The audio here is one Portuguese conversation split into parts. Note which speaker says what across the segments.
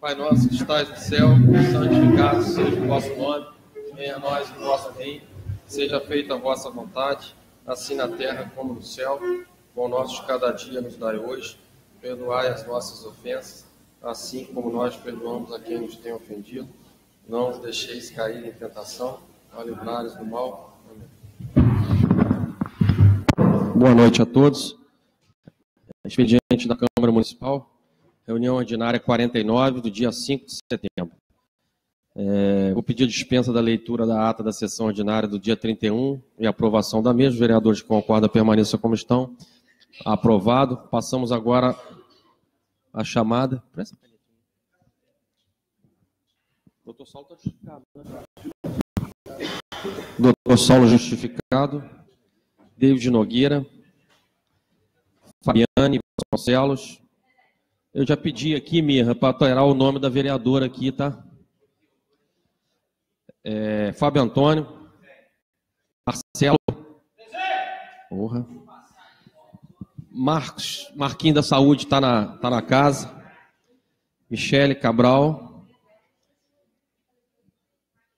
Speaker 1: Pai nosso que estás no céu, santificado seja o vosso nome, venha a nós o vosso reino, seja feita a vossa vontade, assim na terra como no céu. O nosso de cada dia nos dai hoje, perdoai as nossas ofensas, assim como nós perdoamos a quem nos tem ofendido. Não nos deixeis cair em tentação, mas livrai-nos do mal. Amém. Boa noite a todos. Expediente da Câmara Municipal, reunião ordinária 49, do dia 5 de setembro. É, vou pedir dispensa da leitura da ata da sessão ordinária do dia 31 e aprovação da mesma. Os vereadores que concordam permaneçam como estão. Aprovado. Passamos agora à chamada. Doutor Saulo está justificado. Né? Doutor Saulo justificado. David Nogueira. Fabiane Vasconcelos. Eu já pedi aqui, Mirra, para alterar o nome da vereadora aqui, tá? É, Fábio Antônio. Marcelo. Porra. Marcos, Marquinhos da Saúde está na, tá na casa. Michele Cabral.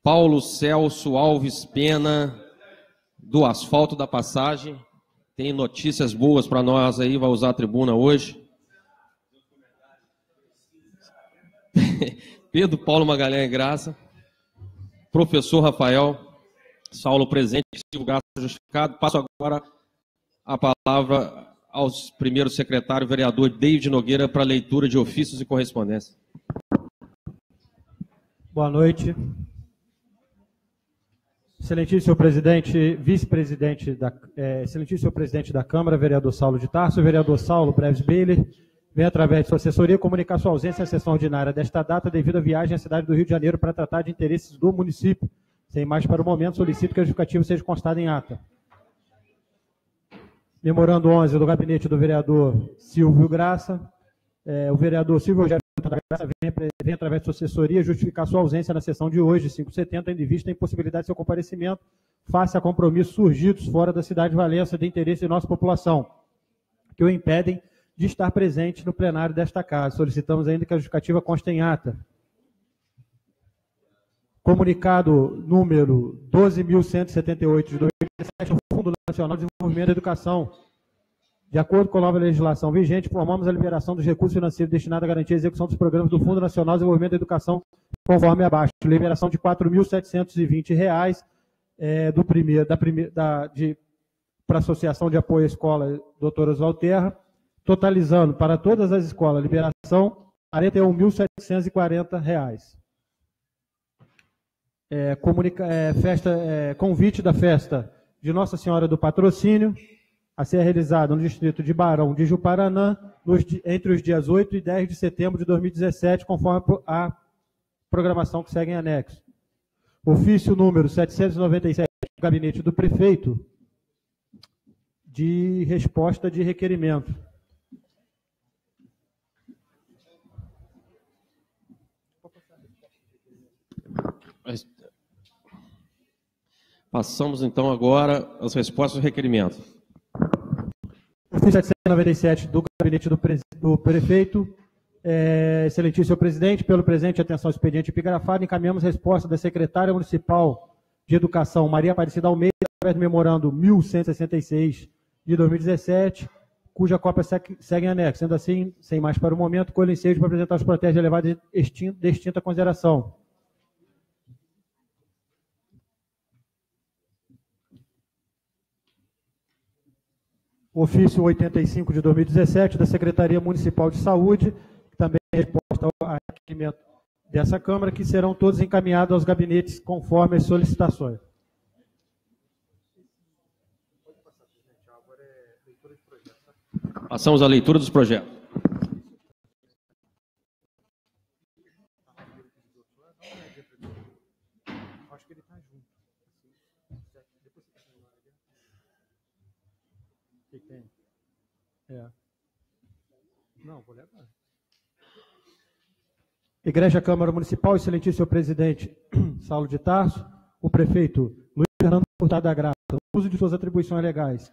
Speaker 1: Paulo Celso Alves Pena, do Asfalto da Passagem. Tem notícias boas para nós aí, vai usar a tribuna hoje. Pedro Paulo Magalhães Graça. Professor Rafael Saulo presente, divulgado justificado. Passo agora a palavra ao primeiro secretário, vereador David Nogueira, para leitura de ofícios e correspondência.
Speaker 2: Boa noite. Excelentíssimo presidente, vice-presidente da, é, excelentíssimo presidente da Câmara, vereador Saulo de Tarso, vereador Saulo Breves Bailey, vem através de sua assessoria comunicar sua ausência à sessão ordinária desta data devido à viagem à cidade do Rio de Janeiro para tratar de interesses do município. Sem mais para o momento, solicito que a justificativa seja constada em ata. Memorando 11 do gabinete do vereador Silvio Graça. É, o vereador Silvio Rogério Graça vem, vem, através de sua assessoria, justificar sua ausência na sessão de hoje, 570, tendo em vista a impossibilidade de seu comparecimento face a compromissos surgidos fora da cidade de Valença de interesse de nossa população, que o impedem de estar presente no plenário desta casa. Solicitamos ainda que a justificativa conste em ata. Comunicado número 12.178 de 2017, Fundo Nacional de Desenvolvimento da Educação. De acordo com a nova legislação vigente, formamos a liberação dos recursos financeiros destinados a garantir a execução dos programas do Fundo Nacional de Desenvolvimento da Educação, conforme abaixo. Liberação de R$ 4.720 é, do primeiro, da, da, de, para a Associação de Apoio à Escola Doutora Valterra, totalizando para todas as escolas liberação R$ 41.740. É, comunica, é, festa, é, convite da festa de Nossa Senhora do Patrocínio, a ser realizada no distrito de Barão de Juparanã, nos, entre os dias 8 e 10 de setembro de 2017, conforme a programação que segue em anexo. Ofício número 797 do gabinete do prefeito de resposta de requerimento.
Speaker 1: Passamos então agora às respostas do requerimento.
Speaker 2: Ofício 797 do gabinete do, pre do prefeito. É, excelentíssimo presidente, pelo presente atenção expediente epigrafado, encaminhamos resposta da secretária municipal de Educação, Maria Aparecida Almeida, através do memorando 1166 de 2017, cuja cópia segue, em anexo. Sendo assim, sem mais para o momento, colho ensejo para apresentar os protestos de extinta consideração. Ofício 85 de 2017 da Secretaria Municipal de Saúde, que também é resposta ao requerimento dessa Câmara, que serão todos encaminhados aos gabinetes conforme as solicitações.
Speaker 1: Passamos à leitura dos projetos.
Speaker 2: Não, vou levar. Igreja Câmara Municipal, excelentíssimo presidente Saulo de Tarso, o prefeito Luiz Fernando Furtado da Graça, uso de suas atribuições legais,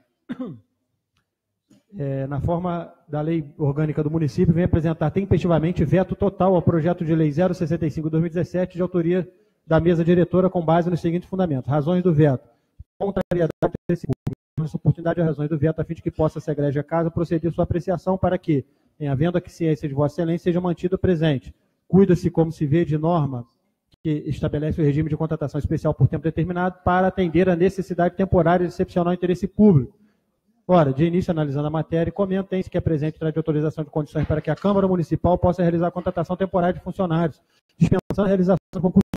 Speaker 2: é, na forma da lei orgânica do município, vem apresentar tempestivamente veto total ao projeto de lei 065-2017, de autoria da mesa diretora, com base nos seguintes fundamentos. Razões do veto. Contrariedade desse público. Oportunidade e razões do veto, a fim de que possa se a casa proceder sua apreciação para que, em havendo a ciência de Vossa Excelência, seja mantido presente. Cuida-se, como se vê, de norma que estabelece o regime de contratação especial por tempo determinado para atender a necessidade temporária de excepcional interesse público Ora, de início, analisando a matéria, comentem-se que é presente de autorização de condições para que a Câmara Municipal possa realizar a contratação temporária de funcionários, dispensando a realização do concurso.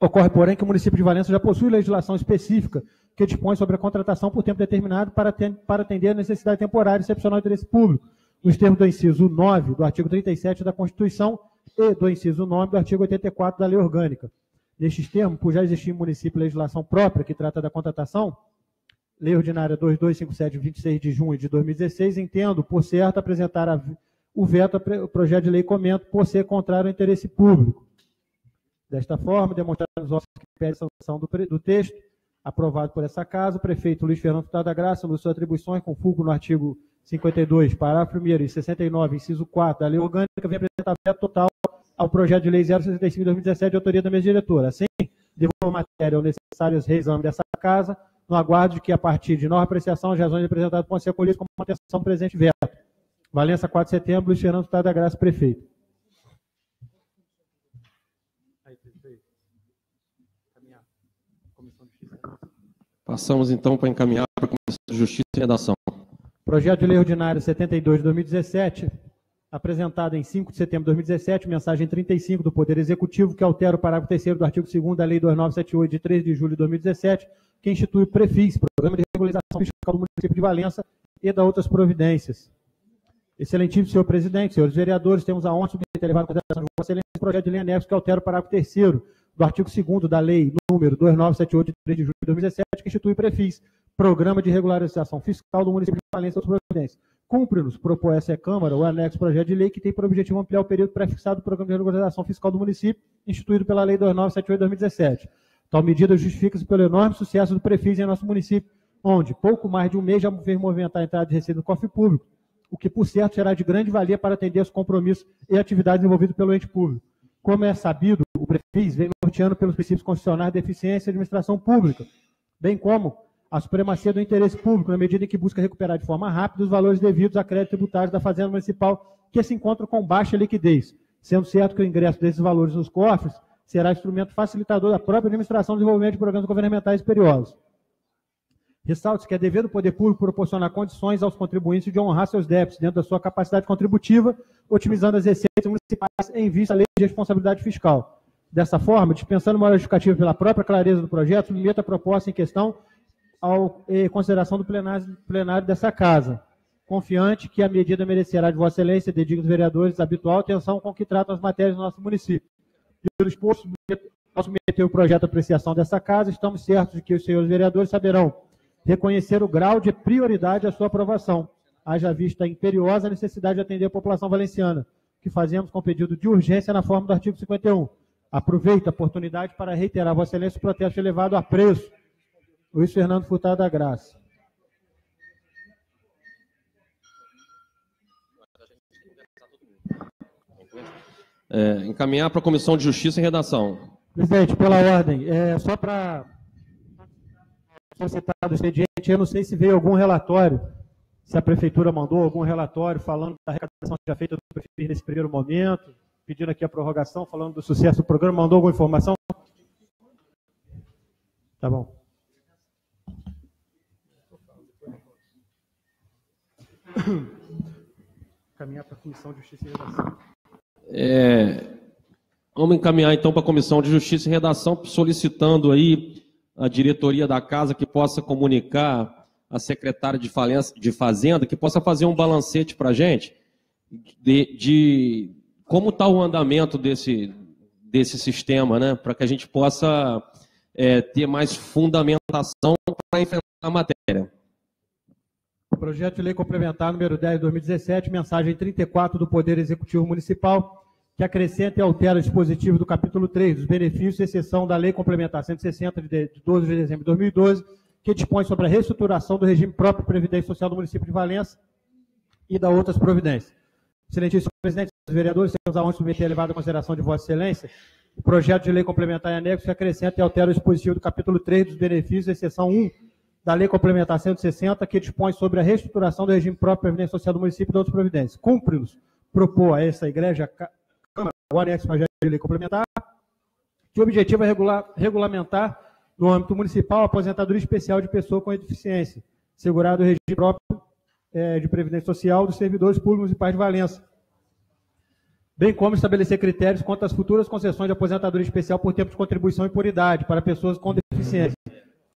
Speaker 2: Ocorre, porém, que o município de Valença já possui legislação específica que dispõe sobre a contratação por tempo determinado para, atender a necessidade temporária excepcional de interesse público, nos termos do inciso 9 do artigo 37 da Constituição e do inciso 9 do artigo 84 da Lei Orgânica. Nestes termos, por já existir em município legislação própria que trata da contratação, Lei Ordinária 2257, 26 de junho de 2016, entendo por certo apresentar a, o veto ao projeto de lei comento por ser contrário ao interesse público. Desta forma, demonstrando os órgãos que pedem sanção do, do, texto, aprovado por essa casa, o prefeito Luiz Fernando Furtado da Graça, nas suas atribuições, com fulgo no artigo 52, parágrafo 1 e 69, inciso 4 da lei orgânica, vem apresentar veto total ao projeto de lei 065 de 2017, de autoria da mesa diretora. Assim, devolvo matéria necessários reexame dessa casa, no aguardo de que, a partir de nova apreciação, as razões apresentadas possam ser acolhidas como atenção presente veto. Valença, 4 de setembro, Luiz Fernando Estado da Graça, prefeito.
Speaker 1: Passamos então para encaminhar para a Comissão de Justiça e Redação.
Speaker 2: Projeto de Lei Ordinário 72 de 2017, apresentado em 5 de setembro de 2017, mensagem 35 do Poder Executivo, que altera o parágrafo 3 do artigo 2 da Lei 2978, de 3 de julho de 2017, que institui o PREFIS, Programa de Regularização Fiscal do Município de Valença, e da outras providências. Excelentíssimo senhor presidente, senhores vereadores, temos a honra de levado em consideração de Vossa Excelência o projeto de lei anexo que altera o parágrafo 3 do artigo 2 da Lei número 2978, de 3 de julho de 2017, que institui o PREFIS, Programa de Regularização Fiscal do Município de e outras providências. Cumpre-nos propor essa Câmara o anexo projeto de lei que tem por objetivo ampliar o período pré-fixado do Programa de Regularização Fiscal do Município, instituído pela Lei 2978 de 2017. Tal medida justifica-se pelo enorme sucesso do Prefis em nosso município, onde pouco mais de um mês já fez movimentar a entrada de receita no cofre público, o que, por certo, será de grande valia para atender os compromissos e atividades envolvidos pelo ente público. Como é sabido, o Prefis vem norteando pelos princípios constitucionais de eficiência e administração pública, bem como a supremacia do interesse público, na medida em que busca recuperar de forma rápida os valores devidos a crédito tributário da Fazenda Municipal, que se encontram com baixa liquidez, sendo certo que o ingresso desses valores nos cofres será instrumento facilitador da própria administração do desenvolvimento de programas governamentais superiores. Ressalte que é dever do poder público proporcionar condições aos contribuintes de honrar seus débitos dentro da sua capacidade contributiva, otimizando as receitas municipais em vista da lei de responsabilidade fiscal. Dessa forma, dispensando uma justificativa pela própria clareza do projeto, submeta a proposta em questão ao eh, consideração do plenário, plenário dessa casa, confiante que a medida merecerá de Vossa Excelência, de dignos vereadores, habitual atenção com que tratam as matérias do nosso município pelo esposo, ao submeter o projeto de apreciação dessa casa, estamos certos de que os senhores vereadores saberão reconhecer o grau de prioridade à sua aprovação, haja vista a imperiosa necessidade de atender a população valenciana, que fazemos com pedido de urgência na forma do artigo 51. Aproveito a oportunidade para reiterar Vossa Excelência o protesto elevado a preço. Luiz Fernando Furtado da Graça.
Speaker 1: É, encaminhar para a Comissão de Justiça e Redação.
Speaker 2: Presidente, pela ordem, é, só para solicitar o expediente, eu não sei se veio algum relatório, se a Prefeitura mandou algum relatório falando da arrecadação que já feita do prefeito nesse primeiro momento, pedindo aqui a prorrogação, falando do sucesso do programa, mandou alguma informação? Tá bom. Caminhar para a Comissão de Justiça e Redação.
Speaker 1: É, vamos encaminhar então para a Comissão de Justiça e Redação, solicitando aí a diretoria da casa que possa comunicar a secretária de, falência, de Fazenda, que possa fazer um balancete para a gente de, de como está o andamento desse, desse sistema, né? para que a gente possa é, ter mais fundamentação para enfrentar a matéria.
Speaker 2: Projeto de Lei Complementar número 10 de 2017, mensagem 34 do Poder Executivo Municipal, que acrescenta e altera o dispositivo do capítulo 3 dos benefícios, exceção da Lei Complementar 160 de 12 de dezembro de 2012, que dispõe sobre a reestruturação do regime próprio de previdência social do município de Valença e da outras providências. Excelentíssimo presidente, vereadores, temos a honra de submeter a elevada consideração de Vossa Excelência. O projeto de lei complementar e anexo que acrescenta e altera o dispositivo do capítulo 3 dos benefícios, exceção 1 da Lei Complementar 160, que dispõe sobre a reestruturação do regime próprio de previdência social do município e de outras providências. Cumpre-nos propor a essa igreja Câmara o anexo projeto de lei complementar, que o objetivo é regular, regulamentar no âmbito municipal a aposentadoria especial de pessoa com deficiência, segurado o regime próprio é, de previdência social dos servidores públicos e pais de Valença, bem como estabelecer critérios quanto às futuras concessões de aposentadoria especial por tempo de contribuição e por idade para pessoas com deficiência.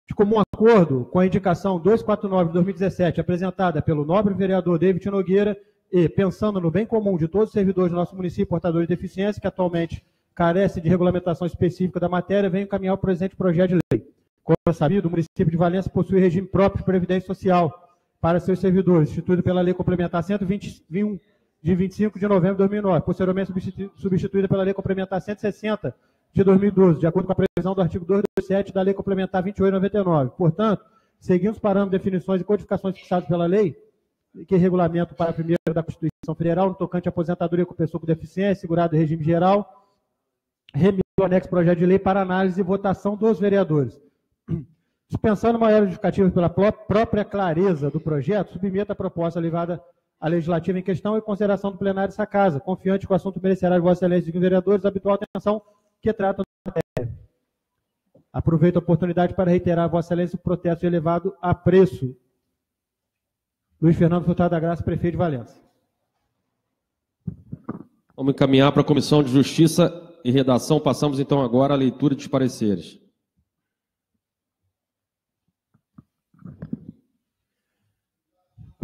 Speaker 2: De comum acordo com a indicação 249 de 2017, apresentada pelo nobre vereador David Nogueira, e pensando no bem comum de todos os servidores do nosso município portadores de deficiência, que atualmente carece de regulamentação específica da matéria, vem encaminhar o presente projeto de lei. Como é sabido, o município de Valença possui regime próprio de previdência social para seus servidores, instituído pela Lei Complementar 121 de 25 de novembro de 2009, posteriormente substituída pela Lei Complementar 160 de 2012, de acordo com a previsão do artigo 227 da Lei Complementar 2899. Portanto, seguindo os parâmetros, definições e codificações fixados pela lei, que é regulamento para a primeira da Constituição Federal, no tocante à aposentadoria com pessoa com deficiência, segurado em regime geral, remito o anexo projeto de lei para análise e votação dos vereadores. Dispensando maior justificativa pela própria clareza do projeto, submeta a proposta levada à legislativa em questão e consideração do plenário dessa casa, confiante que o assunto merecerá de Vossa Excelência e vereadores a habitual atenção que tratam da matéria. Aproveito a oportunidade para reiterar a Vossa Excelência o protesto elevado a preço. Luiz Fernando Furtado da Graça, prefeito de Valença.
Speaker 1: Vamos encaminhar para a Comissão de Justiça e Redação. Passamos então agora à leitura dos pareceres.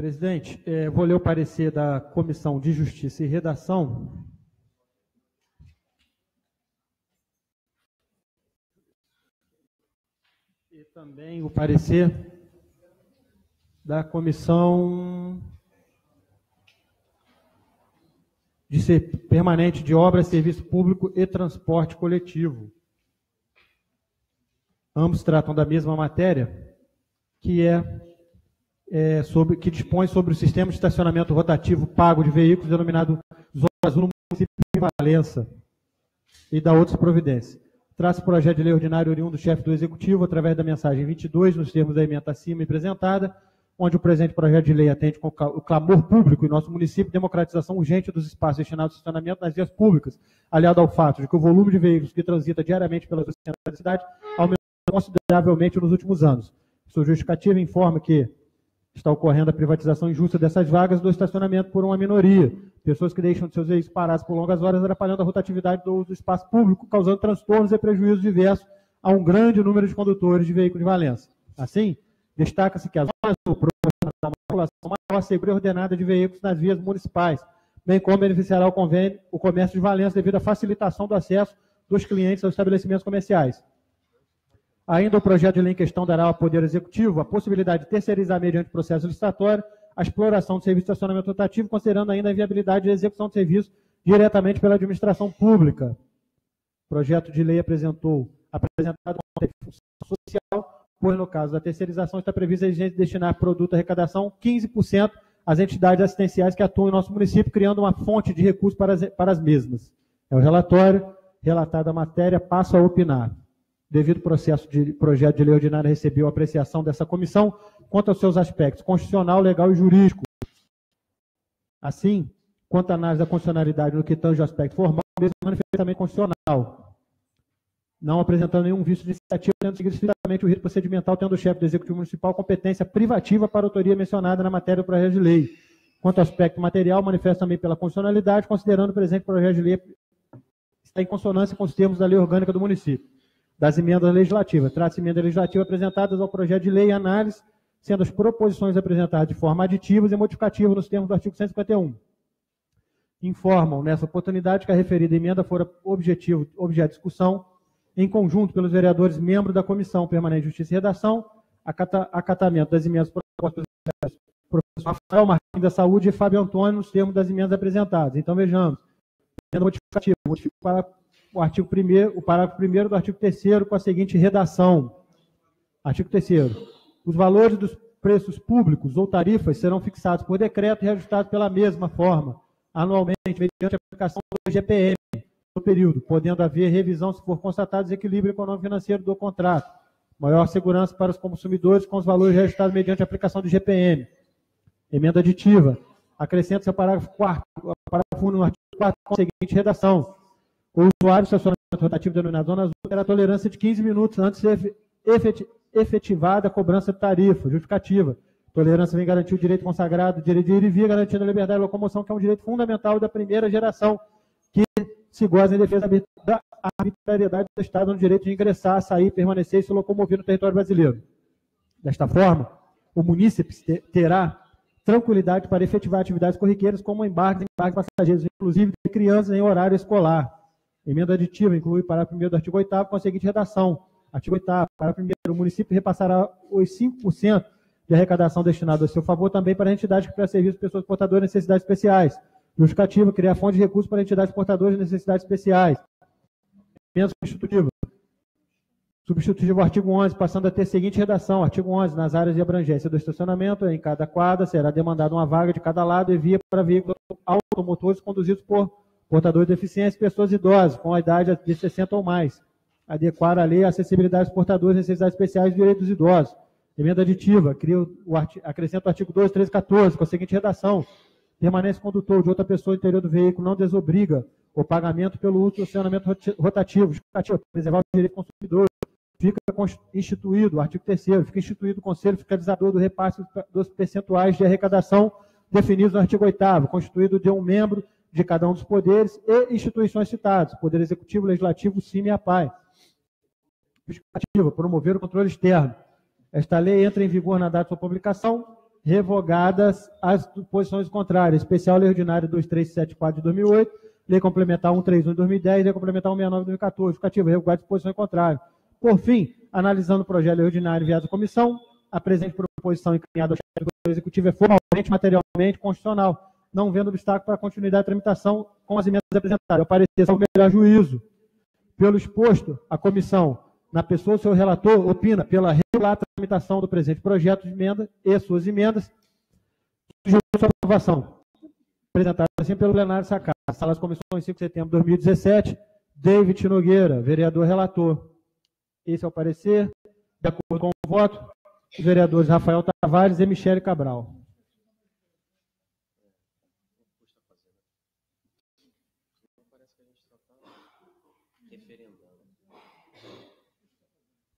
Speaker 2: Presidente, é, vou ler o parecer da Comissão de Justiça e Redação. E também o parecer da Comissão de ser permanente de obra, serviço público e transporte coletivo. Ambos tratam da mesma matéria, que é, é sobre, que dispõe sobre o sistema de estacionamento rotativo pago de veículos denominado Zona Azul no município de Valença e da outras providências. Traça o projeto de lei ordinário oriundo do chefe do Executivo através da mensagem 22, nos termos da emenda acima apresentada, onde o presente projeto de lei atende com o clamor público em nosso município democratização urgente dos espaços destinados ao estacionamento nas vias públicas, aliado ao fato de que o volume de veículos que transita diariamente pelas ruas da cidade aumentou consideravelmente nos últimos anos. Sua justificativa informa que está ocorrendo a privatização injusta dessas vagas do estacionamento por uma minoria, pessoas que deixam seus veículos parados por longas horas, atrapalhando a rotatividade do, do espaço público, causando transtornos e prejuízos diversos a um grande número de condutores de veículos de Valença. Assim, Destaca-se que a zona sul proporcionará uma população maior e ordenada de veículos nas vias municipais, bem como beneficiará o, convênio, o comércio de Valença devido à facilitação do acesso dos clientes aos estabelecimentos comerciais. Ainda o projeto de lei em questão dará ao Poder Executivo a possibilidade de terceirizar, mediante processo licitatório, a exploração do serviço de estacionamento rotativo, considerando ainda a viabilidade de execução do serviço diretamente pela administração pública. O projeto de lei apresentou apresentado uma função social pois no caso da terceirização está prevista a exigência de destinar produto arrecadação 15% às entidades assistenciais que atuam em nosso município, criando uma fonte de recursos para as, para as mesmas. É o relatório, relatado a matéria, passo a opinar. Devido ao processo de projeto de lei ordinária recebeu a apreciação dessa comissão quanto aos seus aspectos constitucional, legal e jurídico. Assim, quanto à análise da constitucionalidade no que tange o aspecto formal, mesmo manifestamente constitucional não apresentando nenhum vício de iniciativa, tendo seguido estritamente o rito procedimental, tendo o chefe do Executivo Municipal competência privativa para a autoria mencionada na matéria do projeto de lei. Quanto ao aspecto material, manifesta também pela constitucionalidade, considerando o presente projeto de lei está em consonância com os termos da lei orgânica do município. Das emendas legislativas. Trata-se de emendas legislativas apresentadas ao projeto de lei e análise, sendo as proposições apresentadas de forma aditivas e modificativas nos termos do artigo 151 informam nessa oportunidade que a referida emenda fora objetivo, objeto de discussão em conjunto pelos vereadores membros da Comissão Permanente de Justiça e Redação, acata, acatamento das emendas propostas pelos professor Rafael Martins da Saúde e Fábio Antônio nos termos das emendas apresentadas. Então, vejamos. Emenda modificativa. Modifico para o artigo 1 o parágrafo 1 do artigo 3 com a seguinte redação. Artigo 3 Os valores dos preços públicos ou tarifas serão fixados por decreto e reajustados pela mesma forma, anualmente, mediante a aplicação do GPM no período, podendo haver revisão se for constatado desequilíbrio econômico-financeiro do contrato. Maior segurança para os consumidores com os valores reajustados mediante a aplicação do GPM. Emenda aditiva. Acrescenta-se o parágrafo 4 parágrafo 1 no artigo 4 com a seguinte redação. O usuário do estacionamento rotativo denominado Zona Azul terá tolerância de 15 minutos antes de efetivada a cobrança de tarifa justificativa. Tolerância vem garantir o direito consagrado, o direito de ir e vir, garantindo a liberdade de locomoção, que é um direito fundamental da primeira geração, que se goza em defesa da arbitrariedade do Estado no direito de ingressar, sair, permanecer e se locomover no território brasileiro. Desta forma, o munícipe terá tranquilidade para efetivar atividades corriqueiras como embarques embarques passageiros, inclusive de crianças em horário escolar. Emenda aditiva inclui para o 1 do artigo 8 com a seguinte redação. Artigo 8 para o primeiro, o município repassará os 5% de arrecadação destinado a seu favor também para entidades que prestam serviço de pessoas portadoras de necessidades especiais. Justificativa, criar fonte de recursos para entidades portadoras de necessidades especiais. Emenda substitutiva. Substitutivo artigo 11, passando a ter a seguinte redação. Artigo 11. Nas áreas de abrangência do estacionamento, em cada quadra, será demandada uma vaga de cada lado e via para veículos automotores conduzidos por portadores de deficiência e pessoas idosas, com a idade de 60 ou mais. Adequar a lei à acessibilidade dos portadores de necessidades especiais e direitos dos idosos. Emenda aditiva, cria o, acrescenta o artigo 12, 13 14, com a seguinte redação. Permanece condutor de outra pessoa no interior do veículo não desobriga o pagamento pelo uso do estacionamento rotativo, justificativo, preservar o direito do consumidor. Fica instituído, artigo 3 fica instituído o Conselho Fiscalizador do repasse dos percentuais de arrecadação definidos no artigo 8 constituído de um membro de cada um dos poderes e instituições citadas, Poder Executivo, Legislativo, CIMI e APAI. Justificativa, promover o controle externo. Esta lei entra em vigor na data de sua publicação, revogadas as posições contrárias. Especial Lei Ordinária 2374 de 2008, Lei Complementar 131 de 2010, Lei Complementar 169 de 2014. Justificativa, revogadas disposições contrárias. Por fim, analisando o projeto ordinário enviado à comissão, a presente proposição encaminhada ao chefe do Executivo é formalmente, materialmente, constitucional não vendo obstáculo para a continuidade da tramitação com as emendas apresentadas. Eu parecer o melhor juízo. Pelo exposto, a comissão, na pessoa do seu relator, opina pela regular tramitação do presente projeto de emenda e suas emendas, sugerindo sua aprovação. Apresentada assim pelo plenário Casa. Sala das Comissões, 5 de setembro de 2017, David Nogueira, vereador relator. Esse é o parecer. De acordo com o voto, os vereadores Rafael Tavares e Michele Cabral.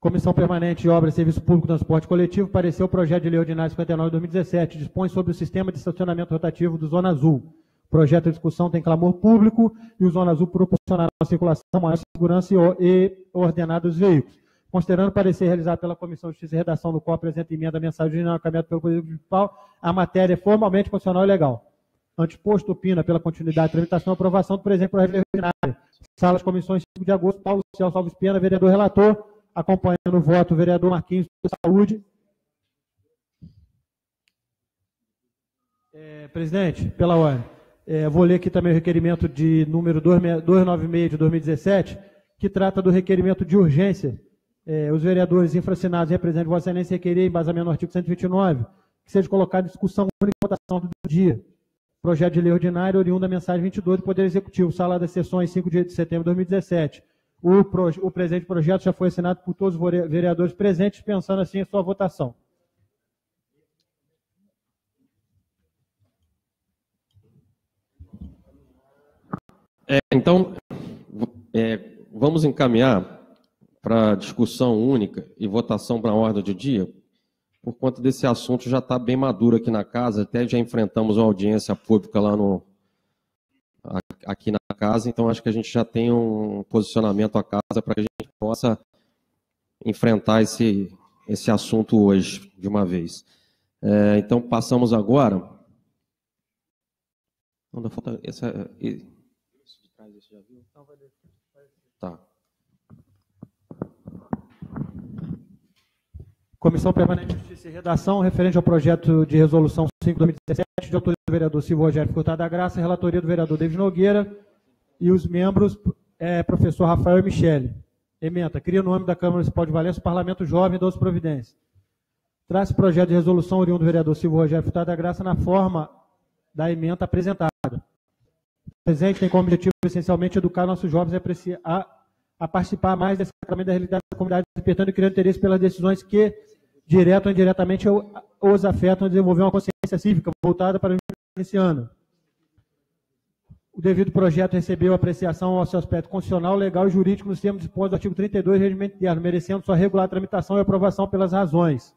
Speaker 2: Comissão Permanente de Obras Serviço Público e Transporte Coletivo pareceu o projeto de lei ordinário 59 de 2017, dispõe sobre o sistema de estacionamento rotativo do Zona Azul. O projeto de discussão tem clamor público e o Zona Azul proporcionará uma circulação maior segurança e ordenada dos veículos. Considerando o parecer realizado pela Comissão de Justiça e Redação, do qual apresenta emenda a mensagem original encaminhada pelo Poder Municipal, a matéria é formalmente constitucional e legal. Anteposto opina pela continuidade, tramitação e aprovação do presente projeto de lei ordinário. Sala das Comissões 5 de agosto, Paulo Celso Alves Pena, vereador relator, Acompanhando o voto, o vereador Marquinhos de Saúde. É, presidente, pela ordem. É, vou ler aqui também o requerimento de número 296 de 2017, que trata do requerimento de urgência. É, os vereadores infracinados representantes de Vossa Excelência requerer, embasamento no artigo 129, que seja colocado em discussão única votação do dia. Projeto de lei ordinário oriundo da mensagem 22 do Poder Executivo, sala das sessões 5 de setembro de 2017 o, o presente projeto já foi assinado por todos os vereadores presentes, pensando assim em sua votação.
Speaker 1: É, então, é, vamos encaminhar para discussão única e votação para a ordem do dia, por conta desse assunto já está bem maduro aqui na casa, até já enfrentamos uma audiência pública lá no, aqui na casa, então acho que a gente já tem um posicionamento à casa para que a gente possa enfrentar esse, esse assunto hoje, de uma vez. É, então, passamos agora. Não, falta. Essa, já viu? Tá.
Speaker 2: Comissão Permanente de Justiça e Redação, referente ao projeto de resolução 5 de 2017, de autoria do vereador Silvio Rogério Furtado da Graça, relatoria do vereador David Nogueira, e os membros, é, professor Rafael e Michele. Ementa, cria no nome da Câmara Municipal de Valença o Parlamento Jovem das Providências. Traz projeto de resolução oriundo do vereador Silvio Rogério Furtado da Graça na forma da emenda apresentada. O presente tem como objetivo essencialmente educar nossos jovens a, a participar mais desse da realidade da comunidade, despertando e criando interesse pelas decisões que, direto ou indiretamente, os afetam a desenvolver uma consciência cívica voltada para o ano. O devido projeto recebeu apreciação ao seu aspecto constitucional, legal e jurídico nos termos dispostos do artigo 32 do regimento interno, merecendo sua regular tramitação e aprovação pelas razões.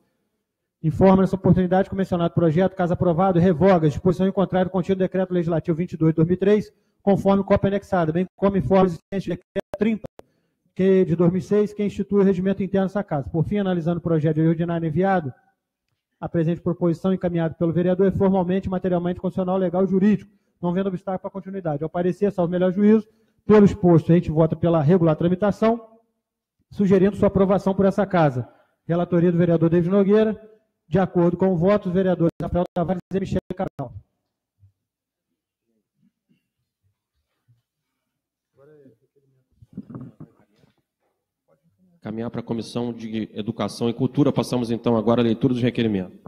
Speaker 2: Informa nessa oportunidade que o mencionado projeto, caso aprovado, revoga a disposição em contrário contido no decreto legislativo 22 de 2003, conforme cópia anexada, bem como informa o existente decreto 30 que, de 2006, que institui o regimento interno dessa casa. Por fim, analisando o projeto de ordinário enviado, a presente proposição encaminhada pelo vereador é formalmente, materialmente, constitucional, legal e jurídico, não vendo obstáculo para continuidade. Ao parecer, salvo melhor juízo, pelo exposto, a gente vota pela regular tramitação, sugerindo sua aprovação por essa casa. Relatoria do vereador David Nogueira, de acordo com o voto dos vereadores Rafael Tavares e Michel Cabral.
Speaker 1: Caminhar para a Comissão de Educação e Cultura. Passamos então agora à leitura dos requerimentos.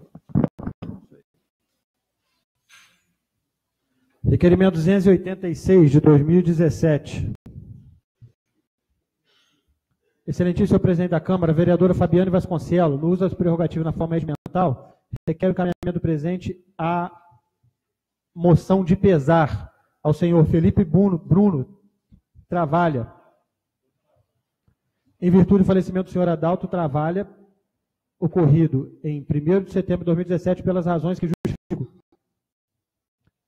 Speaker 2: Requerimento 286 de 2017. Excelentíssimo presidente da Câmara, vereadora Fabiane Vasconcelos, no uso das prerrogativas na forma regimental, requer o encaminhamento presente à moção de pesar ao senhor Felipe Bruno, Bruno Travalha, em virtude do falecimento do senhor Adalto Travalha, ocorrido em 1 de setembro de 2017, pelas razões que justificam.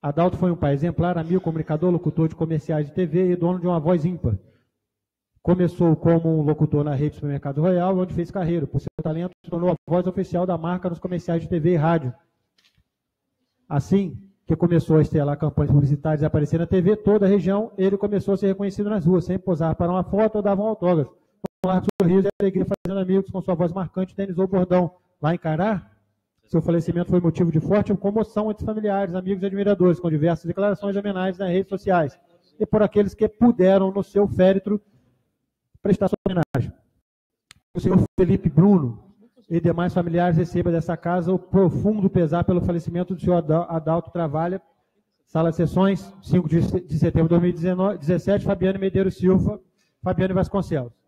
Speaker 2: Adalto foi um pai exemplar, amigo, comunicador, locutor de comerciais de TV e dono de uma voz ímpar. Começou como um locutor na rede Supermercado Royal, onde fez carreira. Por seu talento, se tornou a voz oficial da marca nos comerciais de TV e rádio. Assim que começou a estelar campanhas publicitárias e aparecer na TV, toda a região, ele começou a ser reconhecido nas ruas, sem posar para uma foto ou dar um autógrafo. Sorriso e alegria, fazendo amigos com sua voz marcante, tenizou o bordão. Lá em Cará, seu falecimento foi motivo de forte comoção entre familiares, amigos e admiradores, com diversas declarações de homenagens nas redes sociais. E por aqueles que puderam, no seu féretro, prestar sua homenagem. O senhor Felipe Bruno e demais familiares recebam dessa casa o profundo pesar pelo falecimento do senhor Adalto Travalha, sala de sessões, 5 de setembro de 2017, Fabiano Medeiros Silva, Fabiano Vasconcelos.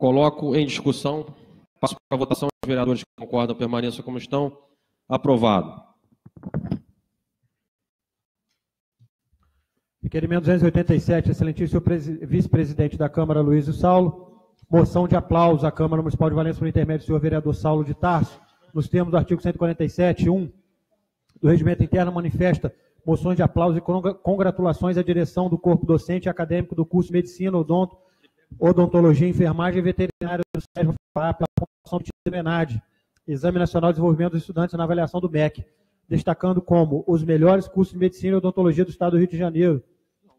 Speaker 1: Coloco em discussão, passo para a votação, os vereadores que concordam permaneçam como estão. Aprovado.
Speaker 2: Requerimento 287, excelentíssimo vice-presidente da Câmara, Luiz Saulo. Moção de aplauso à Câmara Municipal de Valença por intermédio do senhor vereador Saulo de Tarso, nos termos do artigo 147, 1 do Regimento Interno, manifesta moções de aplauso e congratulações à direção do corpo docente e acadêmico do curso de Medicina, Odonto, Odontologia, Enfermagem Veterinária do Sérgio FAA pela aprovação do ENAD, Exame Nacional de Desenvolvimento dos Estudantes na avaliação do MEC, destacando como os melhores cursos de Medicina e Odontologia do Estado do Rio de Janeiro,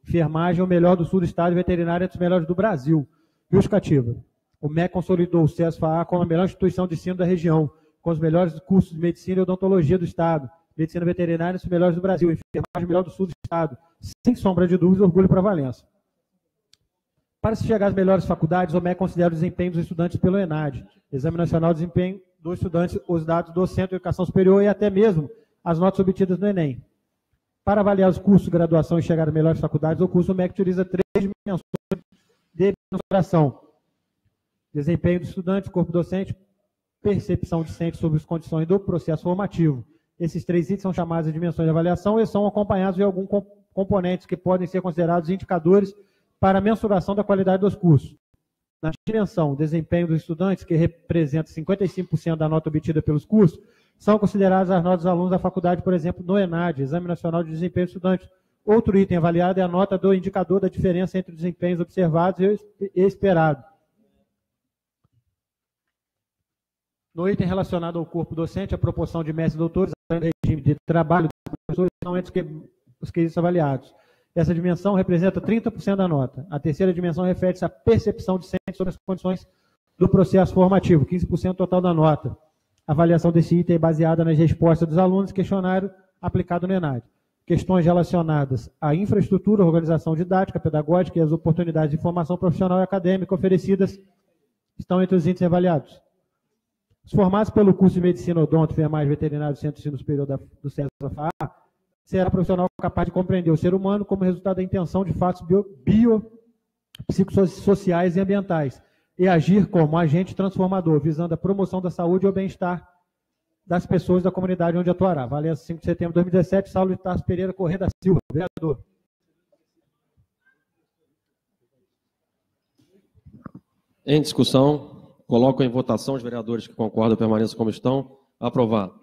Speaker 2: enfermagem, o melhor do sul do estado, veterinária entre os melhores do Brasil. Justificativa. O MEC consolidou o CESFA como a melhor instituição de ensino da região, com os melhores cursos de medicina e odontologia do estado, medicina veterinária entre os melhores do Brasil, enfermagem melhor do sul do estado. Sem sombra de dúvidas, orgulho para Valença. Para se chegar às melhores faculdades, o MEC considera o desempenho dos estudantes pelo ENAD, Exame Nacional de Desempenho dos Estudantes, os dados do Centro de Educação Superior e até mesmo as notas obtidas no Enem. Para avaliar os cursos de graduação e chegar às melhores faculdades, o curso MEC utiliza três dimensões de mensuração. Desempenho do estudante, corpo docente, percepção discente sobre as condições do processo formativo. Esses três itens são chamados de dimensões de avaliação e são acompanhados de alguns componentes que podem ser considerados indicadores para a mensuração da qualidade dos cursos. Na dimensão desempenho dos estudantes, que representa 55% da nota obtida pelos cursos, são consideradas as notas dos alunos da faculdade, por exemplo, no ENAD, Exame Nacional de Desempenho do Estudante. Outro item avaliado é a nota do indicador da diferença entre desempenhos observados e esperado. No item relacionado ao corpo docente, a proporção de mestres e doutores, regime de trabalho dos professores são entre os quesitos avaliados. Essa dimensão representa 30% da nota. A terceira dimensão refere-se à percepção discente sobre as condições do processo formativo, 15% total da nota. A avaliação desse item é baseada nas respostas dos alunos questionário aplicado no ENAD. questões relacionadas à infraestrutura, organização didática, pedagógica e as oportunidades de formação profissional e acadêmica oferecidas estão entre os índices avaliados. Os formados pelo curso de Medicina Odonto, Enfermagem Veterinário Centro de Ensino Superior da, do César FA, será profissional capaz de compreender o ser humano como resultado da intenção de fatos bio, bio psicossociais e ambientais e agir como agente transformador, visando a promoção da saúde e o bem-estar das pessoas da comunidade onde atuará. Valença, 5 de setembro de 2017, Saulo Tarso Pereira Corrêa da Silva, vereador.
Speaker 1: Em discussão, coloco em votação os vereadores que concordam permaneçam como estão. Aprovado.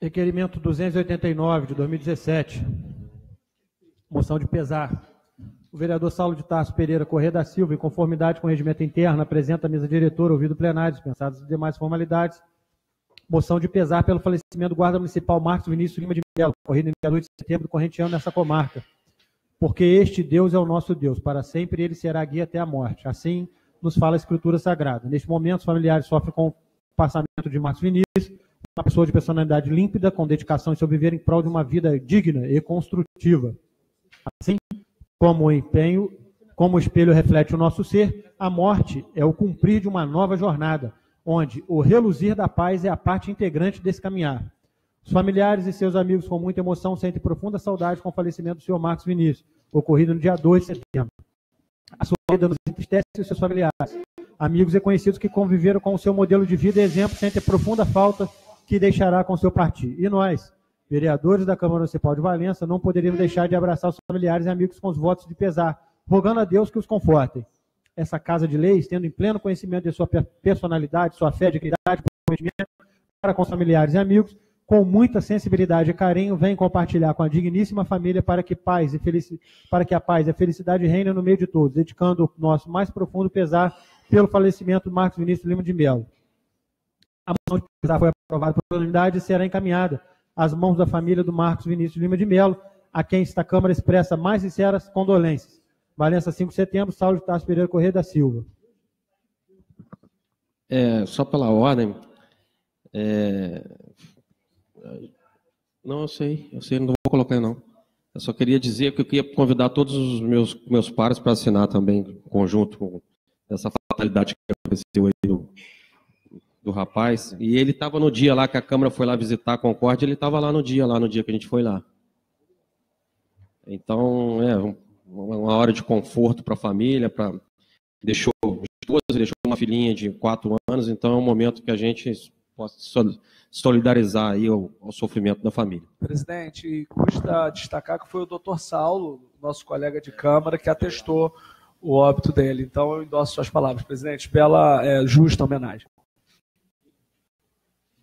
Speaker 2: Requerimento 289 de 2017. Moção de pesar. O vereador Saulo de Tarso Pereira Corrêa da Silva, em conformidade com o regimento interno, apresenta à mesa diretora, ouvido plenário, dispensadas as demais formalidades, moção de pesar pelo falecimento do guarda municipal Marcos Vinícius Lima de Melo, ocorrido em dia 8 de setembro, correntiano nessa comarca. Porque este Deus é o nosso Deus, para sempre ele será guia até a morte. Assim nos fala a Escritura Sagrada. Neste momento, os familiares sofrem com o passamento de Marcos Vinícius, uma pessoa de personalidade límpida, com dedicação e sobreviver em prol de uma vida digna e construtiva. Assim como o empenho, como o espelho reflete o nosso ser, a morte é o cumprir de uma nova jornada, onde o reluzir da paz é a parte integrante desse caminhar. Os familiares e seus amigos, com muita emoção, sentem profunda saudade com o falecimento do senhor Marcos Vinícius, ocorrido no dia 2 de setembro. A sua vida nos entristece e os seus familiares. Amigos e conhecidos que conviveram com o seu modelo de vida e exemplo sentem profunda falta que deixará com seu partido. E nós, vereadores da Câmara Municipal de Valença, não poderíamos deixar de abraçar os familiares e amigos com os votos de pesar, rogando a Deus que os confortem. Essa Casa de Leis, tendo em pleno conhecimento de sua personalidade, sua fé, dignidade, comprometimento para com os familiares e amigos, com muita sensibilidade e carinho, vem compartilhar com a digníssima família para que, paz e felici... para que a paz e a felicidade reinem no meio de todos, dedicando o nosso mais profundo pesar pelo falecimento do Marcos Vinícius Lima de Melo. A moção de foi aprovada por unanimidade e será encaminhada às mãos da família do Marcos Vinícius Lima de Melo, a quem esta Câmara expressa mais sinceras condolências. Valença, 5 de setembro, Saulo de Tarso Pereira Correia da Silva.
Speaker 1: É, só pela ordem. É... Não, eu sei, eu sei, não vou colocar não. Eu só queria dizer que eu queria convidar todos os meus, meus pares para assinar também, conjunto com essa fatalidade que aconteceu aí do, do rapaz. E ele estava no dia lá que a Câmara foi lá visitar a Concórdia, ele estava lá no dia, lá no dia que a gente foi lá. Então, é uma hora de conforto para a família, para deixou esposa, deixou uma filhinha de quatro anos, então é um momento que a gente possa solidarizar aí ao sofrimento da família.
Speaker 3: Presidente, custa destacar que foi o doutor Saulo, nosso colega de Câmara, que atestou o óbito dele. Então eu endosso suas palavras, presidente, pela é, justa homenagem.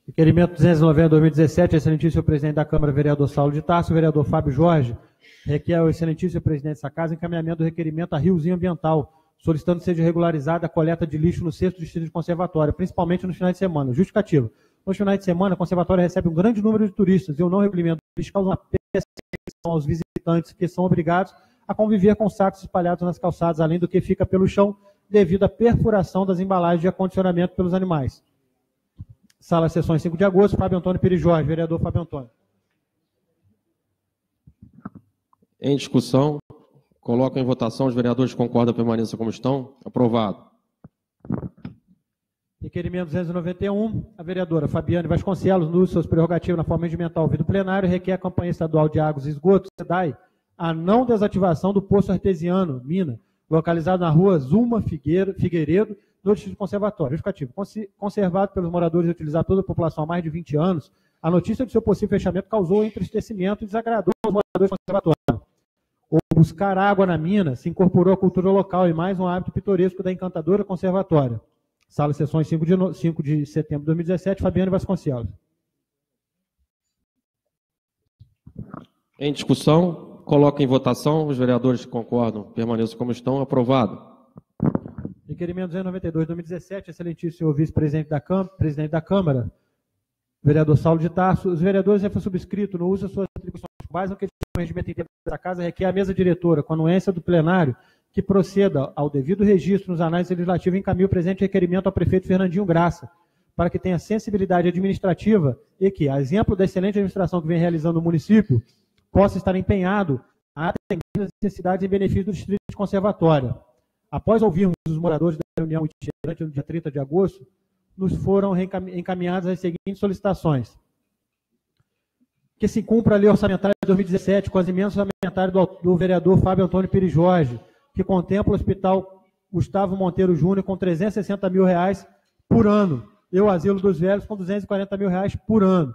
Speaker 2: Requerimento 290 2017, excelentíssimo presidente da Câmara, vereador Saulo de Tarso, vereador Fábio Jorge, requer ao excelentíssimo presidente dessa casa encaminhamento do requerimento a Riozinho Ambiental, solicitando que seja regularizada a coleta de lixo no sexto distrito de conservatório, principalmente nos finais de semana. Justificativa. Nos finais de semana, a conservatória recebe um grande número de turistas e o não do lixo causa uma perseguição aos visitantes que são obrigados a conviver com sacos espalhados nas calçadas, além do que fica pelo chão devido à perfuração das embalagens de acondicionamento pelos animais. Sala Sessões 5 de agosto, Fábio Antônio Pires Jorge, vereador Fábio Antônio.
Speaker 1: Em discussão, coloco em votação. Os vereadores concordam permaneça como estão. Aprovado.
Speaker 2: Requerimento 291. A vereadora Fabiane Vasconcelos, no uso de seus prerrogativos na forma regimental ouvido plenário, requer a Campanha Estadual de Águas e Esgotos, SEDAI, a não desativação do poço artesiano, mina, localizado na rua Zuma Figueiredo, no Distrito Conservatório. Justificativo. Conservado pelos moradores e utilizado toda a população há mais de 20 anos, a notícia de seu possível fechamento causou entristecimento e desagradou os moradores do conservatório. O buscar água na mina se incorporou à cultura local e mais um hábito pitoresco da encantadora conservatória. Sala de sessões 5 de, no... 5 de setembro de 2017, Fabiano Vasconcelos.
Speaker 1: Em discussão, coloca em votação. Os vereadores que concordam permaneçam como estão. Aprovado.
Speaker 2: Requerimento 292 2017, excelentíssimo vice-presidente da, Câmara, presidente da Câmara, vereador Saulo de Tarso. Os vereadores já foi subscrito no uso das suas atribuições mais no que o regimento interno da Casa requer a mesa diretora, com anuência do plenário, que proceda ao devido registro nos anais legislativos e encaminhe o presente requerimento ao prefeito Fernandinho Graça, para que tenha sensibilidade administrativa e que, a exemplo da excelente administração que vem realizando o município, possa estar empenhado a atender as necessidades e benefícios do distrito de conservatória. Após ouvirmos os moradores da reunião itinerante no dia 30 de agosto, nos foram encaminhadas as seguintes solicitações. Que se cumpra a lei orçamentária de 2017 com as emendas orçamentárias do, do vereador Fábio Antônio Pires Jorge, que contempla o Hospital Gustavo Monteiro Júnior com 360 mil reais por ano, e o Asilo dos Velhos com 240 mil reais por ano.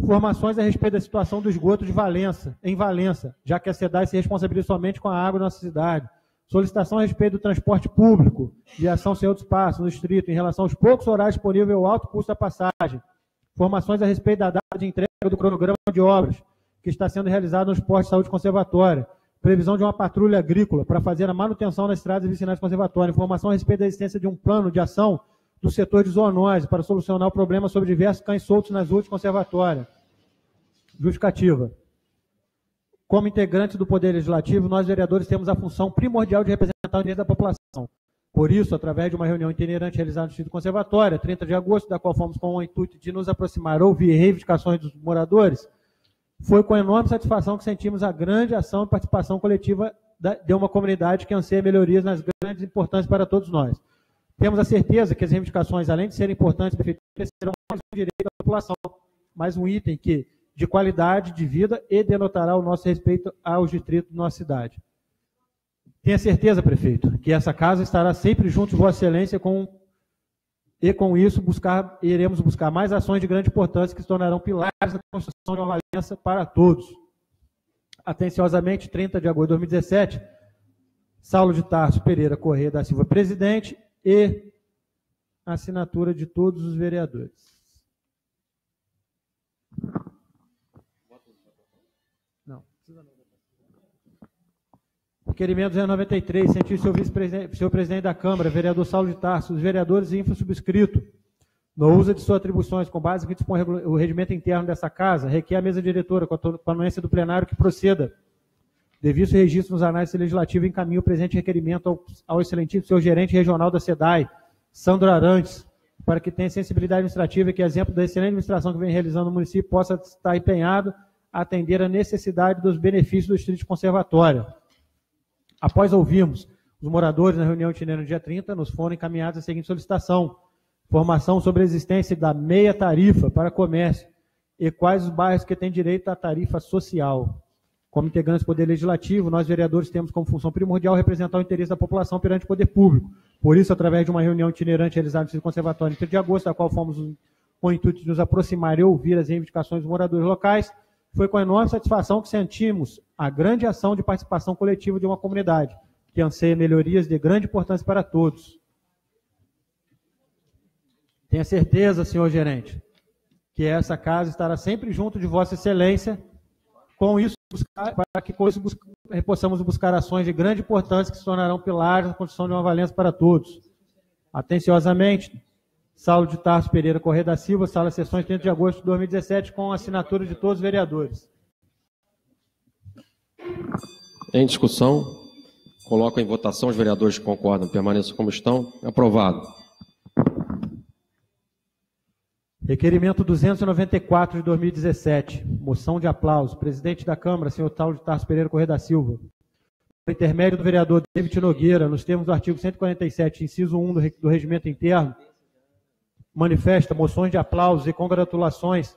Speaker 2: Informações a respeito da situação do esgoto de Valença, em Valença, já que a SEDAI se responsabiliza somente com a água na nossa cidade. Solicitação a respeito do transporte público, viação sem outro espaço no distrito, em relação aos poucos horários disponíveis ao alto custo da passagem. Informações a respeito da data de entrega do cronograma de obras, que está sendo realizado no Esporte Saúde Conservatória. Previsão de uma patrulha agrícola para fazer a manutenção das estradas vicinais conservatórias. Informação a respeito da existência de um plano de ação do setor de zoonose para solucionar o problema sobre diversos cães soltos nas ruas de conservatória. Justificativa. Como integrantes do Poder Legislativo, nós, vereadores, temos a função primordial de representar o interesse da população. Por isso, através de uma reunião itinerante realizada no Instituto Conservatório, 30 de agosto, da qual fomos com o intuito de nos aproximar, ouvir reivindicações dos moradores, foi com enorme satisfação que sentimos a grande ação e participação coletiva de uma comunidade que anseia melhorias nas grandes importâncias para todos nós. Temos a certeza que as reivindicações, além de serem importantes, serão mais um direito da população, mais um item que, de qualidade de vida e denotará o nosso respeito aos distritos da nossa cidade. Tenha certeza, prefeito, que essa casa estará sempre junto Vossa Excelência com, e com isso buscar, iremos buscar mais ações de grande importância que se tornarão pilares da construção de uma valença para todos. Atenciosamente, 30 de agosto de 2017, Saulo de Tarso Pereira Corrêa da Silva, presidente, e assinatura de todos os vereadores. Não, precisa não. Requerimento 093, sentir seu vice-presidente, seu presidente da Câmara, vereador Saulo de Tarso, os vereadores e infrasubscrito, no uso de suas atribuições, com base no que dispõe o regimento interno dessa casa, requer a mesa diretora, com a anuência do plenário, que proceda Devido registro nos anais legislativos, encaminho o presente requerimento ao, ao excelentíssimo seu gerente regional da SEDAI, Sandro Arantes, para que tenha sensibilidade administrativa e que, exemplo da excelente administração que vem realizando no município, possa estar empenhado a atender a necessidade dos benefícios do Distrito Conservatório. Após ouvirmos os moradores na reunião itinerante no dia 30, nos foram encaminhadas a seguinte solicitação: informação sobre a existência da meia tarifa para comércio e quais os bairros que têm direito à tarifa social. Como integrantes do Poder Legislativo, nós, vereadores, temos como função primordial representar o interesse da população perante o poder público. Por isso, através de uma reunião itinerante realizada no Conservatório em 3 de agosto, da qual fomos com o intuito de nos aproximar e ouvir as reivindicações dos moradores locais, foi com enorme satisfação que sentimos a grande ação de participação coletiva de uma comunidade, que anseia melhorias de grande importância para todos. Tenha certeza, senhor gerente, que essa casa estará sempre junto de Vossa Excelência com isso, para que com isso possamos buscar ações de grande importância que se tornarão pilares na construção de uma valência para todos. Atenciosamente, Saulo de Tarso Pereira Correia da Silva, sala sessões 30 de agosto de 2017, com assinatura de todos os vereadores.
Speaker 1: Em discussão, coloco em votação os vereadores que concordam permaneçam como estão. Aprovado.
Speaker 2: Requerimento 294 de 2017. Moção de aplauso. Presidente da Câmara, senhor Paulo de Tarso Pereira Correia da Silva. Por intermédio do vereador David Nogueira, nos termos do artigo 147, inciso 1 do Regimento Interno, manifesta moções de aplausos e congratulações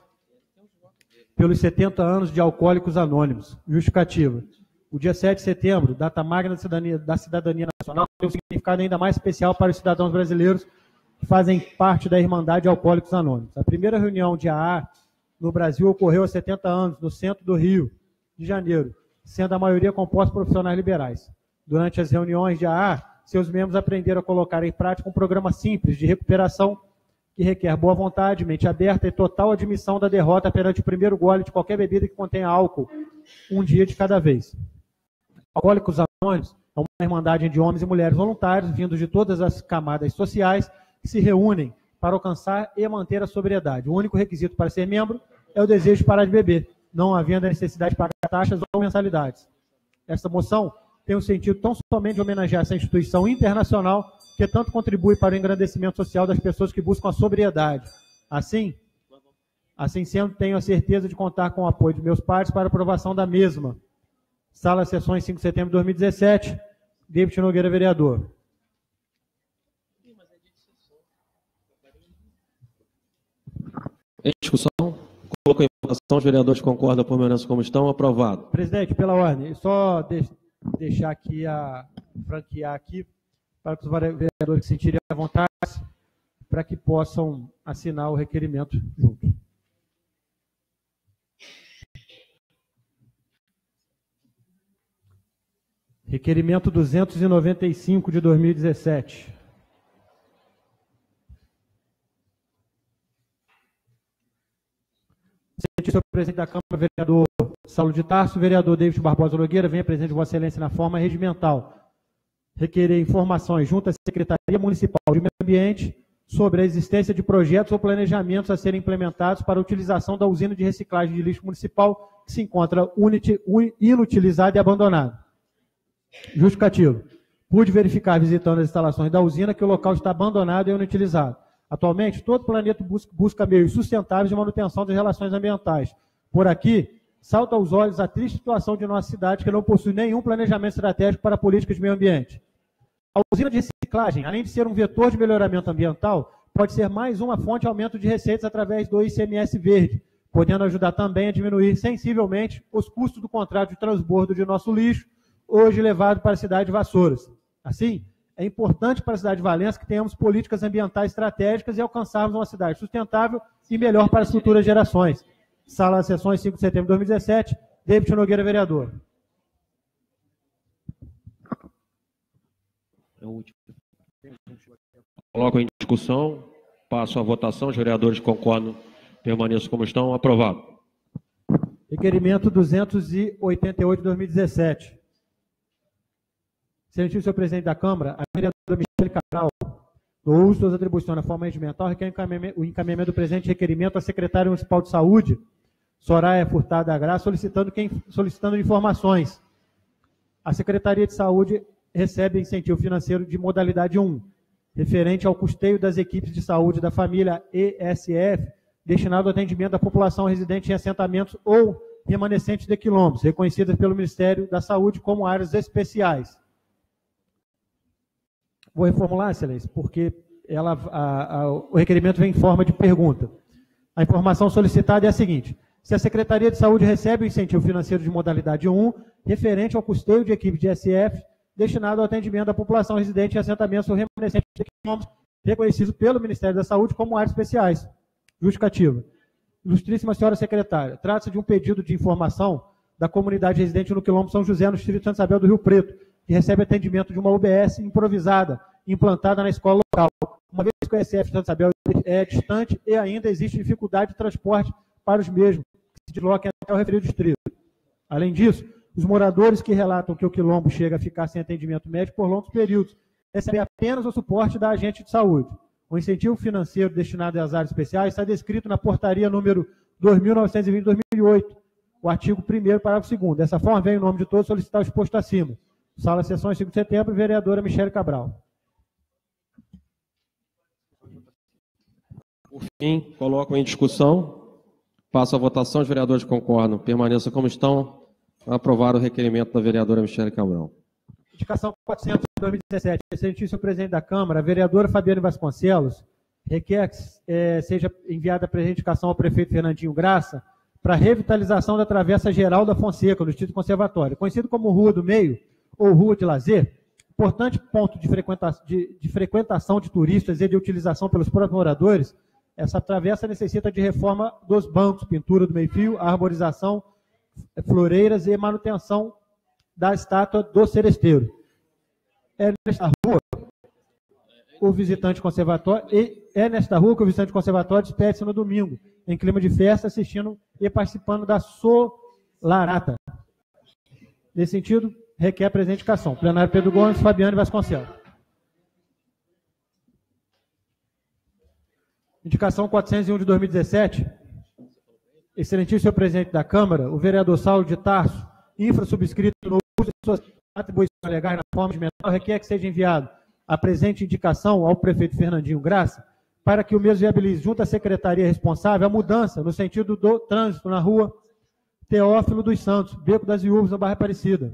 Speaker 2: pelos 70 anos de Alcoólicos Anônimos. Justificativa. O dia 7 de setembro, data magna da cidadania, da cidadania nacional, tem um significado ainda mais especial para os cidadãos brasileiros que fazem parte da Irmandade Alcoólicos Anônimos. A primeira reunião de AA no Brasil ocorreu há 70 anos, no centro do Rio de Janeiro, sendo a maioria composta por profissionais liberais. Durante as reuniões de AA, seus membros aprenderam a colocar em prática um programa simples de recuperação que requer boa vontade, mente aberta e total admissão da derrota perante o primeiro gole de qualquer bebida que contenha álcool, um dia de cada vez. Alcoólicos Anônimos é uma irmandade de homens e mulheres voluntários, vindos de todas as camadas sociais, que se reúnem para alcançar e manter a sobriedade. O único requisito para ser membro é o desejo de parar de beber, não havendo a necessidade de pagar taxas ou mensalidades. Esta moção tem um sentido tão somente de homenagear essa instituição internacional que tanto contribui para o engrandecimento social das pessoas que buscam a sobriedade. Assim, assim sendo, tenho a certeza de contar com o apoio de meus pais para aprovação da mesma. Sala Sessões 5 de setembro de 2017, David Nogueira, vereador.
Speaker 1: Em discussão, coloco em votação, os vereadores concordam por menos como estão, aprovado.
Speaker 2: Presidente, pela ordem, só deixar aqui a franquear aqui para que os vereadores se sentirem à vontade para que possam assinar o requerimento juntos. Requerimento 295 de 2017. Senhor presidente da Câmara, vereador Saulo de Tarso, vereador David Barbosa Nogueira, venha presente Vossa Excelência na forma regimental. Requerer informações junto à Secretaria Municipal de Meio Ambiente sobre a existência de projetos ou planejamentos a serem implementados para a utilização da usina de reciclagem de lixo municipal que se encontra inutilizada e abandonada. Justificativo. Pude verificar, visitando as instalações da usina, que o local está abandonado e inutilizado. Atualmente, todo o planeta busca, busca meios sustentáveis de manutenção das relações ambientais. Por aqui, salta aos olhos a triste situação de nossa cidade, que não possui nenhum planejamento estratégico para políticas de meio ambiente. A usina de reciclagem, além de ser um vetor de melhoramento ambiental, pode ser mais uma fonte de aumento de receitas através do ICMS verde, podendo ajudar também a diminuir sensivelmente os custos do contrato de transbordo de nosso lixo, hoje levado para a cidade de Vassouras. Assim, é importante para a cidade de Valença que tenhamos políticas ambientais estratégicas e alcançarmos uma cidade sustentável e melhor para as futuras gerações. Sala de Sessões, 5 de setembro de 2017. David Nogueira, vereador.
Speaker 1: É o último. Coloco em discussão. Passo a votação. Os vereadores concordam. Permaneçam como estão. Aprovado.
Speaker 2: Requerimento 288 de 2017. Senhor presidente da Câmara, a vereadora Michele Cabral, no uso das atribuições na forma regimental, requer o encaminhamento do presente requerimento à secretária municipal de saúde, Soraya Furtada da Graça, solicitando, quem, solicitando informações. A Secretaria de Saúde recebe incentivo financeiro de modalidade 1, referente ao custeio das equipes de saúde da família ESF, destinado ao atendimento da população residente em assentamentos ou remanescentes de quilombos, reconhecidas pelo Ministério da Saúde como áreas especiais. Vou reformular, excelência, porque ela, a, a, o requerimento vem em forma de pergunta. A informação solicitada é a seguinte: se a Secretaria de Saúde recebe o incentivo financeiro de modalidade 1, referente ao custeio de equipe de SF, destinado ao atendimento da população residente em assentamentos remanescentes de quilômetros, reconhecidos pelo Ministério da Saúde como áreas especiais. Justificativa. Ilustríssima senhora secretária, trata-se de um pedido de informação da comunidade residente no quilômetro São José, no distrito de Santa Isabel do Rio Preto, que recebe atendimento de uma UBS improvisada, implantada na escola local. Uma vez que o SF de Isabel é distante e ainda existe dificuldade de transporte para os mesmos, que se desloquem até o referido distrito. Além disso, os moradores que relatam que o quilombo chega a ficar sem atendimento médico por longos períodos recebem apenas o suporte da agente de saúde. O incentivo financeiro destinado às áreas especiais está descrito na portaria número 2.920-2008, o artigo 1 parágrafo 2 Dessa forma, vem em nome de todos solicitar o exposto acima. Sala Sessões, 5 de setembro, vereadora Michele Cabral.
Speaker 1: Por fim, coloco em discussão. Passo a votação. Os vereadores concordam. Permaneçam como estão. Aprovar o requerimento da vereadora Michele Cabral.
Speaker 2: Indicação 400 de 2017. Excelentíssimo presidente da Câmara, a vereadora Fabiane Vasconcelos requer que é, seja enviada a indicação ao prefeito Fernandinho Graça para revitalização da Travessa Geral da Fonseca, no Distrito Conservatório. Conhecido como Rua do Meio, ou rua de lazer, importante ponto de, de, de frequentação de turistas e de utilização pelos próprios moradores, essa travessa necessita de reforma dos bancos, pintura do meio-fio, arborização, floreiras e manutenção da estátua do seresteiro. É nesta rua o visitante conservatório é nesta rua que o visitante conservatório despede-se no domingo, em clima de festa, assistindo e participando da Solarata. Nesse sentido, requer presente indicação. Plenário Pedro Gomes, Fabiano Vasconcelos. Indicação 401 de 2017. Excelentíssimo presidente da Câmara, o vereador Saulo de Tarso, infrasubscrito no uso de suas atribuições legais na forma de mental, requer que seja enviado a presente indicação ao prefeito Fernandinho Graça, para que o mesmo viabilize, junto à secretaria responsável, a mudança no sentido do trânsito na rua Teófilo dos Santos, Beco das Viúvas, na Barra Aparecida.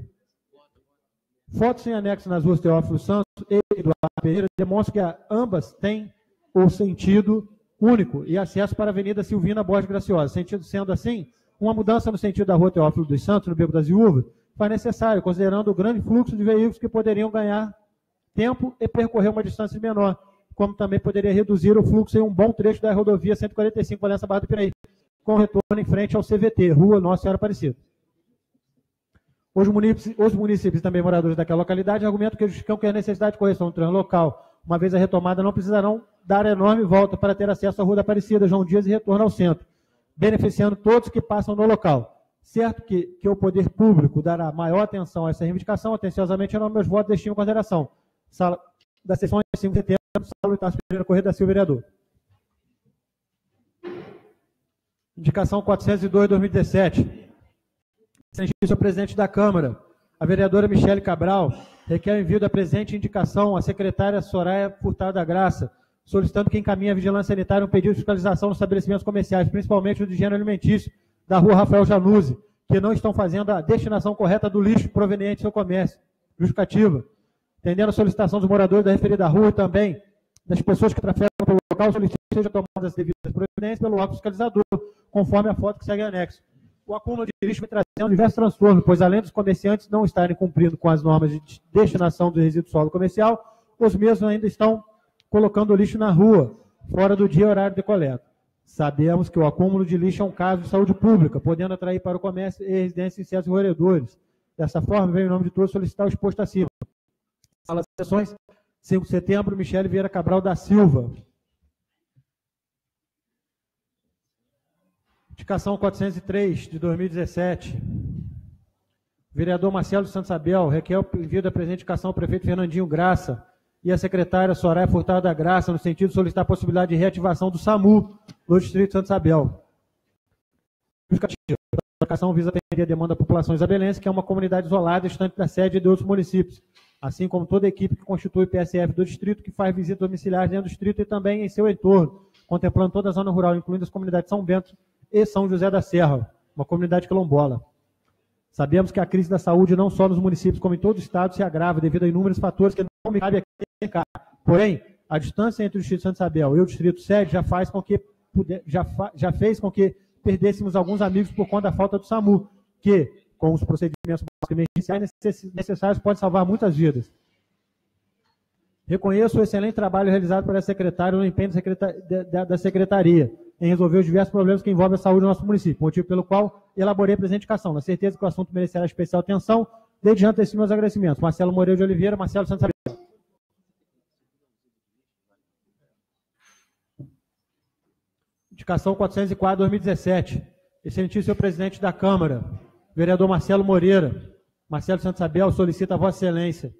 Speaker 2: Fotos em anexo nas ruas Teófilo Santos e Eduardo Pereira demonstram que ambas têm o sentido único e acesso para a Avenida Silvina Borges Graciosa. Sentido sendo assim, uma mudança no sentido da rua Teófilo dos Santos, no Beco das Viúvas, faz necessário, considerando o grande fluxo de veículos que poderiam ganhar tempo e percorrer uma distância menor, como também poderia reduzir o fluxo em um bom trecho da rodovia 145 Valença Barra do Piraí, com retorno em frente ao CVT, Rua Nossa Senhora Aparecida. Os munícipes, os munícipes e também moradores daquela localidade argumentam que justificam que a necessidade de correção do local, uma vez a retomada, não precisarão dar enorme volta para ter acesso à Rua da Aparecida, João Dias e retorno ao centro, beneficiando todos que passam no local. Certo que, que o poder público dará maior atenção a essa reivindicação, atenciosamente, nome meus votos, destino em consideração. Sala da sessão de 5 de setembro, Sala Itácio Pereira Correia da Silva, vereador. Indicação 402, 2017. Senhor presidente da Câmara, a vereadora Michele Cabral requer o envio da presente indicação à secretária Soraya Furtado da Graça, solicitando que encaminhe à Vigilância Sanitária um pedido de fiscalização nos estabelecimentos comerciais, principalmente o de gênero alimentício, da rua Rafael Januzzi, que não estão fazendo a destinação correta do lixo proveniente do seu comércio. Justificativa. Entendendo a solicitação dos moradores da referida rua e também das pessoas que trafegam pelo local, solicita que sejam tomadas as devidas providências pelo órgão fiscalizador, conforme a foto que segue anexo. O acúmulo de lixo vem trazendo diversos transtornos, pois além dos comerciantes não estarem cumprindo com as normas de destinação do resíduo solo comercial, os mesmos ainda estão colocando o lixo na rua, fora do dia e horário de coleta. Sabemos que o acúmulo de lixo é um caso de saúde pública, podendo atrair para o comércio e residências em certos roedores. Dessa forma, venho em nome de todos solicitar o exposto acima. Sala de sessões, 5 de setembro, Michele Vieira Cabral da Silva. Indicação 403 de 2017. Vereador Marcelo Santos Abel requer o envio da presente indicação ao prefeito Fernandinho Graça e a secretária Soraya Furtado da Graça, no sentido de solicitar a possibilidade de reativação do SAMU no Distrito Santos Abel. A indicação visa atender a demanda da população isabelense, que é uma comunidade isolada, distante da sede de outros municípios, assim como toda a equipe que constitui o PSF do distrito, que faz visitas domiciliares dentro do distrito e também em seu entorno, contemplando toda a zona rural, incluindo as comunidades de São Bento e São José da Serra, uma comunidade quilombola. Sabemos que a crise da saúde, não só nos municípios, como em todo o estado, se agrava devido a inúmeros fatores que não me cabe aqui. Porém, a distância entre o Distrito de Santa Isabel e o Distrito Sede já faz com que já, já fez com que perdêssemos alguns amigos por conta da falta do SAMU, que, com os procedimentos emergenciais necessários, pode salvar muitas vidas. Reconheço o excelente trabalho realizado pela secretária no empenho da secretaria em resolver os diversos problemas que envolvem a saúde do nosso município, motivo pelo qual elaborei a presente indicação, na certeza que o assunto merecerá especial atenção. Desde já antecipo meus agradecimentos. Marcelo Moreira de Oliveira, Marcelo Santos Indicação 404, 2017. Excelentíssimo senhor presidente da Câmara, vereador Marcelo Moreira, Marcelo Santos Abel, solicita a Vossa Excelência,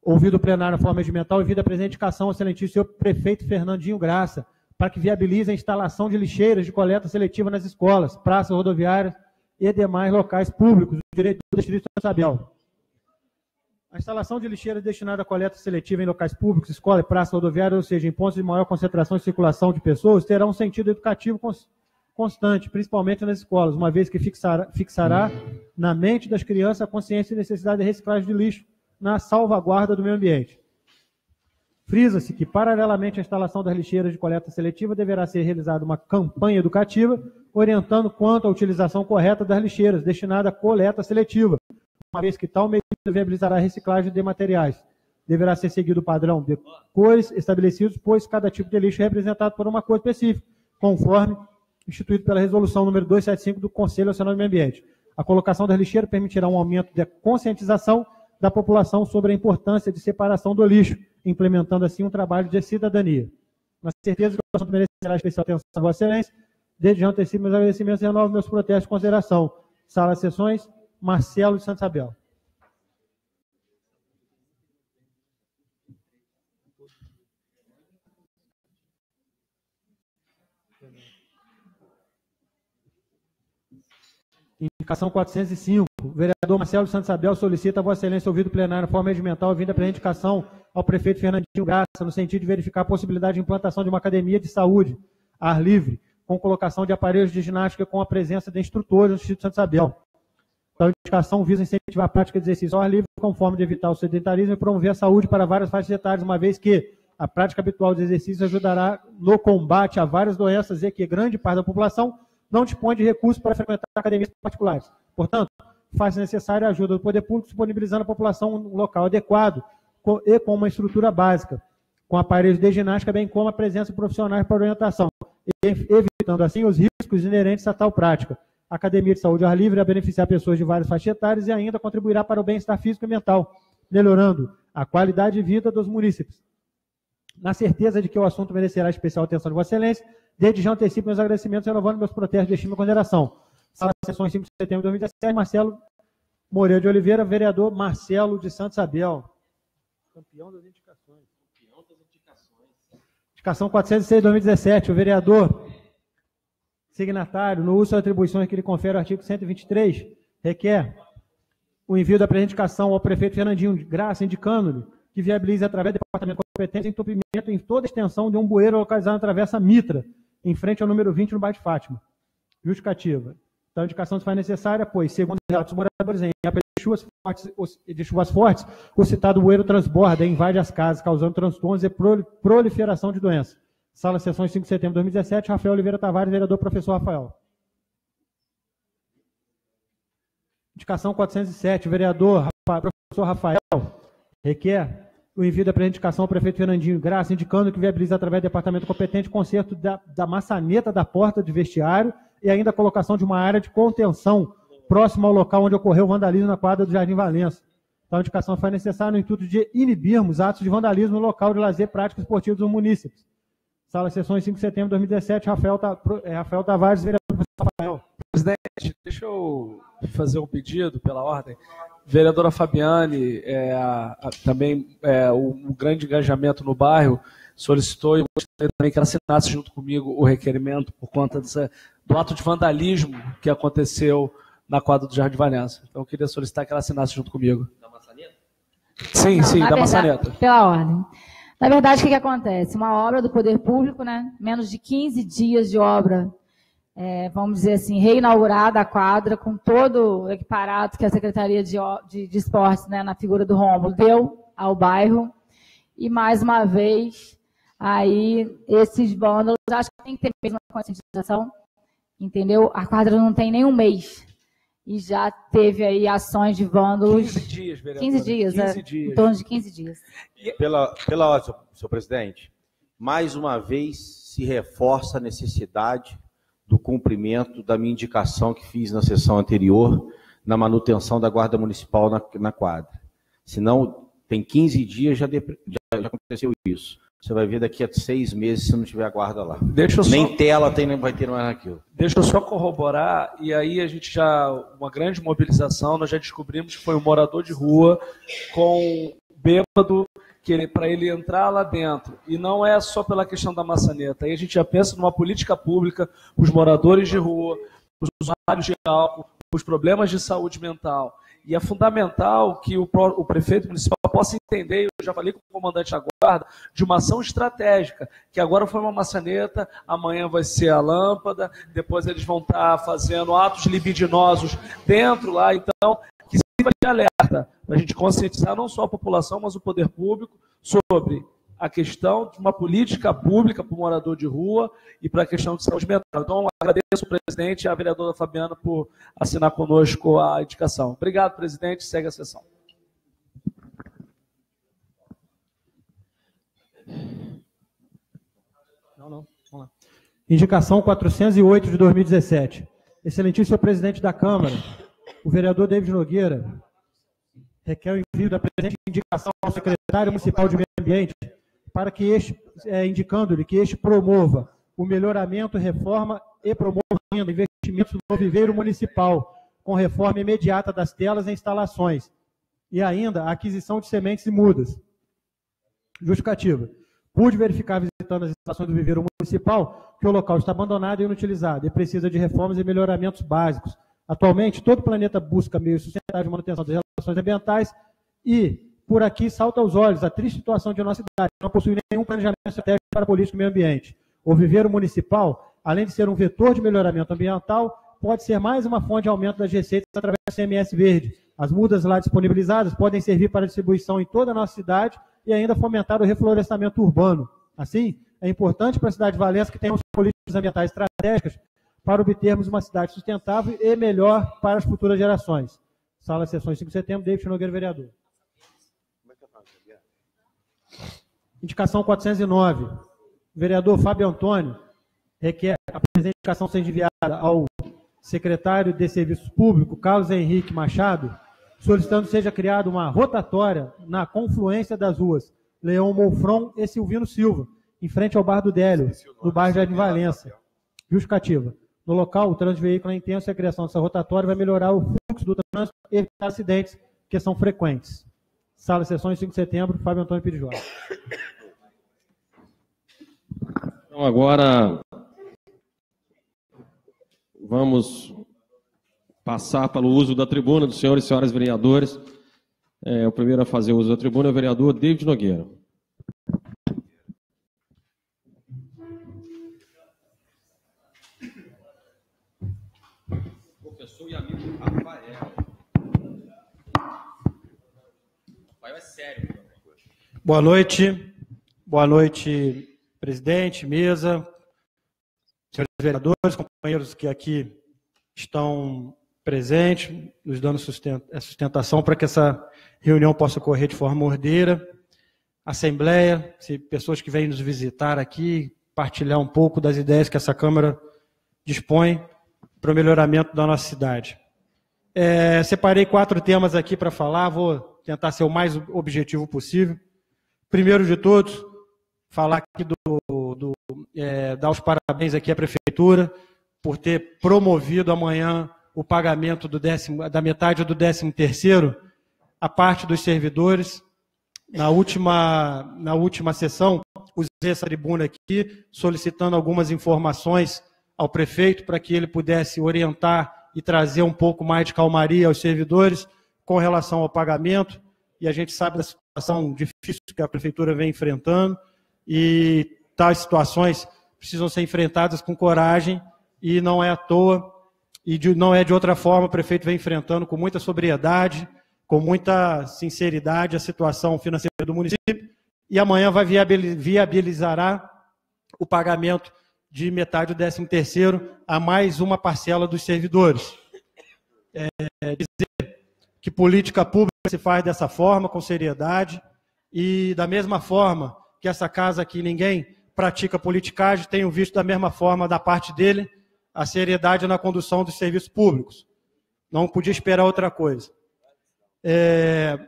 Speaker 2: ouvido o plenário na forma regimental, envia a presente indicação ao excelentíssimo senhor prefeito Fernandinho Graça, para que viabilize a instalação de lixeiras de coleta seletiva nas escolas, praças rodoviárias e demais locais públicos do direito do Distrito de Santos Abel. A instalação de lixeiras destinada à coleta seletiva em locais públicos, escola e praça rodoviária, ou seja, em pontos de maior concentração e circulação de pessoas, terá um sentido educativo constante, principalmente nas escolas, uma vez que fixará, fixará na mente das crianças a consciência e necessidade de reciclagem de lixo na salvaguarda do meio ambiente. Frisa-se que, paralelamente à instalação das lixeiras de coleta seletiva, deverá ser realizada uma campanha educativa orientando quanto à utilização correta das lixeiras destinadas à coleta seletiva, uma vez que tal medida viabilizará a reciclagem de materiais. Deverá ser seguido o padrão de cores estabelecidos, pois cada tipo de lixo é representado por uma cor específica, conforme instituído pela resolução número 275 do Conselho Nacional do Meio Ambiente. A colocação das lixeiras permitirá um aumento de conscientização da população sobre a importância de separação do lixo, implementando assim um trabalho de cidadania. Na certeza que o assunto merecerá especial atenção Vossa Excelência, desde já antecipo meus agradecimentos e renovo meus protestos de consideração. Sala sessões, Marcelo de Santos Abel. Indicação 405, vereador vereador Marcelo Santos Abel solicita a Vossa Excelência ouvido plenário forma regimental vinda para indicação ao prefeito Fernandinho Graça, no sentido de verificar a possibilidade de implantação de uma academia de saúde, ar livre, com colocação de aparelhos de ginástica com a presença de instrutores no Instituto Santos Abel. Então, a indicação visa incentivar a prática de exercício ao ar livre com forma de evitar o sedentarismo e promover a saúde para várias faixas etárias, uma vez que a prática habitual de exercício ajudará no combate a várias doenças e que grande parte da população não dispõe de recursos para frequentar academias particulares. Portanto, faz necessária a ajuda do poder público, disponibilizando à população um local adequado e com uma estrutura básica, com aparelhos de ginástica, bem como a presença de profissionais para orientação, evitando assim os riscos inerentes a tal prática. A Academia de Saúde Ar Livre irá beneficiar pessoas de várias faixas etárias e ainda contribuirá para o bem-estar físico e mental, melhorando a qualidade de vida dos munícipes. Na certeza de que o assunto merecerá especial atenção de Vossa Excelência, desde já antecipo meus agradecimentos, renovando meus protestos de estima e consideração. Sala sessões 5 de setembro de 2017, Marcelo Moreira de Oliveira, vereador Marcelo de Santos Abel. Campeão das indicações. Campeão das indicações. Indicação 406 de 2017, o vereador signatário, no uso das atribuições que lhe confere o artigo 123, requer o envio da presente indicação ao prefeito Fernandinho de Graça, indicando-lhe que viabilize através do departamento competente entupimento em toda a extensão de um bueiro localizado na Travessa Mitra, em frente ao número 20 no bairro de Fátima. Justificativa. Então, a indicação se faz necessária, pois, segundo relatos dos moradores, em chuvas de chuvas fortes o citado bueiro transborda invade as casas, causando transtornos e proliferação de doenças. Sala Sessões 5 de setembro de 2017, Rafael Oliveira Tavares, vereador professor Rafael. Indicação 407, vereador professor Rafael requer o envio da presente indicação ao prefeito Fernandinho Graça, indicando que viabiliza através do departamento competente o conserto da, da maçaneta da porta de vestiário e ainda a colocação de uma área de contenção próxima ao local onde ocorreu o vandalismo na quadra do Jardim Valença. A indicação foi necessária no intuito de inibirmos atos de vandalismo no local de lazer prático esportivo dos munícipes. Sala Sessões 5 de setembro de 2017, Rafael, é, Rafael Tavares, vereador Rafael.
Speaker 3: Presidente, deixa eu fazer um pedido pela ordem. Vereadora Fabiane, é, a, também é, o, grande engajamento no bairro, solicitou e gostaria também que ela assinasse junto comigo o requerimento por conta dessa, do ato de vandalismo que aconteceu na quadra do Jardim Vanessa. Então eu queria solicitar que ela assinasse junto comigo. Da maçaneta? Sim, Não, sim, da verdade, maçaneta.
Speaker 4: Pela ordem. Na verdade, o que, que acontece? Uma obra do poder público, né? menos de 15 dias de obra, é, vamos dizer assim, reinaugurada a quadra, com todo o equiparado que a Secretaria de, de, de Esportes, né, na figura do Rômulo, deu ao bairro. E, mais uma vez, aí, esses vândalos, acho que tem que ter mesmo uma conscientização, entendeu? A quadra não tem nem um mês. E já teve aí ações de vândalos.
Speaker 3: 15 dias, vereador.
Speaker 4: 15 dias, 15 é, dias. em torno de 15 dias.
Speaker 5: Pela, pela ordem, senhor, senhor presidente, mais uma vez se reforça a necessidade do cumprimento da minha indicação que fiz na sessão anterior, na manutenção da Guarda Municipal na, na quadra. Senão, tem 15 dias, já, de, já, já aconteceu isso. Você vai ver daqui a seis meses se não tiver a guarda lá.
Speaker 3: Deixa
Speaker 5: Nem
Speaker 3: só...
Speaker 5: tela tem, nem vai ter mais aquilo.
Speaker 3: Deixa eu só corroborar, e aí a gente já, uma grande mobilização, nós já descobrimos que foi um morador de rua com bêbado, que para ele entrar lá dentro. E não é só pela questão da maçaneta. Aí a gente já pensa numa política pública, os moradores de rua, os usuários de álcool, os problemas de saúde mental. E é fundamental que o, o prefeito municipal possa entender, eu já falei com o comandante da guarda, de uma ação estratégica, que agora foi uma maçaneta, amanhã vai ser a lâmpada, depois eles vão estar fazendo atos libidinosos dentro lá, então, que sirva de alerta, para a gente conscientizar não só a população, mas o poder público sobre a questão de uma política pública para o morador de rua e para a questão de saúde mental. Então, agradeço o presidente e a vereadora Fabiana por assinar conosco a indicação. Obrigado, presidente. Segue a sessão.
Speaker 2: Não, não. Vamos lá. Indicação 408 de 2017. Excelentíssimo presidente da Câmara, o vereador David Nogueira requer o envio da presente indicação ao secretário municipal de Meio Ambiente para que este, é, indicando-lhe que este promova o melhoramento, reforma e promova investimentos no viveiro municipal, com reforma imediata das telas e instalações, e ainda a aquisição de sementes e mudas. Justificativa. Pude verificar, visitando as instalações do viveiro municipal, que o local está abandonado e inutilizado e precisa de reformas e melhoramentos básicos, Atualmente, todo o planeta busca meios sustentáveis de manutenção das relações ambientais e, por aqui, salta aos olhos a triste situação de nossa cidade, que não possui nenhum planejamento estratégico para política do meio ambiente. O viveiro municipal, além de ser um vetor de melhoramento ambiental, pode ser mais uma fonte de aumento das receitas através do CMS verde. As mudas lá disponibilizadas podem servir para distribuição em toda a nossa cidade e ainda fomentar o reflorestamento urbano. Assim, é importante para a cidade de Valença que tenhamos políticas ambientais estratégicas para obtermos uma cidade sustentável e melhor para as futuras gerações. Sala sessões 5 de setembro, David Nogueira, vereador. Indicação 409. vereador Fábio Antônio requer a presente indicação seja enviada ao secretário de Serviços Públicos, Carlos Henrique Machado, solicitando seja criada uma rotatória na confluência das ruas Leão Molfron e Silvino Silva, em frente ao Bar do Délio, no bairro Jardim Valença. Justificativa. No local, o trânsito veículo é intenso e a criação dessa rotatória vai melhorar o fluxo do trânsito e evitar acidentes que são frequentes. Sala de sessões 5 de setembro, Fábio Antônio Pires
Speaker 1: Então, agora vamos passar para o uso da tribuna dos senhores e senhoras vereadores. É, o primeiro a fazer uso da tribuna é o vereador David Nogueira. Professor e amigo Rafael.
Speaker 2: Rafael é sério. Boa noite. Boa noite, presidente, mesa, senhores vereadores, companheiros que aqui estão presentes, nos dando é, sustentação para que essa reunião possa ocorrer de forma ordeira. Assembleia, se pessoas que vêm nos visitar aqui, partilhar um pouco das ideias que essa Câmara dispõe para o melhoramento da nossa cidade. É, separei quatro temas aqui para falar, vou tentar ser o mais objetivo possível. Primeiro de todos, falar aqui do, do é, dar os parabéns aqui à Prefeitura por ter promovido amanhã o pagamento do décimo, da metade do décimo terceiro a parte dos servidores. Na última, na última sessão, usei essa tribuna aqui solicitando algumas informações ao prefeito para que ele pudesse orientar e trazer um pouco mais de calmaria aos servidores com relação ao pagamento. E a gente sabe da situação difícil que a prefeitura vem enfrentando e tais situações precisam ser enfrentadas com coragem e não é à toa, e de, não é de outra forma, o prefeito vem enfrentando com muita sobriedade, com muita sinceridade a situação financeira do município, e amanhã vai viabilizará o pagamento de metade do 13 terceiro a mais uma parcela dos servidores. É, dizer que política pública se faz dessa forma, com seriedade, e da mesma forma que essa casa aqui ninguém pratica politicagem, tenho visto da mesma forma da parte dele, a seriedade na condução dos serviços públicos. Não podia esperar outra coisa. É,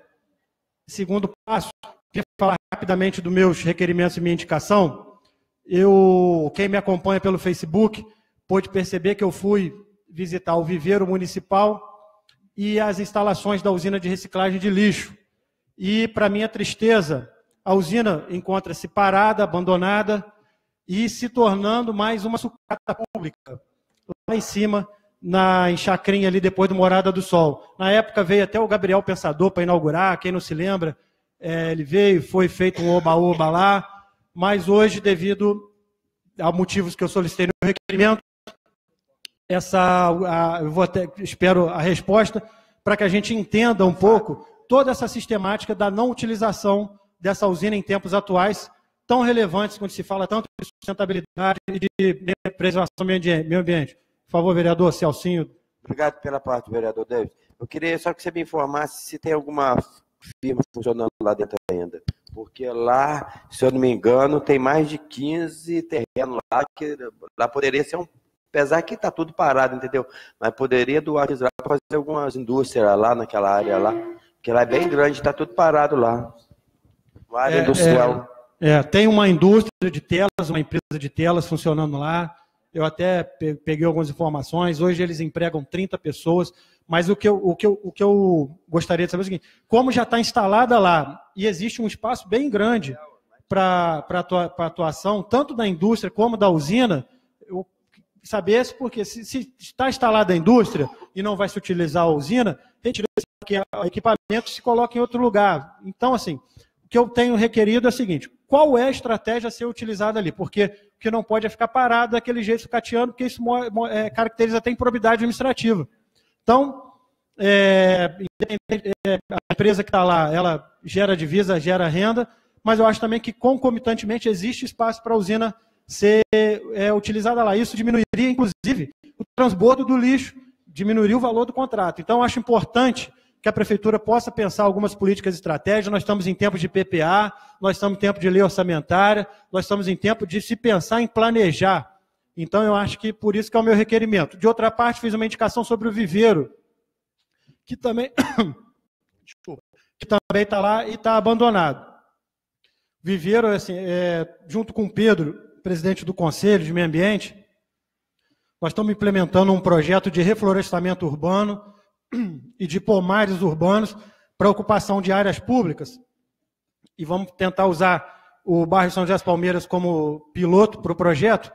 Speaker 2: segundo passo, queria falar rapidamente dos meus requerimentos e minha indicação. Eu, quem me acompanha pelo Facebook, pôde perceber que eu fui visitar o viveiro municipal e as instalações da usina de reciclagem de lixo. E, para minha tristeza, a usina encontra-se parada, abandonada e se tornando mais uma sucata pública lá em cima, na, em Chacrinha, ali depois do Morada do Sol. Na época veio até o Gabriel Pensador para inaugurar, quem não se lembra, é, ele veio, foi feito um oba-oba lá, mas hoje, devido a motivos que eu solicitei no requerimento, essa, a, eu vou até, espero a resposta, para que a gente entenda um pouco toda essa sistemática da não utilização dessa usina em tempos atuais, tão relevantes quando se fala tanto de sustentabilidade e de preservação do meio ambiente. Por favor, vereador Celcinho.
Speaker 6: Obrigado pela parte, vereador David. Eu queria só que você me informasse se tem alguma firma funcionando lá dentro ainda. Porque lá, se eu não me engano, tem mais de 15 terrenos lá que lá poderia ser um. Apesar que está tudo parado, entendeu? Mas poderia doar para fazer algumas indústrias lá naquela área lá. Porque lá é bem grande, está tudo parado lá. Uma área é, industrial.
Speaker 2: É, é, tem uma indústria de telas, uma empresa de telas funcionando lá. Eu até peguei algumas informações. Hoje eles empregam 30 pessoas. Mas o que eu, o que eu, o que eu gostaria de saber é o seguinte: como já está instalada lá e existe um espaço bem grande para atua, atuação, tanto da indústria como da usina, eu, saber se, porque se, se está instalada a indústria e não vai se utilizar a usina, retira esse equipamento e se coloca em outro lugar. Então, assim, o que eu tenho requerido é o seguinte: qual é a estratégia a ser utilizada ali? Porque o que não pode é ficar parado daquele jeito sucateando, porque isso é, caracteriza até improbidade administrativa. Então, é, é, a empresa que está lá, ela gera divisa, gera renda, mas eu acho também que concomitantemente existe espaço para a usina ser é, utilizada lá. Isso diminuiria, inclusive, o transbordo do lixo, diminuiria o valor do contrato. Então, acho importante que a prefeitura possa pensar algumas políticas estratégicas. Nós estamos em tempo de PPA, nós estamos em tempo de lei orçamentária, nós estamos em tempo de se pensar em planejar. Então, eu acho que por isso que é o meu requerimento. De outra parte, fiz uma indicação sobre o viveiro, que também que também está lá e está abandonado. Viveiro, assim, é, junto com Pedro, presidente do Conselho de Meio Ambiente, nós estamos implementando um projeto de reflorestamento urbano e de pomares urbanos para ocupação de áreas públicas. E vamos tentar usar o bairro São José das Palmeiras como piloto para o projeto.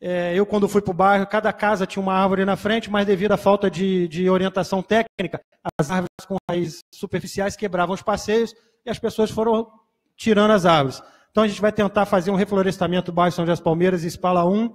Speaker 2: É, eu, quando fui para o bairro, cada casa tinha uma árvore na frente, mas devido à falta de, de orientação técnica, as árvores com raízes superficiais quebravam os passeios e as pessoas foram tirando as árvores. Então a gente vai tentar fazer um reflorestamento do bairro São José das Palmeiras, Espala 1,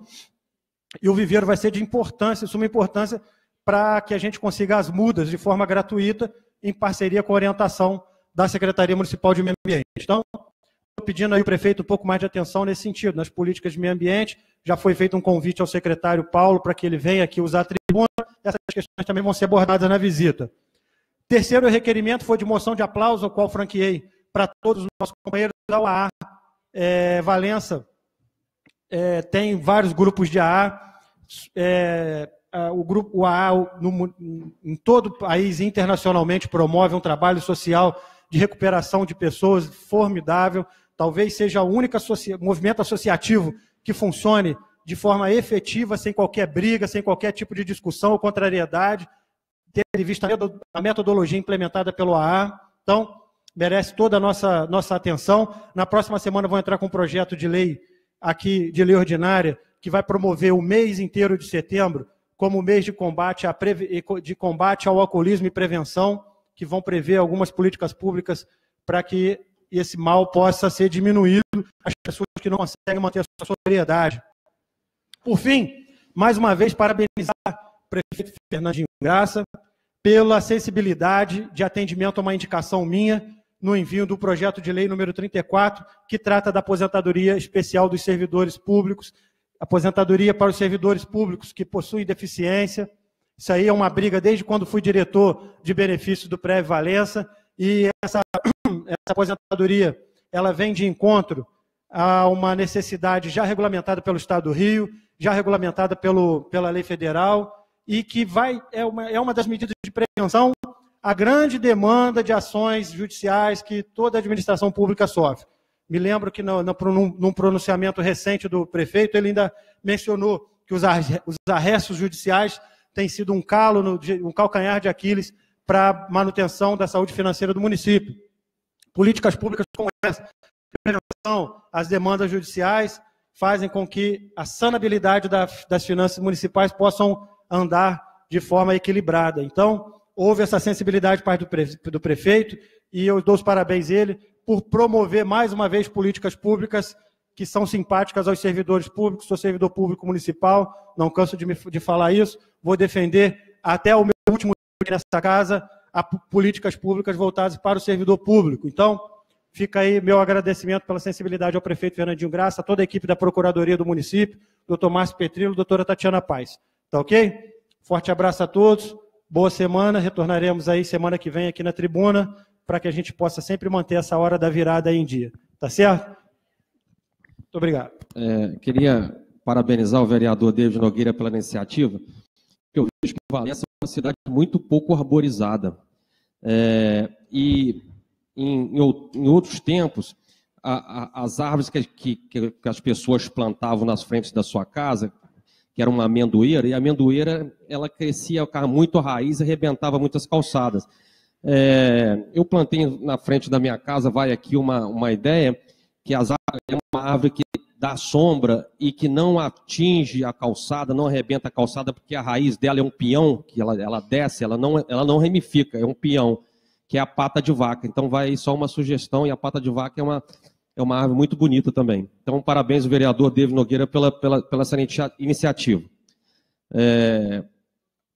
Speaker 2: e o viveiro vai ser de importância, suma importância, para que a gente consiga as mudas de forma gratuita, em parceria com a orientação da Secretaria Municipal de Meio Ambiente. Então, estou pedindo aí ao prefeito um pouco mais de atenção nesse sentido, nas políticas de meio ambiente. Já foi feito um convite ao secretário Paulo para que ele venha aqui usar a tribuna. Essas questões também vão ser abordadas na visita. Terceiro requerimento foi de moção de aplauso, ao qual franqueei para todos os nossos companheiros da UAA é, Valença é, tem vários grupos de AA. É, o grupo o AA no, em todo o país internacionalmente promove um trabalho social de recuperação de pessoas formidável. Talvez seja o único movimento associativo que funcione de forma efetiva, sem qualquer briga, sem qualquer tipo de discussão ou contrariedade, tendo em vista a metodologia implementada pelo AA. Então, merece toda a nossa, nossa atenção. Na próxima semana vou entrar com um projeto de lei aqui, de lei ordinária, que vai promover o mês inteiro de setembro como mês de combate, a de combate ao alcoolismo e prevenção, que vão prever algumas políticas públicas para que esse mal possa ser diminuído, as pessoas que não conseguem manter a sua sobriedade. Por fim, mais uma vez, parabenizar o prefeito Fernandinho Graça pela sensibilidade de atendimento a uma indicação minha no envio do projeto de lei número 34, que trata da aposentadoria especial dos servidores públicos, aposentadoria para os servidores públicos que possuem deficiência. Isso aí é uma briga desde quando fui diretor de benefícios do Prévio Valença, e essa, essa aposentadoria ela vem de encontro a uma necessidade já regulamentada pelo Estado do Rio, já regulamentada pelo, pela lei federal, e que vai é uma, é uma das medidas de prevenção a grande demanda de ações judiciais que toda a administração pública sofre. Me lembro que no, no, num pronunciamento recente do prefeito, ele ainda mencionou que os, arrestos judiciais têm sido um calo, no, um calcanhar de Aquiles para a manutenção da saúde financeira do município. Políticas públicas como essa, às demandas judiciais, fazem com que a sanabilidade das finanças municipais possam andar de forma equilibrada. Então, houve essa sensibilidade parte do prefeito e eu dou os parabéns a ele por promover mais uma vez políticas públicas que são simpáticas aos servidores públicos. Sou servidor público municipal, não canso de, me, de falar isso. Vou defender até o meu último dia nessa casa a políticas públicas voltadas para o servidor público. Então, fica aí meu agradecimento pela sensibilidade ao prefeito Fernandinho Graça, a toda a equipe da Procuradoria do município, doutor Márcio Petrilo, doutora Tatiana Paz. Tá ok? Forte abraço a todos. Boa semana, retornaremos aí semana que vem aqui na tribuna para que a gente possa sempre manter essa hora da virada em dia. Tá certo? Muito obrigado.
Speaker 1: É, queria parabenizar o vereador David Nogueira pela iniciativa, eu vejo que Valença é uma cidade muito pouco arborizada. É, e em, em, outros tempos, a, a, as árvores que, que, que, as pessoas plantavam nas frentes da sua casa, que era uma amendoeira, e a amendoeira ela crescia, muito raiz e arrebentava muitas calçadas. É, eu plantei na frente da minha casa, vai aqui uma, uma ideia, que as é uma árvore que dá sombra e que não atinge a calçada, não arrebenta a calçada, porque a raiz dela é um peão, que ela, ela desce, ela não, ela não ramifica, é um peão, que é a pata de vaca. Então vai só uma sugestão, e a pata de vaca é uma, é uma árvore muito bonita também. Então, parabéns ao vereador David Nogueira pela, pela, pela essa iniciativa. É,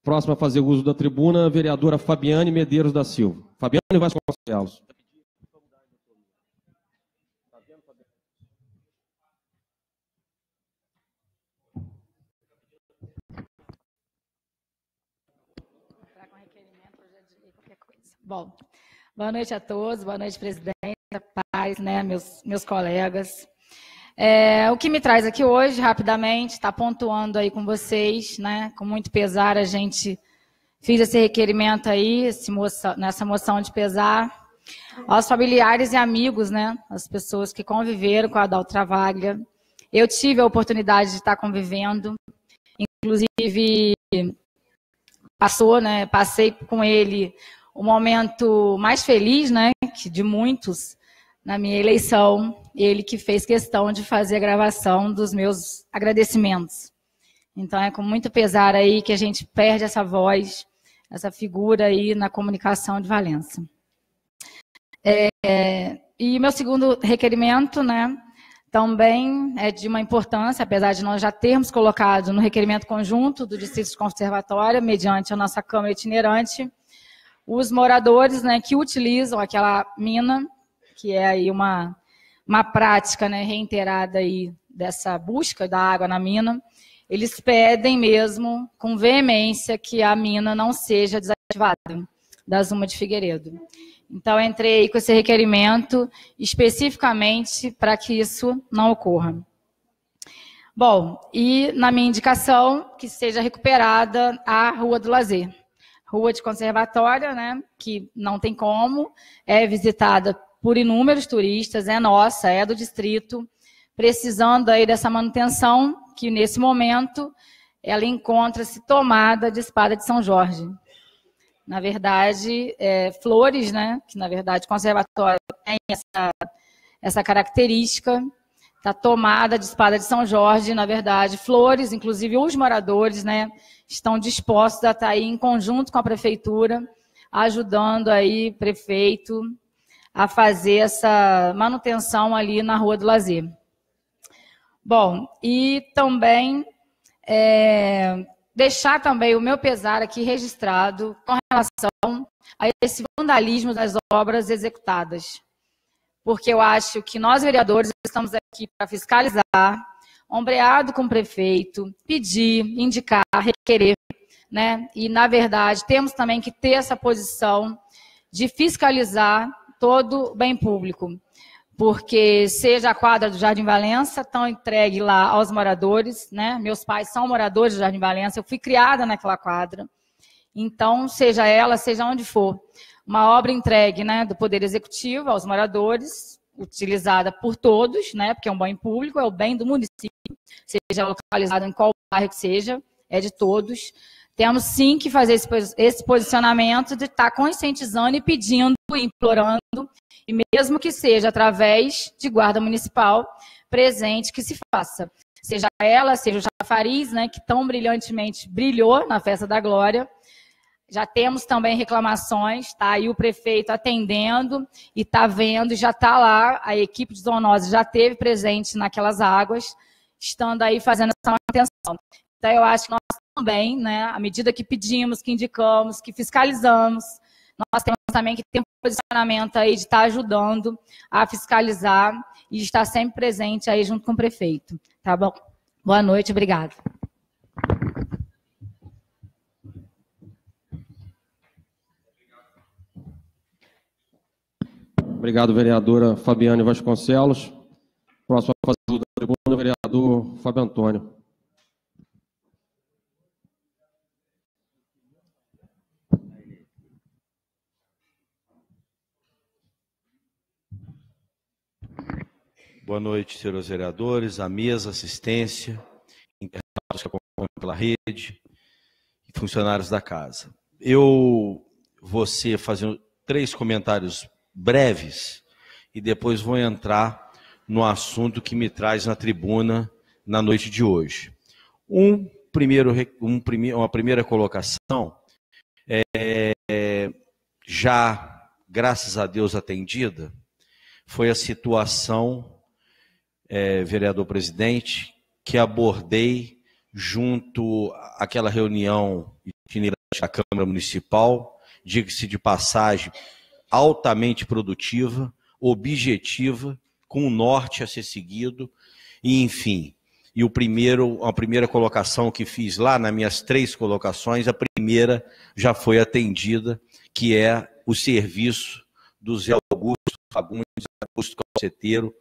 Speaker 1: próxima a fazer uso da tribuna, a vereadora Fabiane Medeiros da Silva. Fabiane Vasconcelos.
Speaker 4: Bom, boa noite a todos, boa noite, presidente, né, meus, meus colegas. É, o que me traz aqui hoje, rapidamente, está pontuando aí com vocês, né, com muito pesar a gente fez esse requerimento aí, moça, nessa moção de pesar, aos familiares e amigos, né, as pessoas que conviveram com a Adalto Travaglia. Eu tive a oportunidade de estar convivendo, inclusive passou, né, passei com ele o momento mais feliz, né, de muitos na minha eleição, ele que fez questão de fazer a gravação dos meus agradecimentos. Então é com muito pesar aí que a gente perde essa voz, essa figura aí na comunicação de Valença. É, e meu segundo requerimento, né, também é de uma importância, apesar de nós já termos colocado no requerimento conjunto do Distrito de Conservatória, mediante a nossa Câmara itinerante, os moradores né, que utilizam aquela mina, que é aí uma, uma prática né, reiterada aí dessa busca da água na mina, eles pedem mesmo, com veemência, que a mina não seja desativada da Zuma de Figueiredo. Então, entrei com esse requerimento especificamente para que isso não ocorra. Bom, e na minha indicação, que seja recuperada a Rua do Lazer rua de conservatória, né, que não tem como, é visitada por inúmeros turistas, é nossa, é do distrito, precisando aí dessa manutenção, que nesse momento ela encontra-se tomada de espada de São Jorge. Na verdade, é, flores, né, que na verdade conservatório tem essa, essa característica, está tomada de espada de São Jorge, na verdade, flores, inclusive os moradores, né, estão dispostos a estar aí em conjunto com a prefeitura, ajudando aí prefeito a fazer essa manutenção ali na Rua do Lazer. Bom, e também é, deixar também o meu pesar aqui registrado com relação a esse vandalismo das obras executadas. Porque eu acho que nós, vereadores, estamos aqui para fiscalizar, ombreado com o prefeito, pedir, indicar, requerer, né? E, na verdade, temos também que ter essa posição de fiscalizar todo bem público. Porque seja a quadra do Jardim Valença, estão entregue lá aos moradores, né? Meus pais são moradores do Jardim Valença, eu fui criada naquela quadra. Então, seja ela, seja onde for, uma obra entregue, né, do Poder Executivo aos moradores, utilizada por todos, né, porque é um bem público, é o bem do município, seja localizado em qual bairro que seja, é de todos. Temos sim que fazer esse posicionamento de estar tá conscientizando e pedindo, implorando, e mesmo que seja através de guarda municipal presente que se faça. Seja ela, seja o Jafariz, né, que tão brilhantemente brilhou na Festa da Glória, já temos também reclamações, está aí o prefeito atendendo e está vendo, já está lá, a equipe de zoonose já teve presente naquelas águas, estando aí fazendo essa manutenção. Então, eu acho que nós também, né, à medida que pedimos, que indicamos, que fiscalizamos, nós temos também que ter um posicionamento aí de estar tá ajudando a fiscalizar e estar sempre presente aí junto com o prefeito. Tá bom? Boa noite, obrigada.
Speaker 1: Obrigado, vereadora Fabiane Vasconcelos. Próximo a fazer da tribuna, vereador Fábio Antônio.
Speaker 5: Boa noite, senhores vereadores, a mesa, assistência, internautas que acompanham pela rede e funcionários da casa. Eu vou ser fazendo três comentários breves e depois vou entrar no assunto que me traz na tribuna na noite de hoje. Um primeiro, um uma primeira colocação é, já, graças a Deus, atendida, foi a situação, é, vereador presidente, que abordei junto àquela reunião da Câmara Municipal, diga-se de passagem, altamente produtiva, objetiva, com o norte a ser seguido, e enfim. E o primeiro, a primeira colocação que fiz lá, nas minhas três colocações, a primeira já foi atendida, que é o serviço do Zé Augusto Fagundes, Augusto Calceteiro,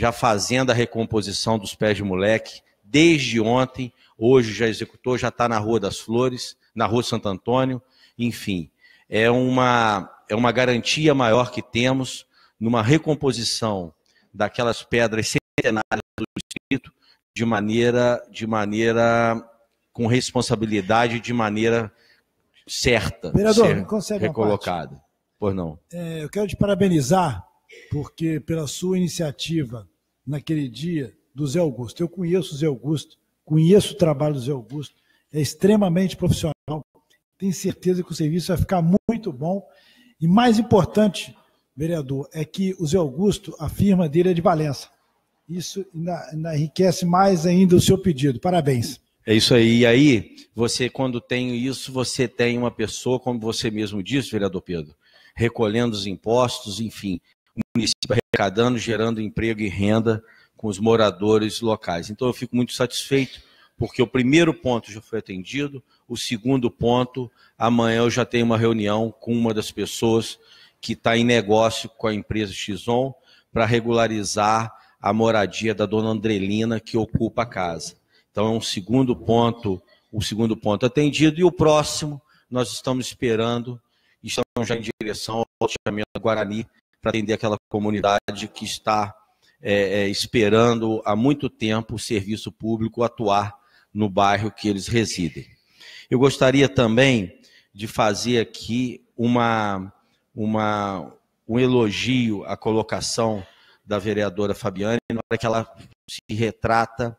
Speaker 5: já fazendo a recomposição dos pés de moleque, desde ontem, hoje já executou, já está na Rua das Flores, na Rua Santo Antônio, enfim, é uma, é uma garantia maior que temos numa recomposição daquelas pedras centenárias do distrito de maneira, de maneira com responsabilidade, de maneira certa,
Speaker 7: Vereador,
Speaker 5: ser
Speaker 7: consegue
Speaker 5: recolocada. Pois não.
Speaker 7: É, eu quero te parabenizar porque pela sua iniciativa naquele dia do Zé Augusto. Eu conheço o Zé Augusto, conheço o trabalho do Zé Augusto, é extremamente profissional. Tenho certeza que o serviço vai ficar muito bom. E mais importante, vereador, é que o Zé Augusto, a firma dele é de Valença. Isso enriquece mais ainda o seu pedido. Parabéns.
Speaker 5: É isso aí. E aí, você, quando tem isso, você tem uma pessoa, como você mesmo disse, vereador Pedro, recolhendo os impostos, enfim, município arrecadando, gerando emprego e renda com os moradores locais. Então, eu fico muito satisfeito, porque o primeiro ponto já foi atendido, o segundo ponto, amanhã eu já tenho uma reunião com uma das pessoas que está em negócio com a empresa Xon para regularizar a moradia da dona Andrelina que ocupa a casa. Então é um segundo ponto, o segundo ponto atendido e o próximo nós estamos esperando, estamos já em direção ao loteamento Guarani para atender aquela comunidade que está é, é, esperando há muito tempo o serviço público atuar no bairro que eles residem. Eu gostaria também de fazer aqui uma, uma, um elogio à colocação da vereadora Fabiane, na hora que ela se retrata